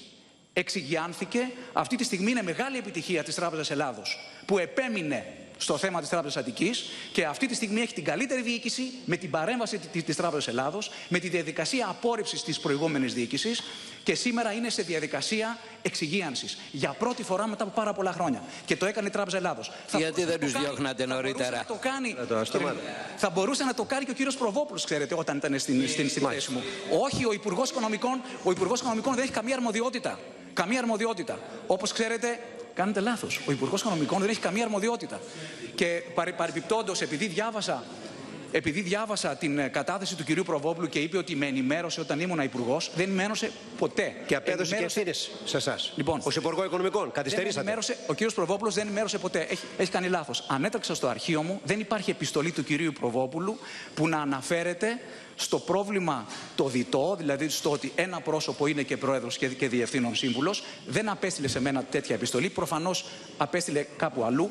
εξηγιάνθηκε. Αυτή τη στιγμή είναι μεγάλη επιτυχία της Τράπεζας Ελλάδος, που επέμεινε στο θέμα της Τράπεζας Αττικής και αυτή τη στιγμή έχει την καλύτερη διοίκηση με την παρέμβαση της, της Τράπεζας Ελλάδος, με τη διαδικασία απόρριψης της προηγούμενης διοίκησης και σήμερα είναι σε διαδικασία εξυγίανσης για πρώτη φορά μετά από πάρα πολλά χρόνια. Και το έκανε η Τράπεζα Ελλάδος. Θα Γιατί μπορούσε δεν να τους το κάνει- διώχνατε θα μπορούσε νωρίτερα; να το κάνει. Ε, το σταμάτα. Θα μπορούσε να το κάνει και ο κύριος Προβόπουλος, ξέρετε, όταν ήταν στην, στην, στην θέση μου. Όχι, ο Υπουργός Οικονομικών, ο Υπουργός Οικονομικών δεν έχει καμία αρμοδιότητα. Καμία αρμοδιότητα. Όπως ξέρετε, κάνετε λάθος. Ο Υπουργός Οικονομικών δεν έχει καμία αρμοδιότητα. Και παρεπιπτόντως, επειδή διάβασα. Επειδή διάβασα την ε, κατάθεση του κυρίου Προβόπουλου και είπε ότι με ενημέρωσε όταν ήμουν υπουργός, δεν ενημέρωσε ποτέ. Και απέδωσε και Ενημέρωσε- ευθύνε σε εσάς. Λοιπόν, Ω Υπουργό Οικονομικών. δεν Καθυστερήσατε. ενημέρωσε, ο κύριος Προβόπουλος δεν ενημέρωσε ποτέ. Έχει, έχει κάνει λάθος. Ανέταξα στο αρχείο μου, δεν υπάρχει επιστολή του κυρίου Προβόπουλου που να αναφέρεται στο πρόβλημα το διτό, δηλαδή στο ότι ένα πρόσωπο είναι και πρόεδρος και, και διευθύνων σύμβουλος. Δεν απέστειλε σε μένα τέτοια επιστολή. Προφανώς απέστειλε κάπου αλλού.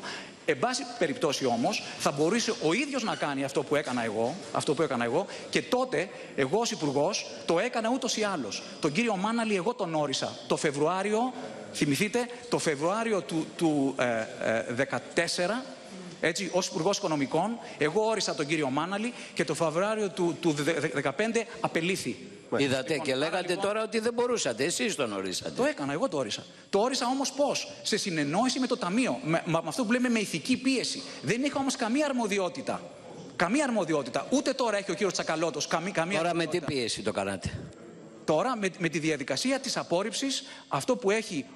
Εν πάση περιπτώσει όμως, θα μπορούσε ο ίδιος να κάνει αυτό που έκανα εγώ, αυτό που έκανα εγώ και τότε εγώ ως υπουργός το έκανα ούτως ή άλλως. Τον κύριο Μάναλη εγώ τον όρισα το Φεβρουάριο, θυμηθείτε, το Φεβρουάριο του, του ε, ε, 14 έτσι, ως Υπουργός Οικονομικών, εγώ όρισα τον κύριο Μάναλη και το Φεβρουάριο του, του 2015 απελήθη. Είδατε Λοιπόν, και άρα, λέγατε λοιπόν, τώρα ότι δεν μπορούσατε. Εσείς τον ορίσατε. Το έκανα, εγώ το όρισα. Το όρισα όμως πώς, σε συνεννόηση με το Ταμείο. Με, με αυτό που λέμε με ηθική πίεση. Δεν είχα όμως καμία αρμοδιότητα. Καμία αρμοδιότητα. Ούτε τώρα έχει ο κύριος Τσακαλώτος καμία, καμία Τώρα με τι αρμοδιότητα. πίεση το κάνατε; Τώρα με, με τη διαδικασία της απόρριψης αυτό που έχει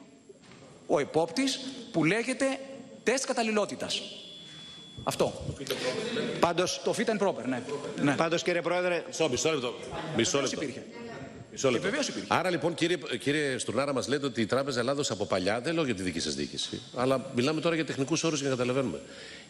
ο επόπτης που λέγεται τεστ καταλληλότητας. Αυτό. Πάντως, Το fit and proper, ναι. ναι. πάντως κύριε Πρόεδρε, Μισό, μισό λεπτό. Μισό Βεβαίως λεπτό. υπήρχε. Μισό λεπτό. Και βεβαίως υπήρχε. Άρα λοιπόν, κύριε, κύριε Στουρνάρα, μας λέτε ότι η Τράπεζα Ελλάδος από παλιά, δεν λέω για τη δική σας διοίκηση, αλλά μιλάμε τώρα για τεχνικούς όρους για να καταλαβαίνουμε.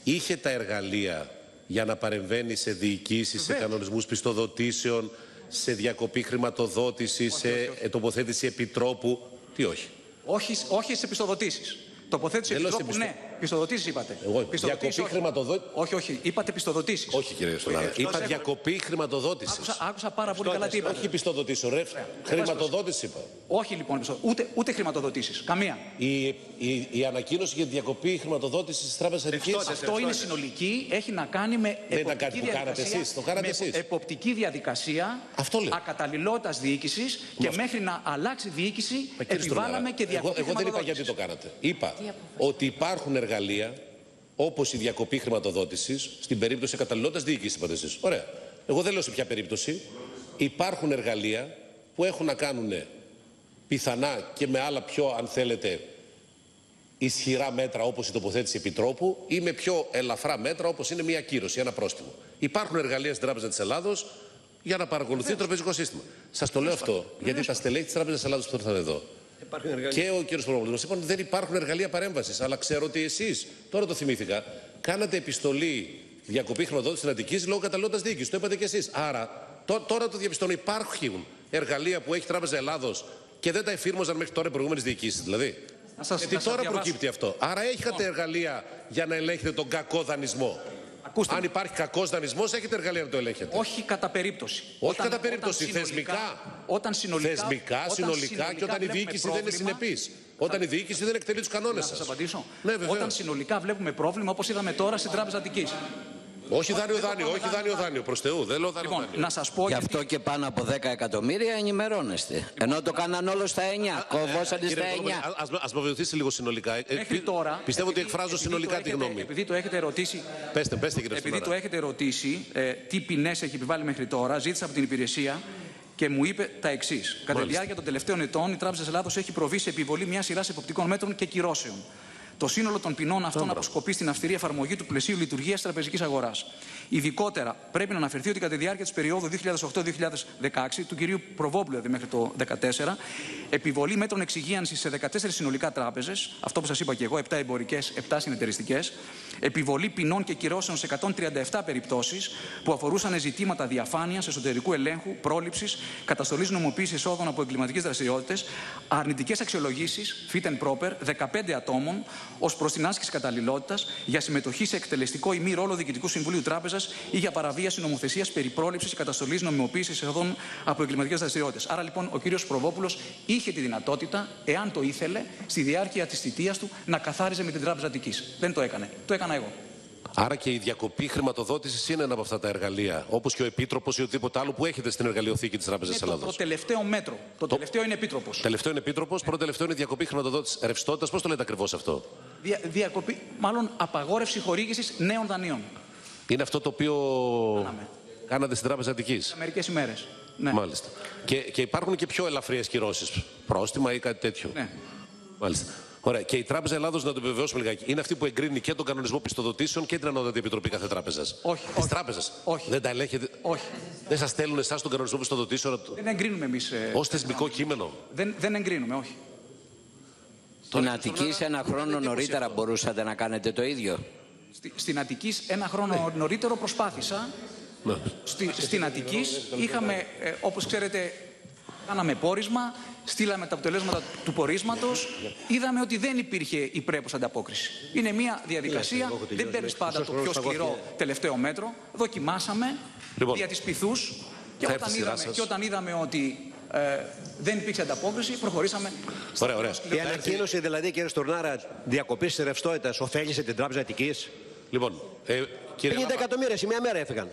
Είχε τα εργαλεία για να παρεμβαίνει σε διοικήσεις, σε Βεβαίως. κανονισμούς πιστοδοτήσεων, σε διακοπή χρηματοδότηση, σε ε, τοποθέτηση επιτρόπου. Τι όχι; Όχι, όχι σε πιστοδοτήσεις. Τοποθέτηση Δεν λέω σε επιτρόπου, πιστο- ναι. Πιστοδοτήσεις είπατε. Εγώ, Πιστοδοτήσεις, διακοπή όχι. χρηματοδότηση. Όχι, όχι. Είπατε πιστοδοτήσεις. Όχι, κύριε Στουρνάρα. Ε, Είπα τόσο διακοπή χρηματοδότησης. Άκουσα, άκουσα πάρα πολύ καλά τι είπατε. Όχι πιστοδοτήσεων, ρε. Χρηματοδότηση είπα. Όχι λοιπόν, πιστο- ούτε, ούτε χρηματοδοτήσεις. Καμία. Η, η, η ανακοίνωση για τη διακοπή χρηματοδότησης της Τράπεζας Αττικής. Αυτό είναι συνολική, έχει να κάνει με ήταν εποπτική κάτι που κάνατε διαδικασία- εσείς, το κάνατε με εσείς. εποπτική διαδικασία Αυτό λέω. ακαταλληλότητας διοίκησης και μέχρι να αλλάξει διοίκηση Μα κύριε επιβάλαμε Στουρνάρα, και διακοπή εγώ, εγώ δεν είπα χρηματοδότησης. γιατί το κάνατε. Είπα ότι υπάρχουν εργαλεία όπως η διακοπή χρηματοδότησης στην περίπτωση καταλληλότητας διοίκησης, είπατε εσείς. Ωραία. Εγώ δεν λέω σε ποια περίπτωση. Υπάρχουν εργαλεία που έχουν να κάνουν πιθανά και με άλλα πιο, αν θέλετε, ισχυρά μέτρα όπως η τοποθέτηση επιτρόπου ή με πιο ελαφρά μέτρα όπως είναι μια κύρωση, ένα πρόστιμο. Υπάρχουν εργαλεία στην Τράπεζα της Ελλάδος για να παρακολουθεί το τραπεζικό σύστημα. Σας το λέω αυτό, γιατί τα στελέχη της Τράπεζας της Ελλάδος που ήρθαν εδώ υπάρχουν εργαλεία. Και ο κ. Προβόπουλο μα είπαν ότι δεν υπάρχουν εργαλεία παρέμβασης. Αλλά ξέρω ότι εσείς, τώρα το θυμήθηκα, κάνατε επιστολή διακοπή χρηματοδότηση Αττικής λόγω καταλληλότητας διοίκησης. Το είπατε κι εσείς. Άρα, τω- τώρα το διαπιστώνω, υπάρχουν εργαλεία που έχει η Τράπεζα Ελλάδος και δεν τα εφήρμοζαν μέχρι τώρα οι προηγούμενες διοικήσεις. Δηλαδή. Να σας- Γιατί να σας τώρα διαβάσω. προκύπτει αυτό. Άρα έχετε εργαλεία για να ελέγχετε τον κακό δανεισμό. Ακούστε Αν με. υπάρχει κακός δανεισμός, έχετε εργαλεία να το ελέγχετε. Όχι κατά περίπτωση. Όχι κατά περίπτωση, συνολικά- θεσμικά. Όταν συνολικά, Θεσμικά, όταν συνολικά και όταν η βλέπουμε διοίκηση δεν είναι πρόβλημα- συνεπής. Όταν η διοίκηση δεν εκτελεί τους κανόνες Να σας σας. απαντήσω. Ναι, βεβαίως. Όταν συνολικά βλέπουμε πρόβλημα όπως είδαμε τώρα στην Τράπεζα Αττικής. Όχι δάνειο, δάνειο, όχι δάνειο, δάνειο. Προς Θεού, δεν λέω δάνειο. Λοιπόν, δάνειο. να σας πω Γι' γιατί- αυτό και πάνω από 10 εκατομμύρια ενημερώνεστε. Ενώ το κάναν όλος στα 9. Κοβόσατε Κύριε στα Κολομέλη, 9. ας- ας με βοηθήσει λίγο συνολικά. Ε, Μέχρι πι- τώρα. Πιστεύω ότι επειδή- εκφράζω επειδή συνολικά το τη έχετε- γνώμη. Επειδή το έχετε ρωτήσει. Πέστε, πέστε κύριε Επειδή το Στουνάρα. έχετε ρωτήσει ε, τι ποινές έχει επιβάλει μέχρι τώρα, ζήτησα από την υπηρεσία και μου είπε τα εξής. Κατά τη Μάλιστα. διάρκεια των τελευταίων ετών, η Τράπεζα Ελλάδος έχει προβεί σε επιβολή μιας σειράς εποπτικών μέτρων και κυρώσεων. Το σύνολο των ποινών αυτών αποσκοπεί στην αυστηρή εφαρμογή του πλαισίου λειτουργίας τραπεζική αγοράς. Ειδικότερα, πρέπει να αναφερθεί ότι κατά τη διάρκεια της περίοδου 2008-2016, του κυρίου Προβόπουλου δηλαδή μέχρι το 2014, επιβολή μέτρων εξυγίανσης σε 14 συνολικά τράπεζες, αυτό που σας είπα και εγώ, 7 εμπορικές, 7 συνεταιριστικές, επιβολή ποινών και κυρώσεων σε 137 περιπτώσεις που αφορούσαν ζητήματα διαφάνειας, εσωτερικού ελέγχου, πρόληψης, καταστολής νομοποίησης εισόδων από εγκληματικές δραστηριότητες, αρνητικές αξιολογήσεις, fit and proper, 15 ατόμων, ως προς την άσκηση καταλληλότητας για συμμετοχή σε εκτελεστικό ή μη ρόλο Διοικητικού Συμβουλίου Τράπεζας ή για παραβίαση νομοθεσίας περί πρόληψης και καταστολής νομιμοποίησης εισόδων από εγκληματικέ δραστηριότητες. Άρα λοιπόν ο κύριος Προβόπουλος είχε τη δυνατότητα, εάν το ήθελε, στη διάρκεια της θητείας του να καθάριζε με την Τράπεζα Αττικής. Δεν το έκανε. Το έκανα εγώ. Άρα και η διακοπή χρηματοδότησης είναι ένα από αυτά τα εργαλεία. Όπως και ο Επίτροπος ή οτιδήποτε άλλο που έχετε στην εργαλειοθήκη της Τράπεζας Είναι το, Ελλάδος. το τελευταίο μέτρο. Το, τελευταίο είναι επίτροπος. Τελευταίο είναι Επίτροπος, πρώτο τελευταίο είναι η διακοπή χρηματοδότησης ρευστότητας. Πώς το λέτε ακριβώς αυτό; Δια, διακοπή, μάλλον απαγόρευση χορήγησης νέων δανείων. Είναι αυτό το οποίο κάνατε στην Τράπεζα Αττικής; Μερικές ημέρες. Ναι. Μάλιστα. Και, και υπάρχουν και πιο ελαφριές κυρώσεις. Πρόστιμα ή κάτι τέτοιο; Ναι. Μάλιστα. Ωραία. Και η Τράπεζα Ελλάδος, να το επιβεβαιώσουμε λιγάκι, είναι αυτή που εγκρίνει και τον κανονισμό πιστοδοτήσεων και την Ανώτατη Επιτροπή κάθε τράπεζας. Όχι. Τη τράπεζα. Όχι. Δεν τα ελέγχετε. Όχι. Δεν σας στέλνουν εσάς τον κανονισμό πιστοδοτήσεων Δεν εγκρίνουμε εμείς. ως θεσμικό κείμενο. δεν, δεν εγκρίνουμε, όχι. Στην Αττικής σε ένα χρόνο νωρίτερα μπορούσατε να κάνετε το ίδιο; Στη, στην Αττικής ένα χρόνο νωρίτερο προσπάθησα. Ναι. Στη, στην Αττικής είχαμε, ε, όπως ξέρετε, κάναμε πόρισμα, στείλαμε τα αποτελέσματα του πορίσματος, είδαμε ότι δεν υπήρχε η πρέπουσα ανταπόκριση. Είναι μια διαδικασία, δεν παίρνεις πάντα το πιο σκληρό τελευταίο μέτρο. Δοκιμάσαμε Λοιπόν, δια της πυθούς και θα έρθει όταν, η σειρά είδαμε, σας. και όταν είδαμε ότι ε, δεν υπήρξε ανταπόκριση, προχωρήσαμε στα Ωραία, ωραία. πιο σκληρά. Η ανακοίνωση δηλαδή, κύριε Στουρνάρα, διακοπής τη ρευστότητας ωφέλησε την Τράπεζα Αττικής; Λοιπόν, ε, κύριε 50 Λάπα, εκατομμύρια σε μία μέρα έφυγαν.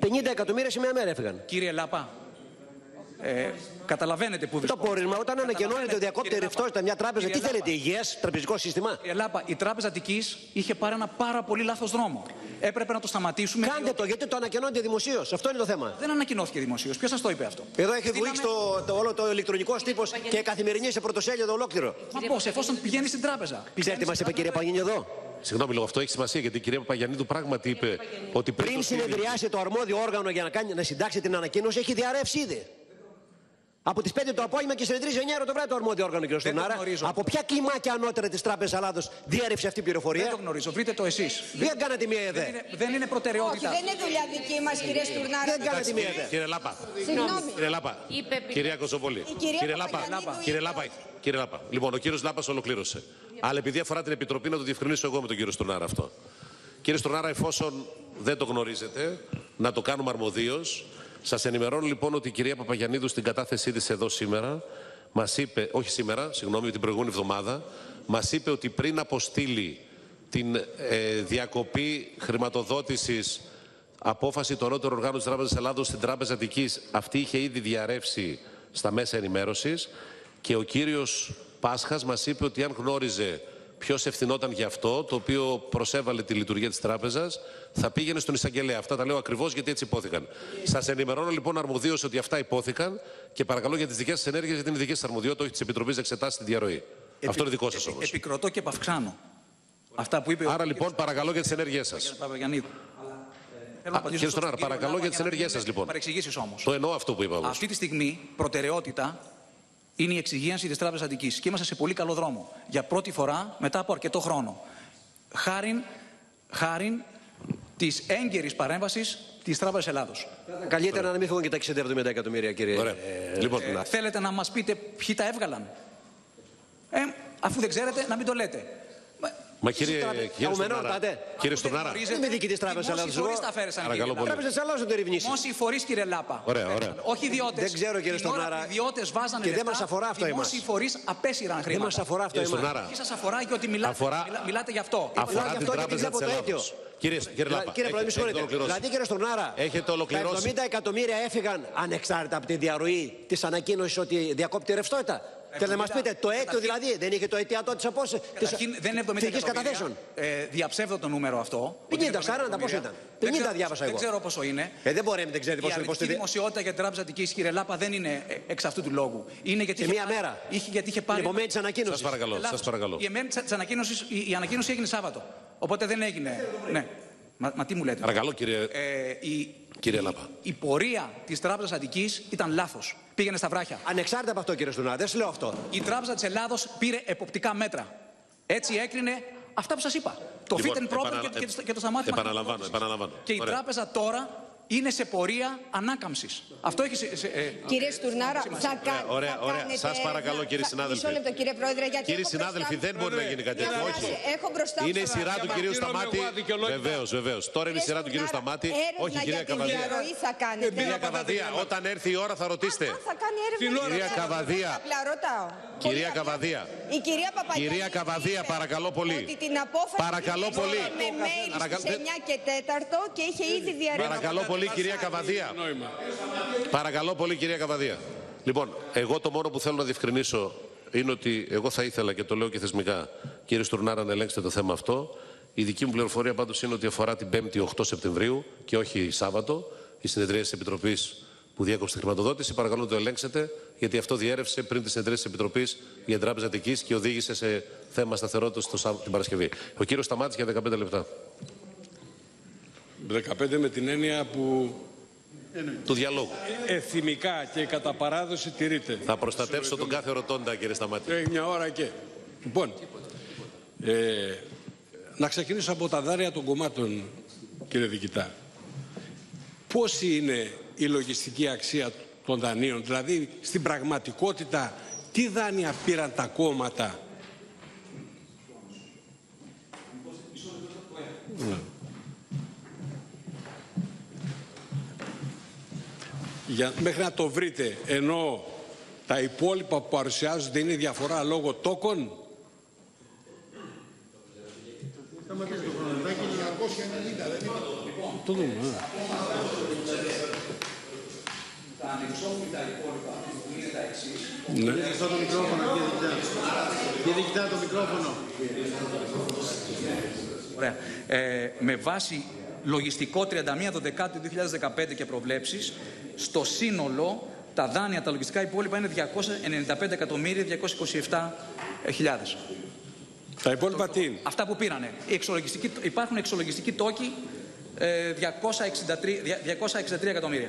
50 εκατομμύρια σε μία μέρα έφυγαν. Κύριε Λάπα, ε, καταλαβαίνετε που Το βρισκόμαστε. πόρισμα, όταν ανακοινώνεται ότι διακόπτει Κύριε ρευστότητα μια τράπεζα, Κύριε τι θέλετε, Λάπα. υγιές τραπεζικό σύστημα; Κύριε Λάπα, η Τράπεζα Αττικής είχε πάρει ένα πάρα πολύ λάθος δρόμο. Έπρεπε να το σταματήσουμε. Κάντε το, γιατί το ανακοινώνετε δημοσίως. Αυτό είναι το θέμα. Δεν ανακοινώθηκε δημοσίως. Ποιος σας το είπε αυτό; Εδώ έχει Στείλαμε- βγει το, το, όλο το ηλεκτρονικός τύπος και καθημερινή σε πρωτοσέλιδο ολόκληρο. Μα πώς, εφόσον πηγαίνει στην τράπεζα. Ξέρετε τι μα είπε η κυρία Παγίνη εδώ. Συγγνώμη λίγο, αυτό έχει σημασία γιατί η κυρία Παπαγιαννίδου πράγματι είπε ότι πριν. Πριν το στείλει- συνεδριάσει το αρμόδιο όργανο για να, κάνει, να συντάξει την ανακοίνωση, έχει διαρρεύσει ήδη. Από τις 5 το απόγευμα και συνεδρίζει 9 το βράδυ το αρμόδιο όργανο, κ. το Στουνάρα. γνωρίζω. Από ποια κλιμάκια ανώτερα της Τράπεζας Ελλάδος διέρευσε αυτή η πληροφορία; Δεν το γνωρίζω. Βρείτε το εσείς. Δεν κάνατε μία Δεν ιδέα. είναι, δεν είναι Όχι, προτεραιότητα. δεν είναι δουλειά δική μας, κύριε Στουρνάρα. Δεν κάνατε μία ιδέα. Κύριε Λάπα. Συγγνώμη. Κύριε Λάπα. Είπε πριν. Κυρία Κοζοπολή. Η κυρία Κύριε Λάπα. Παπαγιαννίδου Κύριε είπε Λάπα. Κύριε Λάπα. Λοιπόν, ο κύριος Λάπας ολοκλήρωσε. Αλλά επειδή αφορά την Επιτροπή, να το διευκρινίσω εγώ με τον κύριο Στουρνάρα αυτό. Κύριε Στουρνάρα, εφόσον δεν το γνωρίζετε, να το κάνουμε αρμοδίως. Σας ενημερώνω λοιπόν ότι η κυρία Παπαγιαννίδου στην κατάθεσή της εδώ σήμερα μας είπε, όχι σήμερα, συγγνώμη, την προηγούμενη εβδομάδα, μας είπε ότι πριν αποστείλει την ε, διακοπή χρηματοδότησης απόφαση του ανώτερου οργάνου της Τράπεζας Ελλάδος στην Τράπεζα Αττικής, αυτή είχε ήδη διαρρεύσει στα μέσα ενημέρωσης και ο κύριος Πάσχας μας είπε ότι αν γνώριζε ποιος ευθυνόταν γι' αυτό, το οποίο προσέβαλε τη λειτουργία της τράπεζας, θα πήγαινε στον εισαγγελέα. Αυτά τα λέω ακριβώς γιατί έτσι υπόθηκαν. Σας ενημερώνω λοιπόν αρμοδίως ότι αυτά υπόθηκαν και παρακαλώ για τις δικές σας ενέργειες, γιατί είναι δική σας αρμοδιότητα, όχι της Επιτροπής να εξετάσεις τη διαρροή. Αυτό είναι δικό σας όμως. Επικροτώ και επαυξάνω. Αυτά που είπε ο Άρα λοιπόν παρακαλώ για τις ενέργειές σας. κ. Παπαγιαννίδου. Θέλω να Α, απαντήσω κύριε στον Στονάρα, κύριο παρακαλώ Λάπα για τις να ενέργειές μην σας, λοιπόν. Παρεξηγήσεις όμως. Το εννοώ αυτό που είπα όμως. Αυτή τη στιγμή προτεραιότητα είναι η εξυγίανση της Τράπεζας Αττικής και είμαστε σε πολύ καλό δρόμο. Για πρώτη φορά μετά από αρκετό χρόνο. Χάριν, χάριν της έγκαιρης παρέμβασης της Τράπεζας Ελλάδος. Καλύτερα να μην φύγουν και τα 60-70 εκατομμύρια, κύριε. Ωραία. ε, λοιπόν, Ε, θέλετε να μας πείτε ποιοι τα έβγαλαν; Ε, αφού δεν ξέρετε, να μην το λέτε. Μα κύριε, τράπεζα- κύριε Αγωμενών Στονάρα, πάτε. κύριε Στονάρα, γνωρίζετε, Δεν είμαι διοικητής Τράπεζας δημόσιοι Ελλάδος, φορείς εγώ. τα φέρεσαν, Παρακαλώ κύριε πολύ. Λάπα. Τράπεζα Ελλάδο το ερευνήσεις. Δημόσιοι φορείς, κύριε Λάπα. Ωραία, ωραία. Όχι ιδιώτες. Δεν ξέρω, κύριε Στονάρα. Οι ιδιώτες βάζανε Και δεν λεφτά, μας αφορά αυτό εμάς. Δημόσιοι φορείς απέσυραν Δεν χρήματα. μας αφορά αυτό Κύριε εμάς. Στονάρα, Τι σας αφορά και ότι μιλάτε, Αφορά- μιλά- μιλάτε γι' αυτό. αφορά γι' την αυτό γιατί Τράπεζα βλέπω της το Ελλάδος. αίτιο. Κύριε, κύριε Δηλαδή, Λάπα, κύριε Πρόεδρε, έχετε- με έχετε συγχωρείτε. ολοκληρώσει. Δηλαδή, κύριε Στουρνάρα, Έχετε ολοκληρώσει. τα 70 εκατομμύρια έφυγαν ανεξάρτητα από τη διαρροή της ανακοίνωσης ότι διακόπτει η ρευστότητα. Θέλετε να μας πείτε, το αίτιο δηλαδή δεν είχε το αιτιατό της απόστασης; Της Καταρχήν δεν είναι 70 φυγής εκατομμύρια. καταθέσεων; Ε, διαψεύδω το νούμερο αυτό. 50, ότι είναι 40, πόσο ήταν; Δεν 50 ξέρω- διάβασα εγώ. Δεν ξέρω πόσο είναι. Ε, δεν μπορεί να μην ξέρετε Η πόσο είναι. αρνητική δημοσιότητα για την Τράπεζα Αττικής, κύριε Λάπα, δεν είναι ε, εξ αυτού του λόγου. Είναι γιατί Σε είχε μία πάρει- μέρα. Είχε, γιατί είχε πάρει. Την επομένη της ανακοίνωσης. Σας παρακαλώ, Λάθος. σας παρακαλώ. Η, εμένη της ανακοίνωσης- η, η ανακοίνωση έγινε Σάββατο. Οπότε δεν έγινε. Ναι. Μα, μα τι μου λέτε; Παρακαλώ, κύριε, Ε, η, κύριε Λάπα. η πορεία της Τράπεζας Αττικής ήταν λάθος. Πήγαινε στα βράχια. Ανεξάρτητα από αυτό, κύριε Στουρνάρα, δεν σα λέω αυτό. Η Τράπεζα της Ελλάδος πήρε εποπτικά μέτρα. Έτσι έκρινε αυτά που σας είπα. Το Λοιπόν, fit and proper επαναλα- και, και, το- και το σταμάτημα. Επαναλαμβάνω, επαναλαμβάνω. Και η Ωραία. τράπεζα τώρα είναι σε πορεία ανάκαμψης. Αυτό έχεις. σε- σε- ε, Κύριε Στουρνάρα, θα κα- Ωραία, θα ωραία. κάνετε Σας παρακαλώ, ένα- κύριε θα- συνάδελφε. Μισό λεπτό, κύριε Πρόεδρε, γιατί Κύριοι έχω συνάδελφοι, μπροστά δεν μπορεί να γίνει κάτι Μια τέτοιο. φράση. Όχι. Έχω μπροστά μου Είναι η σας- σειρά του κυρίου διαμαρτύρομαι Σταμάτη. εγώ αδικαιολόγητα. Βεβαίως, βεβαίως. Τώρα είναι η σειρά του κυρίου Στουρνάρα, Σταμάτη. έρευνα Όχι, για κυρία τη Καβαδία. διαρροή θα κάνετε. Κυρία Καβαδία, όταν έρθει η ώρα θα ρωτήσετε. Α, θα κάνει έρευνα. Την για ώρα τη Κυρία διαρροή. Καβαδία. Απλά ρωτάω. Κυρία Πολύ απλά. Καβαδία. Η κυρία Παπαγιάννη Κυρία Καβαδία, είπε παρακαλώ πολύ. Ότι την απόφαση Παρακαλώ την πολύ. έστειλε με mail Παρακαλώ- στις 9 και 4 και είχε ήδη διαρροή. Παρακαλώ πολύ, κυρία Καβαδία. Παρακαλώ πολύ, κυρία Καβαδία. Λοιπόν, εγώ το μόνο που θέλω να διευκρινίσω είναι ότι εγώ θα ήθελα και το λέω και θεσμικά, κύριε Στουρνάρα, να ελέγξετε το θέμα αυτό. Η δική μου πληροφορία πάντως είναι ότι αφορά την 5η 8 Σεπτεμβρίου και όχι Σάββατο, η συνεδρία της Επιτροπής που διέκοψε τη χρηματοδότηση. Παρακαλώ να το ελέγξετε, γιατί αυτό διέρευσε πριν τη συνεδρία της Επιτροπής για την Τράπεζα Αττικής και οδήγησε σε θέμα σταθερότητας την Παρασκευή. Ο κύριος Σταμάτης για 15 λεπτά. 15 με την έννοια που Του διαλόγου. εθιμικά και κατά παράδοση τηρείται. Θα προστατεύσω τον κάθε ρωτώντα, κύριε Σταμάτη. Έχει μια ώρα και. Λοιπόν, ε, να ξεκινήσω από τα δάρια των κομμάτων, κύριε Δικητά. Πόση είναι η λογιστική αξία των δανείων, δηλαδή στην πραγματικότητα τι δάνεια πήραν τα κόμματα; Ναι. Για, μέχρι να το βρείτε, ενώ τα υπόλοιπα που παρουσιάζονται είναι διαφορά λόγω τόκων. Το δούμε. ε. Τα ανεξόφλητα υπόλοιπα που είναι τα εξή. Ναι. Κλειστό το μικρόφωνο, κύριε Δικτά. Κύριε Δικτά, το μικρόφωνο. Ωραία. Ε, με βάση λογιστικό 31 το Δεκάτου 2015 και προβλέψεις, στο σύνολο τα δάνεια, τα λογιστικά υπόλοιπα είναι 295 εκατομμύρια 227 χιλιάδες. Τα υπόλοιπα τι; είναι. Αυτά που πήρανε. Οι εξολογιστικοί- υπάρχουν εξολογιστικοί τόκοι ε, 263, δια- 263 εκατομμύρια.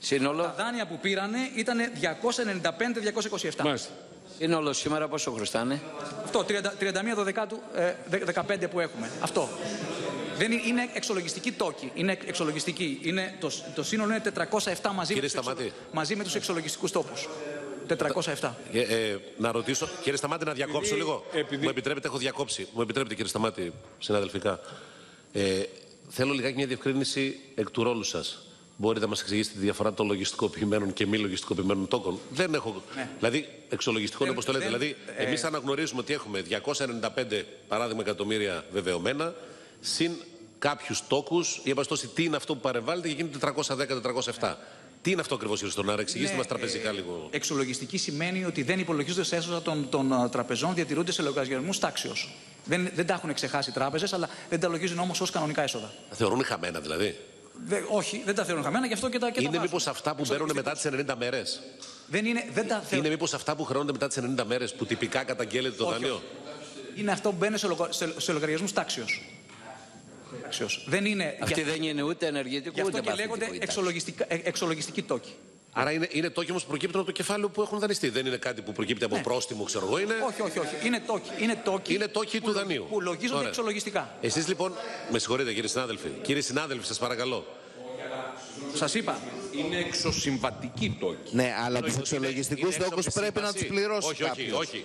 Σύνολο; Τα δάνεια που πήρανε ήταν 295-227. Μάλιστα. Σύνολο σήμερα πόσο χρωστάνε; Αυτό, 30 31 το δεκάτου, ε, δε- 15 που έχουμε. Αυτό. Δεν είναι, είναι εξολογιστική τόκη. Είναι εξολογιστική. Είναι, το, το σύνολο είναι 407 μαζί, Κύριε με, τους Σταμάτη. εξο- μαζί με τους εξολογιστικούς τόπους. 407. Ε, ε, να ρωτήσω, κύριε Σταμάτη, να διακόψω Επειδή- λίγο. επειδή- Μου επιτρέπετε, έχω διακόψει. Μου επιτρέπετε, κύριε Σταμάτη, συναδελφικά. Ε, θέλω λιγάκι μια διευκρίνηση εκ του ρόλου σας. Μπορείτε να μας εξηγήσετε τη διαφορά των λογιστικοποιημένων και μη λογιστικοποιημένων τόκων. Δεν έχω. Δηλαδή, εξολογιστικό είναι Δεν- όπως το λέτε. δεν- δηλαδή, ε, εμείς αναγνωρίζουμε ότι έχουμε 295 παράδειγμα εκατομμύρια βεβαιωμένα, συν κάποιους τόκους. Η εμπαστόση, τι είναι αυτό που παρεμβάλλεται και γίνεται 410-407. Τι είναι αυτό ακριβώς, κύριε Στονάρα, εξηγήστε Ναι, μας τραπεζικά ε, λίγο. Εξολογιστική σημαίνει ότι δεν υπολογίζονται σε έσοδα των, των α, τραπεζών, διατηρούνται σε λογαριασμούς τάξεως. Δεν, δεν τα έχουν ξεχάσει οι τράπεζες, αλλά δεν τα λογίζουν όμως ως κανονικά έσοδα. Τα θεωρούν χαμένα δηλαδή; Δε, όχι, δεν τα θεωρούν χαμένα, γι' αυτό και τα, και τα Είναι βάζουν. μήπως αυτά που μπαίνουν μετά τις 90 μέρες; Δεν είναι, δεν τα θεωρούν. Είναι μήπως αυτά που χρεώνονται μετά τις 90 μέρες που τυπικά καταγγέλλεται το Όχι, δάνειο; Είναι αυτό που μπαίνει σε, λογα... σε, σε λογαριασμούς τάξεως. Δεν είναι. Αυτή γι' δεν είναι ούτε ενεργητικού Γι' αυτό ούτε και λέγονται παθητικού η τάξη. εξολογιστικά, ε, εξολογιστικοί τόκοι. Άρα είναι, είναι τόκοι όμως που προκύπτουν από το κεφάλαιο που έχουν δανειστεί. Δεν είναι κάτι που προκύπτει από πρόστιμο, ξέρω εγώ. Είναι, Όχι, όχι, όχι. Είναι τόκοι. Είναι τόκοι, είναι τόκοι του δανείου. που λογίζονται Ωραία. εξολογιστικά. Εσείς λοιπόν, με συγχωρείτε κύριε συνάδελφοι. Κύριοι συνάδελφοι, σας παρακαλώ. Σας είπα. Είναι εξωσυμβατική τόκη. Ναι, αλλά τους Είναι- εξολογιστικούς είναι τόκους έξω πρέπει να σύμβαση. του πληρώσει Όχι, όχι, κάποιος. όχι.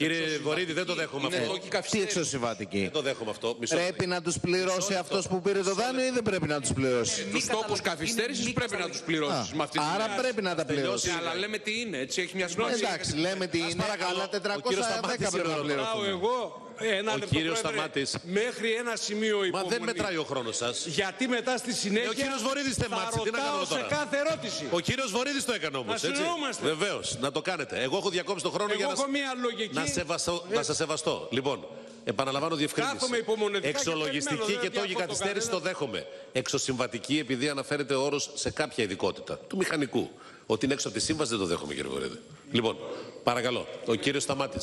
Κύριε Βορύδη, δεν το δέχομαι Είναι αυτό. τόκη Τι καθυστέρηση. εξωσυμβατική. Δεν το δέχομαι αυτό. Μισό Πρέπει λεπτό. να τους πληρώσει αυτός που πήρε το δάνειο ή δεν πρέπει να τους πληρώσει; Τους τόκου καθυστέρησης πρέπει να τους πληρώσεις. Με αυτή τη Άρα βάση. πρέπει να τα πληρώσει. Ναι, αλλά λέμε τι είναι, έτσι έχει μια σημασία. Εντάξει, λέμε τι είναι, παρακαλώ, αλλά ο κύριος Σταμάτης 410 πρέπει να είναι ο Ρωτάω πληρώσουν. εγώ ένα ο λεπτό, κύριος Πρόεδρε. Σταμάτης. Μέχρι ένα σημείο Μα υπομονή. δεν μετράει ο χρόνος σας. Γιατί μετά στη συνέχεια. Ε, ο κύριος Βορύδης θα τεμάτισε. Τι να ρωτάω κάνω σε τώρα; κάθε ερώτηση. Ο κύριος Βορύδης το έκανε όμως. Να συνεννοούμαστε. Βεβαίως, να το κάνετε. Εγώ έχω διακόψει τον χρόνο Εγώ για να, έχω μία λογική. να, σεβαστώ, να σε σεβαστώ. Λοιπόν, επαναλαμβάνω διευκρίνηση. Κάθομαι υπομονετικά και Εξολογιστική περιμένω, και δεν τόγη διακόπτω καθυστέρηση το κανέναν. δέχομαι. Εξωσυμβατική, επειδή αναφέρεται ο όρος σε κάποια ειδικότητα του μηχανικού. Ότι είναι έξω από τη σύμβαση δεν το δέχομαι, κύριε Βορύδη. Λοιπόν, παρακαλώ, ο κύριος Σταμάτη.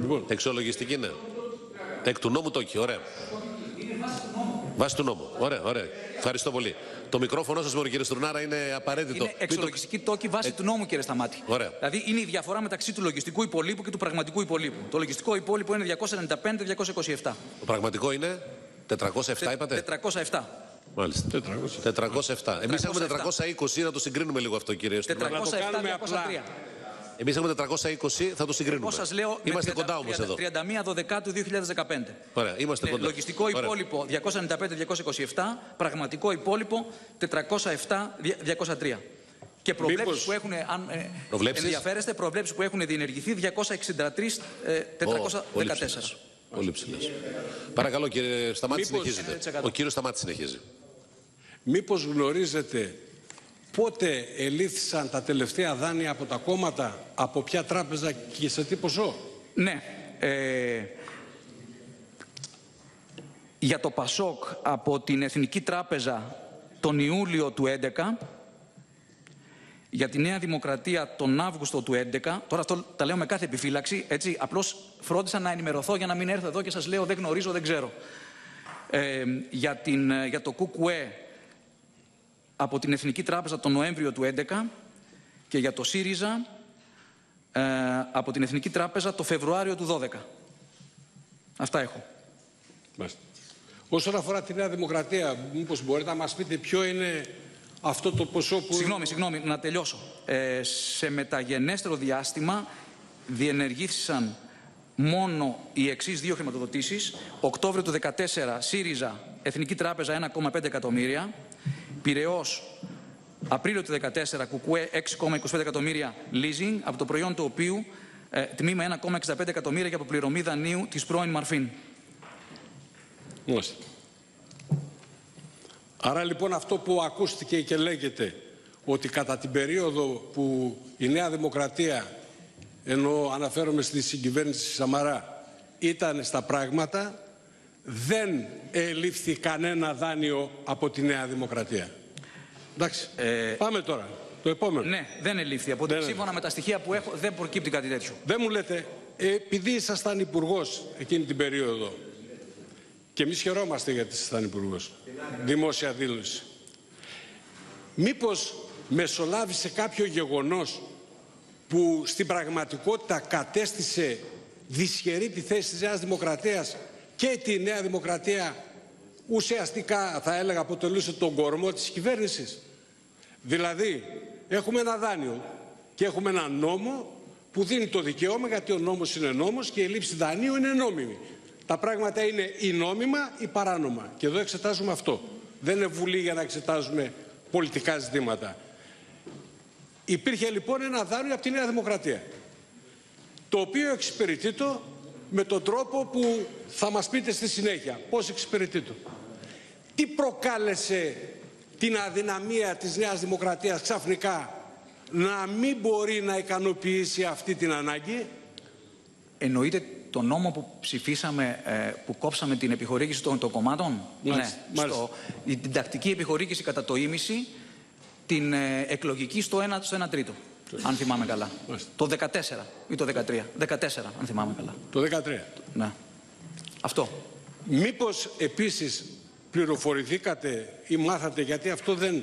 Λοιπόν. Εξολογιστική, ναι. Εκ του νόμου το έχει, ωραία. Βάσει του νόμου. Ωραία, ωραία. Ευχαριστώ πολύ. Το μικρόφωνο σας, κύριε Στουρνάρα, είναι απαραίτητο. Είναι Μην το- εξολογιστική τόκη βάση του νόμου, κύριε Σταμάτη. Ωραία. Δηλαδή είναι η διαφορά μεταξύ του λογιστικού υπολείπου και του πραγματικού υπολείπου. Το λογιστικό υπόλοιπο είναι 295-227. Το πραγματικό είναι 407, είπατε; 407. Μάλιστα. 407. Εμείς έχουμε 420, να το συγκρίνουμε λίγο αυτό, κύριε Στουρνάρα. 407-203. Εμείς έχουμε 420, θα το συγκρίνουμε. Εγώ σας λέω με Είμαστε 30 κοντά όμως εδώ. 31 Δεκάτου 2015. Ωραία, είμαστε Ναι, κοντά. λογιστικό Ωραία. υπόλοιπο 295-227, πραγματικό υπόλοιπο 407-203. Και προβλέψεις Μήπως- που έχουν, αν ε, Προβλέψεις; ενδιαφέρεστε, προβλέψεις που έχουν διενεργηθεί 263-414. Ω, Πολύ ψηλές. Πολύ ψηλές. Παρακαλώ, κύριε Σταμάτη, Μήπως- συνεχίζετε. 100%. Ο κύριος Σταμάτη συνεχίζει. Μήπως γνωρίζετε πότε ελήφθησαν τα τελευταία δάνεια από τα κόμματα, από ποια τράπεζα και σε τι ποσό; Ναι. Ε, για το ΠΑΣΟΚ από την Εθνική Τράπεζα τον Ιούλιο του 2011, για τη Νέα Δημοκρατία τον Αύγουστο του 2011, τώρα αυτό τα λέω με κάθε επιφύλαξη, έτσι, απλώς φρόντισα να ενημερωθώ για να μην έρθω εδώ και σας λέω δεν γνωρίζω, δεν ξέρω. Ε, για, την, ε, για το ΚΚΕ από την Εθνική Τράπεζα τον Νοέμβριο του 2011 και για το ΣΥΡΙΖΑ ε, από την Εθνική Τράπεζα το Φεβρουάριο του 12. Αυτά έχω. Μάλιστα. Όσον αφορά τη Νέα Δημοκρατία, μήπως μπορείτε να μας πείτε ποιο είναι αυτό το ποσό που... Συγγνώμη, συγγνώμη, να τελειώσω. Ε, σε μεταγενέστερο διάστημα διενεργήθησαν μόνο οι εξής δύο χρηματοδοτήσεις. Οκτώβριο του 2014 ΣΥΡΙΖΑ, Εθνική Τράπεζα 1,5 εκατομμύρια. Πυραιός, Απρίλιο του 2014 ΚΚΕ 6,25 εκατομμύρια leasing, από το προϊόν του οποίου ε, τμήμα 1,65 εκατομμύρια για αποπληρωμή δανείου της πρώην Μαρφίν. Μάλιστα. Άρα λοιπόν αυτό που ακούστηκε και λέγεται ότι κατά την περίοδο που η Νέα Δημοκρατία, ενώ αναφέρομαι στη συγκυβέρνηση Σαμαρά, ήταν στα πράγματα, δεν ελήφθη κανένα δάνειο από τη Νέα Δημοκρατία. Εντάξει, πάμε τώρα. Το επόμενο. Ναι, δεν ελήφθη. Από Δεν σύμφωνα με τα στοιχεία που έχω, δεν προκύπτει κάτι τέτοιο. Δεν μου λέτε, ε, επειδή ήσασταν υπουργός εκείνη την περίοδο, και εμείς χαιρόμαστε γιατί ήσασταν υπουργός. Δημόσια δήλωση. Μήπως μεσολάβησε κάποιο γεγονός που στην πραγματικότητα κατέστησε δυσχερή τη θέση της Νέας Δημοκρατίας και τη Νέα Δημοκρατία ουσιαστικά θα έλεγα αποτελούσε τον κορμό της κυβέρνησης. Δηλαδή έχουμε ένα δάνειο και έχουμε ένα νόμο που δίνει το δικαίωμα γιατί ο νόμος είναι νόμος και η λήψη δανείου είναι νόμιμη. Τα πράγματα είναι ή νόμιμα ή παράνομα. Και εδώ εξετάζουμε αυτό. Δεν είναι βουλή για να εξετάζουμε πολιτικά ζητήματα. Υπήρχε λοιπόν ένα δάνειο από τη Νέα Δημοκρατία το οποίο εξυπηρετεί το με τον τρόπο που θα μας πείτε στη συνέχεια. Πώς εξυπηρετεί το. Τι προκάλεσε την αδυναμία της Νέας Δημοκρατίας ξαφνικά να μην μπορεί να ικανοποιήσει αυτή την ανάγκη; Εννοείται το νόμο που ψηφίσαμε, ε, που κόψαμε την επιχορήγηση των, των κομμάτων; Μάλιστα, ναι, μάλιστα. Στο, η- την τακτική επιχορήγηση κατά το ίμιση, την ε, εκλογική στο 1, στο 1 τρίτο. Αν θυμάμαι καλά. Το 14 ή το 13. 14, αν θυμάμαι καλά. Το 13. Ναι. Αυτό. Μήπως επίσης πληροφορηθήκατε ή μάθατε γιατί αυτό δεν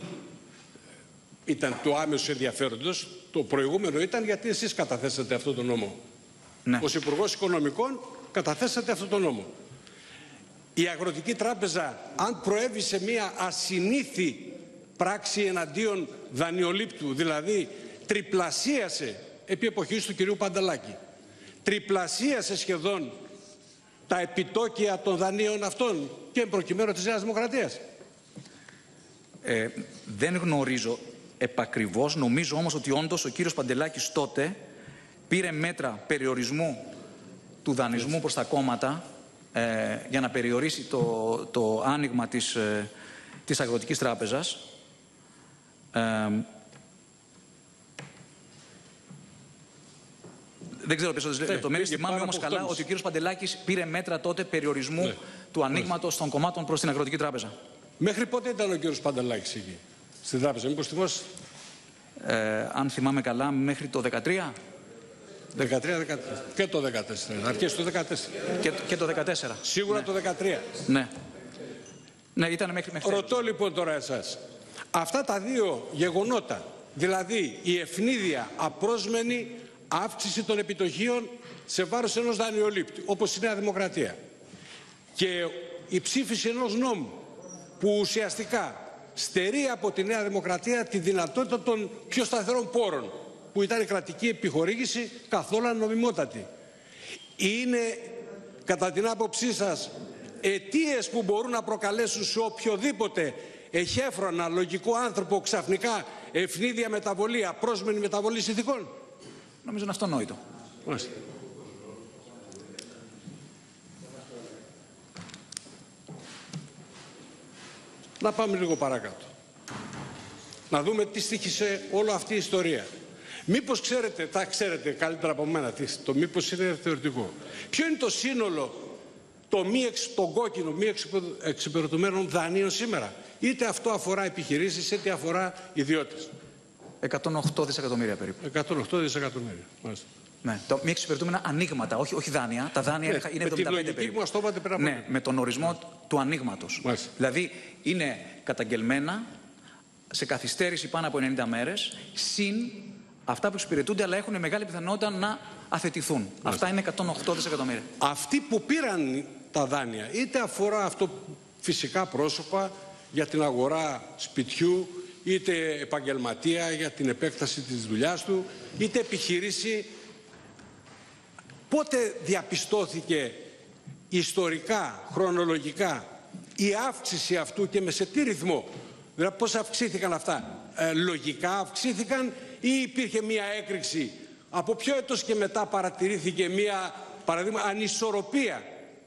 ήταν το άμεσο ενδιαφέροντος. Το προηγούμενο ήταν γιατί εσείς καταθέσατε αυτό το νόμο; Ναι. Ως Υπουργός Οικονομικών καταθέσατε αυτό το νόμο. Η Αγροτική Τράπεζα, αν προέβη σε μια ασυνήθη πράξη εναντίον δανειολήπτου, δηλαδή τριπλασίασε επί εποχής του κυρίου Πανταλάκη, τριπλασίασε σχεδόν τα επιτόκια των δανείων αυτών και προκειμένου της Νέας Δημοκρατίας. Ε, δεν γνωρίζω επακριβώς, νομίζω όμως ότι όντως ο κύριος Παντελάκης τότε πήρε μέτρα περιορισμού του δανεισμού προς τα κόμματα ε, για να περιορίσει το, το άνοιγμα της, ε, της Αγροτικής Τράπεζας. Δεν ξέρω περισσότερε Ναι, λεπτομέρειε. πήγε Θυμάμαι πάρα όμως από καλά οκτώμιση. ότι ο κ. Παντελάκης πήρε μέτρα τότε περιορισμού Ναι. του ανοίγματος των κομμάτων προς την Αγροτική Τράπεζα. Μέχρι πότε ήταν ο κύριος Παντελάκης εκεί, στην τράπεζα, μήπως θυμόσαστε. Ε, αν θυμάμαι καλά, μέχρι το 2013 13-14. Και το 14. Αρχές του 14. και, και το 2014. Σίγουρα το 13. Ναι. Ναι, ήταν μέχρι, μέχρι τέλος. Ρωτώ λοιπόν τώρα εσάς. Αυτά τα δύο γεγονότα, δηλαδή η ευνίδια απρόσμενη αύξηση των επιτοχίων σε βάρος ενός δανειολήπτη, όπως η Νέα Δημοκρατία, και η ψήφιση ενός νόμου που ουσιαστικά στερεί από τη Νέα Δημοκρατία τη δυνατότητα των πιο σταθερών πόρων, που ήταν η κρατική επιχορήγηση καθόλου νομιμότατη. Είναι, κατά την άποψή σας, αιτίες που μπορούν να προκαλέσουν σε οποιοδήποτε εχέφρονα λογικό άνθρωπο ξαφνικά ευνίδια μεταβολή, απρόσμενη μεταβολή συνθηκών. Νομίζω είναι αυτονόητο. Μάλιστα. Να πάμε λίγο παρακάτω. Να δούμε τι στήχησε όλη αυτή η ιστορία. Μήπως ξέρετε, τα ξέρετε καλύτερα από μένα, τι- το μήπως είναι θεωρητικό. Ποιο είναι το σύνολο το μη εξ, των κόκκινων, μη εξυπηρε- εξυπηρετουμένων δανείων σήμερα; Είτε αυτό αφορά επιχειρήσεις, είτε αφορά ιδιώτες. 108 δισεκατομμύρια περίπου. 108 δισεκατομμύρια. Μάλιστα. Ναι. Το μη εξυπηρετούμενα ανοίγματα, όχι, όχι δάνεια. Τα δάνεια Ναι, είναι- είναι με τη 75 λογική περίπου. που μας το είπατε πριν από Ναι, λίγο. με τον ορισμό του ανοίγματος. Μάλιστα. Δηλαδή είναι καταγγελμένα σε καθυστέρηση πάνω από 90 μέρες, συν αυτά που εξυπηρετούνται, αλλά έχουν μεγάλη πιθανότητα να αθετηθούν. Αυτά είναι 108 δισεκατομμύρια. Αυτοί που πήραν τα δάνεια, είτε αφορά αυτό φυσικά πρόσωπα για την αγορά σπιτιού, είτε επαγγελματία για την επέκταση της δουλειάς του, είτε επιχειρήση, πότε διαπιστώθηκε ιστορικά, χρονολογικά, η αύξηση αυτού και με σε τι ρυθμό; Δηλαδή πώς αυξήθηκαν αυτά; Ε, λογικά αυξήθηκαν ή υπήρχε μία έκρηξη; Από ποιο έτος και μετά παρατηρήθηκε μία παραδείγμα ανισορροπία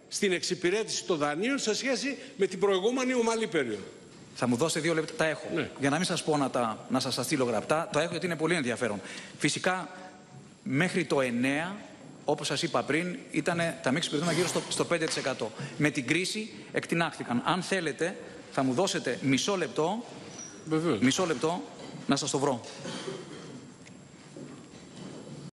στην εξυπηρέτηση των δανείων σε σχέση με την προηγούμενη ομαλή περίοδο; Θα μου δώσετε δύο λεπτά. Τα έχω. Ναι. Για να μην σας πω να, τα, να σας τα στείλω γραπτά, το έχω γιατί είναι πολύ ενδιαφέρον. Φυσικά, μέχρι το 9, όπως σας είπα πριν, ήταν τα μη εξυπηρετούμενα γύρω στο, στο 5%. Με την κρίση εκτινάχθηκαν. Αν θέλετε, θα μου δώσετε μισό λεπτό, Βεβαίως. μισό λεπτό να σας το βρω.